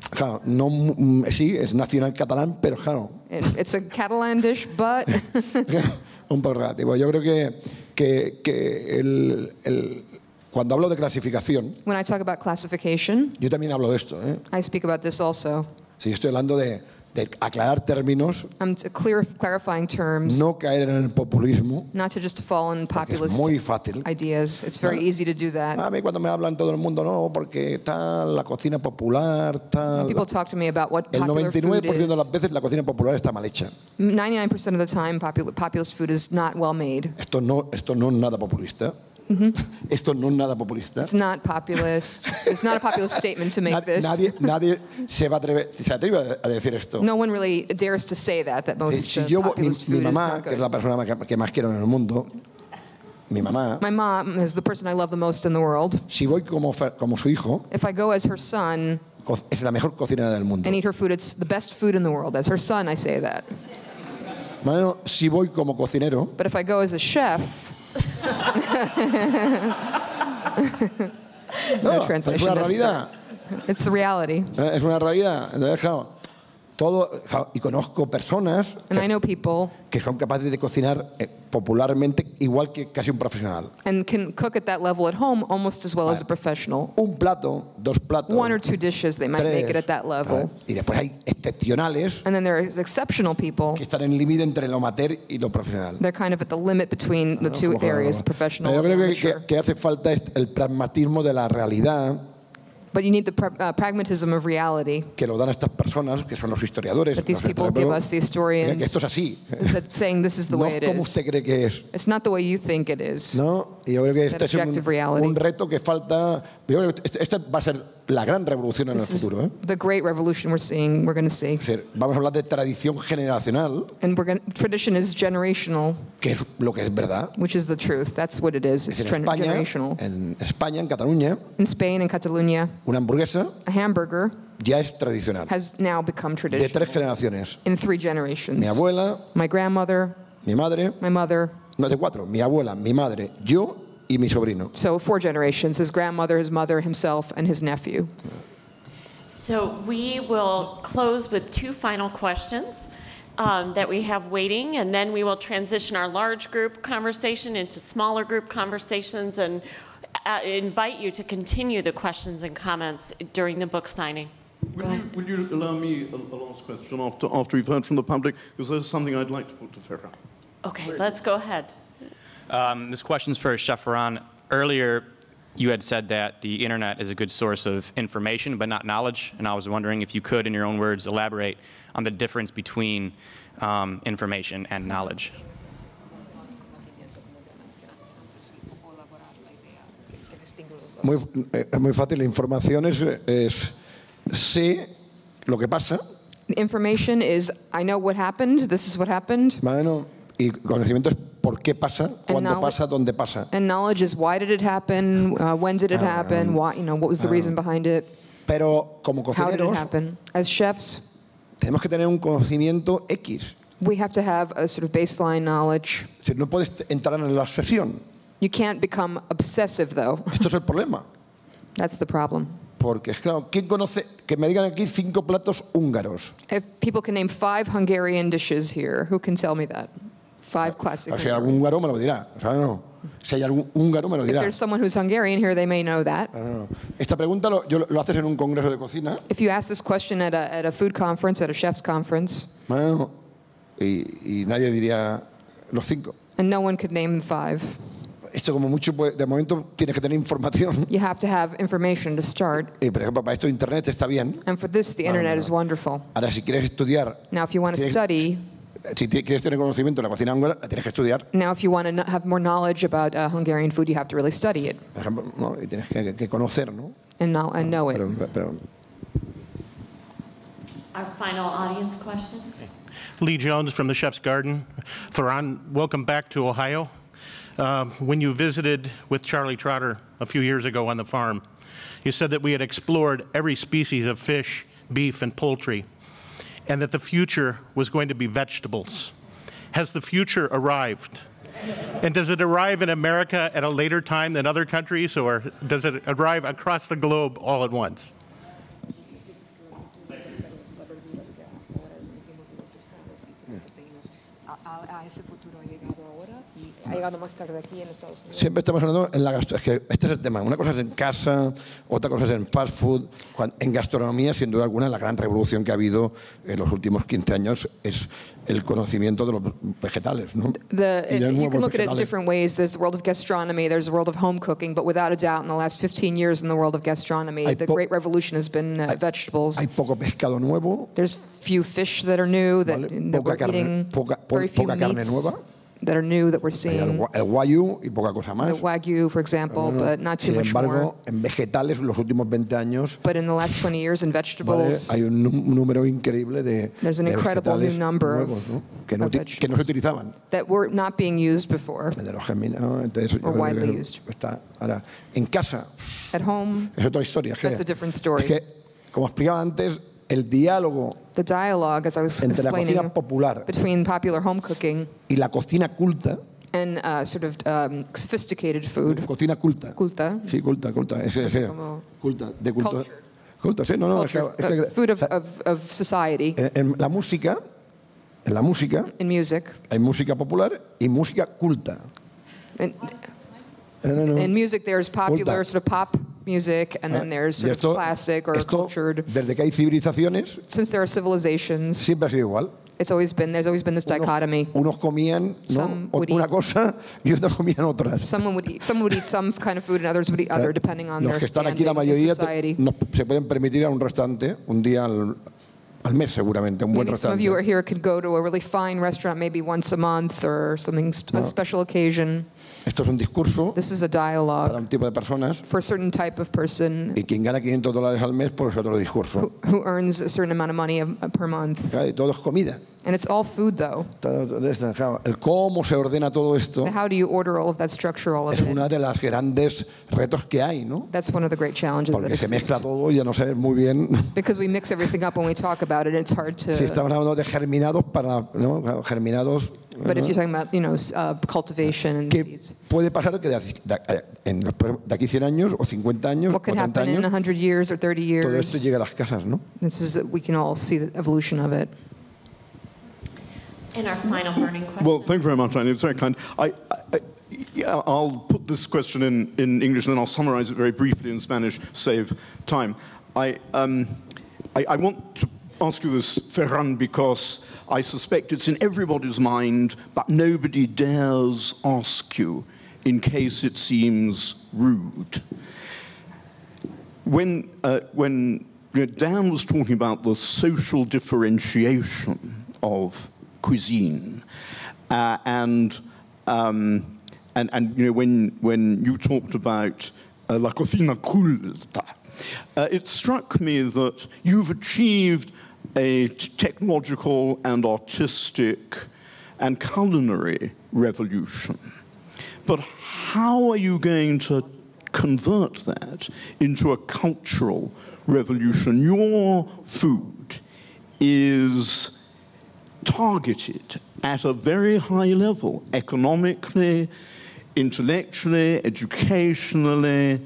Claro, no, mm, sí, es nacional catalán, pero claro, it's a Catalan dish, but un poco relativo. Yo creo que, que, que el- el- cuando hablo de clasificación, when I talk about classification, yo también hablo de esto. ¿eh? I speak about this also. Yo estoy hablando de, de aclarar términos, I'm to clear, clarifying terms, no caer en el populismo, not to just fall in porque es populist muy fácil. ideas. It's very easy to do that. A mí cuando me hablan todo el mundo, no, porque tal, la cocina popular, tal... People talk to me about what El popular food 99% de las is. veces la cocina popular está mal hecha. 99% of the time, popul- populist food is not well made. Esto no, esto no es nada populista. Esto no es nada populista. It's not populist. it's not a populist statement to make this. Nadie, nadie se, va a atrever- se atreve a decir esto. No one really dares to say that, that Eh, most si uh, yo, mi, mi mamá, que es la persona que, que más quiero en el mundo, mi mamá, My mom is the person I love the most in the world. si voy como, como su hijo, If I go as her son es la mejor cocinera del mundo. and eat her food, it's the best food in the world. As her son, I say that. Bueno, si voy como cocinero, But if I go as a chef, no, es translation una realidad. it's the reality. Es una realidad. Todo, y conozco personas And I know people que son capaces de cocinar eh, popularmente igual que casi un profesional. and can cook at that level at home almost as well as a professional. Un plato, dos platos, One or two dishes, they might tres, make it at that level. ¿vale? Y después hay excepcionales And then there is exceptional people. que están en el límite entre lo amateur y lo profesional. They're kind of at the limit between the two Como que- areas, professional yo creo que, que- que hace falta el pragmatismo de la realidad But you need the pra- uh, pragmatism of reality que lo dan estas personas, que son los historiadores. that these people give us, the que historians, esto es así. that's saying this is the No way it como is. usted cree que es. It's not the way you think it is. ¿no? Y yo creo que este es un, un reto que falta. Yo creo que este, este va a ser la gran revolución en el This is futuro. ¿eh? the great revolution we're seeing, we're going to see. Es decir, vamos a hablar de tradición generacional, And we're going tradition is generational, que es lo que es verdad. which is the truth. That's what it is. Es It's en España, generational. en España, en Cataluña, In Spain and Catalonia, una hamburguesa a hamburger ya es tradicional. has now become De traditional tres generaciones. in three generations. Mi abuela, My grandmother, mi madre, my mother, no de cuatro, mi abuela, mi madre, yo y mi sobrino. so four generations his grandmother, his mother, himself, and his nephew. So we will close with two final questions um, that we have waiting, and then we will transition our large group conversation into smaller group conversations and uh, invite you to continue the questions and comments during the book signing. Will you, will you allow me a, a last question after, after we've heard from the public? Because there's something I'd like to put to Ferran. Okay, let's go ahead. Um, this question's for Chef Ferran. Earlier, you had said that the internet is a good source of information, but not knowledge. And I was wondering if you could, in your own words, elaborate on the difference between um, information and knowledge. Muy, eh, es muy fácil, la información es, es sé lo que pasa, information is I know what happened, this is what happened, bueno, y conocimiento es por qué pasa, cuándo pasa, dónde pasa. and knowledge is why did it happen, uh, when did it happen, why, you know, what was the reason behind it, Pero como how did it cocineros happen. As chefs, tenemos que tener un conocimiento X. we have to have a sort of baseline knowledge. Decir, no puedes entrar en la obsesión. You can't become obsessive, though. Esto es el problema. That's the problem. Porque es claro, ¿quién conoce? Que me digan aquí cinco platos húngaros. If people can name five Hungarian dishes here, who can tell me that? Five classic. O sea, algún húngaro me lo dirá. O sea, no. Si hay algún húngaro me lo If dirá. there's someone who's Hungarian here, they may know that. No, no, no. Esta pregunta lo, yo, lo haces en un congreso de cocina. If you ask this question at a, at a food conference, at a chef's conference, Bueno, y, y nadie diría los cinco. and no one could name the five, Esto como mucho, pues, de momento tienes que tener información. you have to have information to start. Y por ejemplo, para esto internet está bien. And for this, the internet is wonderful. Ahora, si quieres estudiar, Now, if you want to study, si quieres tener conocimiento de la cocina húngara, la tienes que estudiar. now if you want to have more knowledge about uh, Hungarian food, you have to really study it Por ejemplo, ¿no? y tienes que, que conocer, ¿no? and know, and know it. Pero, pero Our final audience question. Lee Jones from the Chef's Garden. Ferran, welcome back to Ohio. Um, when you visited with Charlie Trotter a few years ago on the farm, you said that we had explored every species of fish, beef, and poultry, and that the future was going to be vegetables. Has the future arrived? And does it arrive in America at a later time than other countries, or does it arrive across the globe all at once? Siempre estamos hablando en la gastronomía. Es que este es el tema. Una cosa es en casa, otra cosa es en fast food. En gastronomía, sin duda alguna, la gran revolución que ha habido en los últimos 15 años es el conocimiento de los vegetales. ¿no? The, it- you can look at it different ways. There's the world of gastronomy, there's the world of home cooking, but without a doubt, in the last 15 years in the world of gastronomy, Hay the great revolution has been uh, vegetables. Hay poco pescado nuevo, There's few fish that are new that, ¿vale? that poca, we're carne, eating, poca, po- very few poca carne meats, nueva. That are new that we're el, seeing. el guayu y poca cosa The más. wagyu, for example, but not too Sin much more. en vegetales, los últimos 20 años, But in the last 20 years in ¿vale? vegetables, hay un, nú- un número increíble de, There's an de incredible new number nuevos, ¿no? que, no que no se utilizaban. that were not being used before De los entonces Or widely used. está ahora en casa at home. es otra historia That's a different story. es que, como explicaba antes el diálogo The dialogue, as I was entre la cocina popular between popular home cooking y la cocina culta. and uh, sort of um, sophisticated food, cocina culta. Culta, sí culta culta. Ese, ese, Como culta de culto. cultured. culta sí no no es que- culture, es que- uh, food of, of, of society. en, en la música en la música in music. hay música popular y música culta. And Eh, no, no. in music, there's popular Culta. sort of pop music, and then ah, there's Y sort of classic or esto, cultured. desde que hay civilizaciones Since there are civilizations, siempre ha sido igual it's always been there's always been this dichotomy. unos comían ¿no? Some would una eat- cosa y otros comían otras Someone would eat, someone would eat some kind of food, and others would eat other, depending on los their que están aquí la mayoría society. no- se pueden permitir ir a un restaurante un día al, al mes seguramente un buen Maybe some of you are here could go to a really fine restaurant maybe once a month or something, a special occasion. Esto es un discurso This is a para dialogue un tipo de personas for a certain type of person y quien gana 500 dólares al mes pues es otro discurso who earns a certain amount of money per month. Claro, y todo es comida And it's all food, though. El cómo se ordena todo esto How do you order all of that structure, all of es it? una de las grandes retos que hay ¿no? That's one of the great challenges that porque se mezcla todo y ya no sabes muy bien Because we mix everything up when we talk about it, it's hard to. si estamos hablando de germinados para ¿no? Germinados But if you're talking about, you know, uh, cultivation and que seeds, puede pasar que de, de- en los de aquí 100 años o 50 años what o could 30 happen in años 100 years or 30 todo esto years? llega a las casas ¿no? This is we can all see the evolution of it. And our final burning question. Well, thank you very much, Annie. It's very kind. I, I, yeah, I'll put this question in, in English and then I'll summarize it very briefly in Spanish, save time. I, um, I, I want to ask you this, Ferran, because I suspect it's in everybody's mind, but nobody dares ask you in case it seems rude. When, uh, when Dan was talking about the social differentiation of cuisine, uh, and, um, and, and you know, when, when you talked about uh, la cocina culta, uh, it struck me that you've achieved a technological and artistic and culinary revolution. But how are you going to convert that into a cultural revolution? Your food is targeted at a very high level, economically, intellectually, educationally,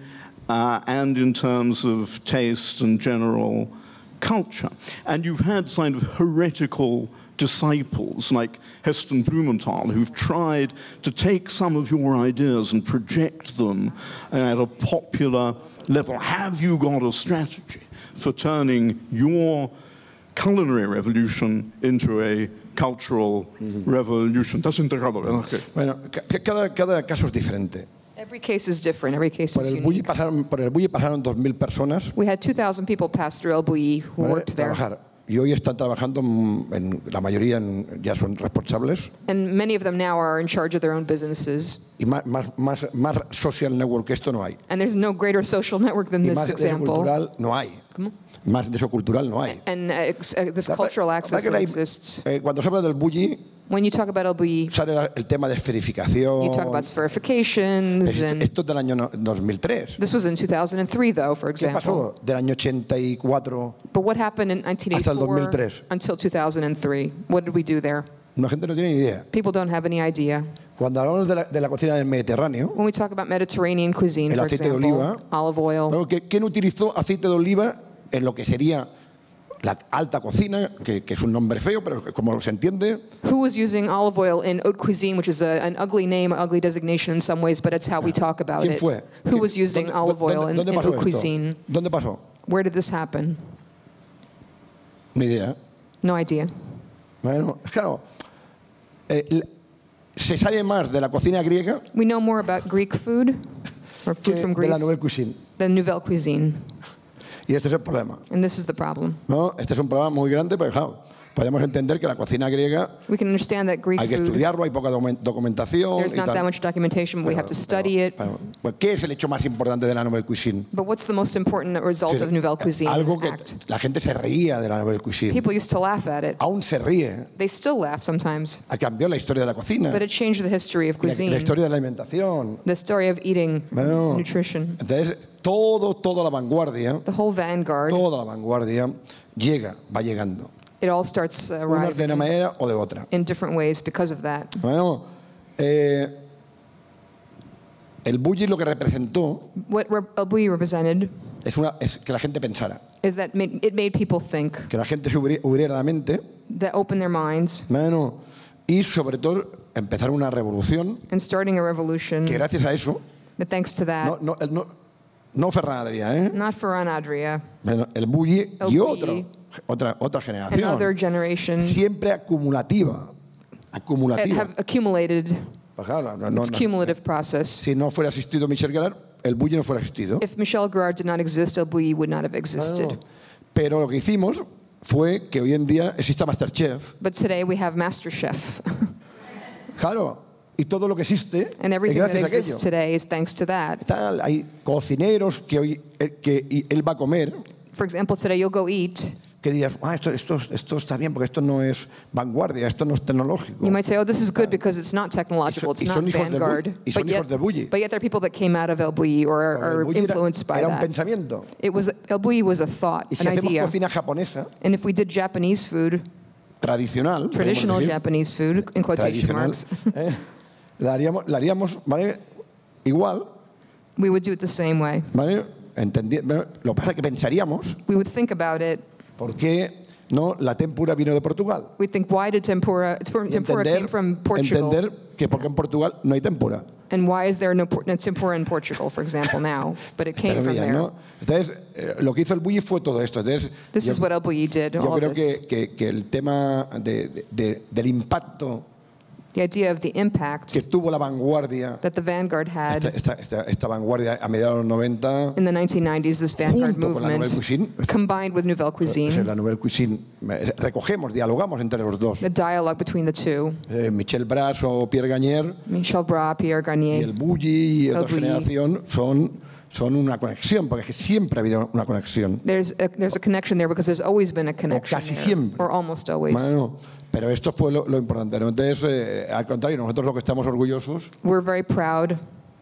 uh, and in terms of taste and general culture. And you've had kind of heretical disciples like Heston Blumenthal who've tried to take some of your ideas and project them at a popular level. Have you got a strategy for turning your culinary revolution into a cultural revolution? That's ¿verdad? Okay. Bueno, ca- ca- cada, cada caso es diferente. Every case is different. Every case Por is el unique. pasaron, por el Bulli pasaron 2.000 personas We had 2,000 people pass through El Bulli who ¿vale? worked there. trabajar. Y hoy están trabajando, mm, en, la mayoría en- ya son responsables. And many of them now are in charge of their own businesses. Y más, más, más, más social network que esto no hay. And there's no greater social network than Y this más eso example. cultural no hay. Más de eso cultural no hay. And uh, ex- uh, this cultural access that exists. eh, cuando se habla del bulli, When you talk about Bulli, sale la- el tema de esferificación. you talk about. Esto, And esto es del año no- 2003. this was in 2003, though, for ¿Qué example. pasó del año 84? But what happened in Hasta el 1984 2003. until 2003? What did we do there? La gente no tiene ni idea. People don't have any idea. Cuando hablamos de la, de la cocina del Mediterráneo, When we talk about Mediterranean cuisine, El for aceite de example, oliva. olive oil, ¿qué- ¿quién utilizó aceite de oliva en lo que sería la alta cocina, que, que es un nombre feo, pero como se entiende, who was using olive oil in haute cuisine, which is a, an ugly name, ugly designation in some ways, but it's how we talk about ¿quién it. fue? Who ¿Quién- was using dónde- olive oil dónde- in, ¿Dónde in haute esto? cuisine? ¿Dónde pasó? Where did this happen? Ni idea. No idea. Bueno, claro, eh, se sabe más de la cocina griega We know more about Greek food or food que from de la Greece nouvelle cuisine. than Nouvelle cuisine. Y este es el problema. And this is the problem. ¿no? Este es un problema muy grande, pero claro, podemos entender que la cocina griega We can understand that Greek hay que estudiarlo, hay poca documen- documentación. there's y not tal. that much documentation, but we have to study it. Pero, pues, ¿Qué es el hecho más importante de la Nouvelle Cuisine? But what's the most important result Es of decir, Nouvelle Cuisine Algo que la gente se reía de la Nouvelle Cuisine. People used to laugh at it. Aún se ríe. They still laugh sometimes, Ha cambiado la historia de la cocina, but it changed the history of la, la cuisine, historia de la alimentación. the story of eating, Bueno, nutrition. Entonces, todo, toda la vanguardia, The whole vanguard, toda la vanguardia llega, va llegando. It all starts uh, Unas de una manera o de otra. in different ways because of that. Bueno, eh, el bulli lo que representó What re- we represented es, una, es que la gente pensara, is that ma- it made people think, que la gente se abriera la mente, that opened their minds, bueno, y sobre todo empezar una revolución and starting a revolution. que gracias a eso, That thanks to that, no, no, el- no, no Ferran Adrià, ¿eh? not Ferran Adria, Bueno, el bulli El y bulli. otro, otra, otra another generación, generation, siempre acumulativa, acumulativa. have accumulated. Pues claro, no- no- It's no- cumulative process. si no fuera asistido Michel Gerard, el bulli no fuera asistido. If Michel Gerard did not exist, El Bulli would not have existed. Pero lo que hicimos fue que hoy en día exista Masterchef. But today we have MasterChef, Claro, y todo lo que existe and es everything that gracias a exists today is thanks to that. Tal, hay cocineros que hoy eh, que y él va a comer For example, today you'll go eat. que digas, ah, esto, esto, esto está bien porque esto no es vanguardia, esto no es tecnológico. You might say, oh, this is good because it's not technological, it's not vanguard. Y son But hijos yet, del Bulli. but yet there are people that came out of El Bulli or are, era, influenced by era un that. pensamiento. It was El Bulli was a thought, Y si an hacemos idea. cocina japonesa And if we did Japanese food, tradicional, traditional Japanese food, in quotation marks, eh, la haríamos, la haríamos ¿vale? igual, we would do it the same way. ¿vale? Entendi- bueno, lo que pasa es que pensaríamos We would think about it. por qué no la tempura vino de Portugal. We think, why did tempura, tempura came from Portugal? entender que porque en Portugal no hay tempura. And why is there no, no tempura in Portugal, for example, now? But it came from there. ¿no? Entonces, eh, lo que hizo el bulli fue todo esto. Entonces, This yo, is what El Bulli did, yo all of creo this. que, que- que el tema de- de- de- del impacto The idea of the impact que tuvo la vanguardia, that the vanguard had esta, esta- esta- vanguardia a mediados de los 90, in the 1990s, this vanguard junto con la Nouvelle movement, Cuisine, combined with Nouvelle Cuisine, la Nouvelle Cuisine, recogemos, dialogamos entre los dos. the dialogue between the two, Eh, Michel Bras o Pierre Gagnier Michel Bras, Pierre y Garnier, el bulli y El otra generación son, son una conexión, porque es que siempre ha habido una conexión. there's a, there's a connection there because there's always been a connection casi there, siempre. or almost always. Bueno, pero esto fue lo, lo importante. ¿no? Entonces, eh, al contrario, nosotros lo que estamos orgullosos We're very proud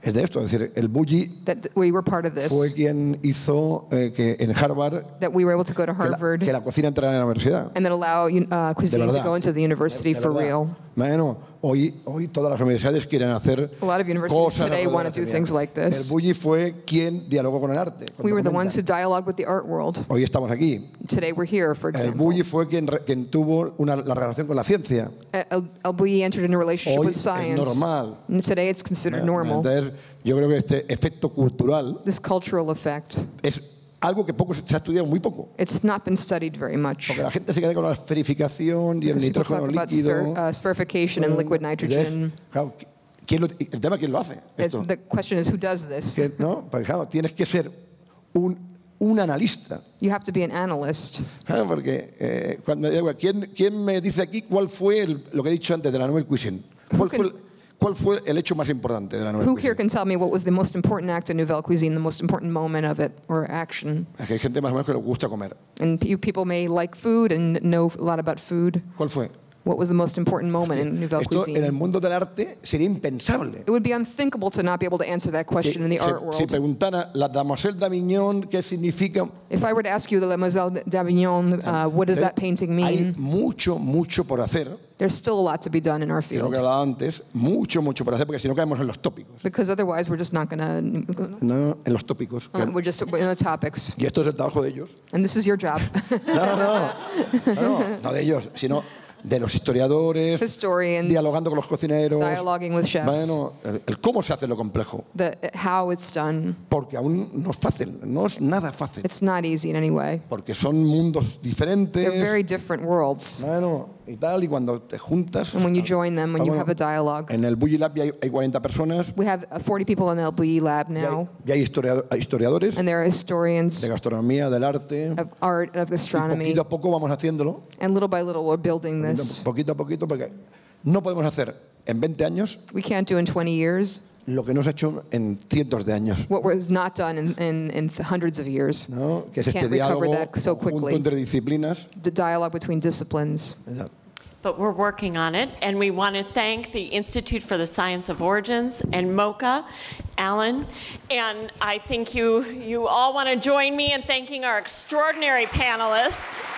es de esto. Es decir, el bulli that we were part of this, fue quien hizo eh, que en Harvard that we were able to go to que la, Harvard, que la cocina entrara en la universidad. and that allow uh, cuisine to verdad. go into the university De for verdad. real. Bueno, hoy, hoy todas las universidades quieren hacer A lot of universities cosas today want to do things like this. El bulli fue quien dialogó con el arte. We were the ones who dialogued with the art world. Hoy estamos aquí. Today we're here, for El example. bulli fue quien, quien tuvo una, la relación con la ciencia. El, El Bulli entered into a relationship Hoy with es science. normal. And today it's considered normal. Entonces, yo creo que este efecto cultural This cultural effect, es algo que poco se ha estudiado muy poco. it's not been studied very much. Porque la gente se queda con la esferificación y el nitrógeno líquido. spher- uh, spherification and liquid nitrogen. claro, ¿quién lo- el tema es quién lo hace. Esto. The question is, who does this? Que, ¿no? Porque, claro, tienes que ser un, un analista. You have to be an analyst. Claro, Porque eh, cuando ¿quién, ¿quién me dice aquí cuál fue el- lo que he dicho antes de la Nouvelle Cuisine? ¿Cuál fue, el, cuál fue el hecho más importante de la Nouvelle Who here can tell me what was the most important act in Nouvelle Cuisine, the most important moment of it or action? Es que hay gente más o menos que le gusta comer. And you people may like food and know a lot about food. ¿Cuál fue? What was the most important moment in Nouvelle Esto en el mundo del arte sería impensable. It would be unthinkable to not be able to answer that Que question in the art se- si world. preguntara la Damoiselle d'Avignon qué significa, If I were to ask you, the Demoiselle d'Avignon, uh, what does that painting hay mean? mucho, mucho por hacer. There's still a lot to be done in our field que hablaba antes, mucho, mucho por hacer, porque si no caemos en los tópicos. because otherwise we're just not going to. No, en los tópicos. Uh, we're just in the topics, Y esto es el trabajo de ellos. and this is your job. No, no, no, no, no de ellos, sino de los historiadores, Historians, dialogando con los cocineros. with chefs, Bueno, el, el cómo se hace lo complejo, the how it's done. porque aún no es fácil, no es nada fácil, It's not easy in any way. porque son mundos They're very diferentes. different worlds. Bueno, y tal, y cuando te juntas... And when you join them, when you have a dialogue. En el Bully Lab ya hay, hay 40 personas, We have uh, 40 people in the LBE lab hay, now, ya hay historiado- hay historiadores and there are historians de gastronomía, del arte. of art, of Y gastronomy, poquito a poco vamos haciéndolo, and little by little we're building this. poquito a poquito, porque no podemos hacer en 20 años We can't do in 20 years lo que no se ha hecho en cientos de años. what was not done in, in, in hundreds of years. ¿no? Que es este Can't recover diálogo that so conjunto quickly. entre disciplinas. The dialogue between disciplines. But we're working on it, and we want to thank the Institute for the Science of Origins and MOCA, Alan, and I think you, you all want to join me in thanking our extraordinary panelists.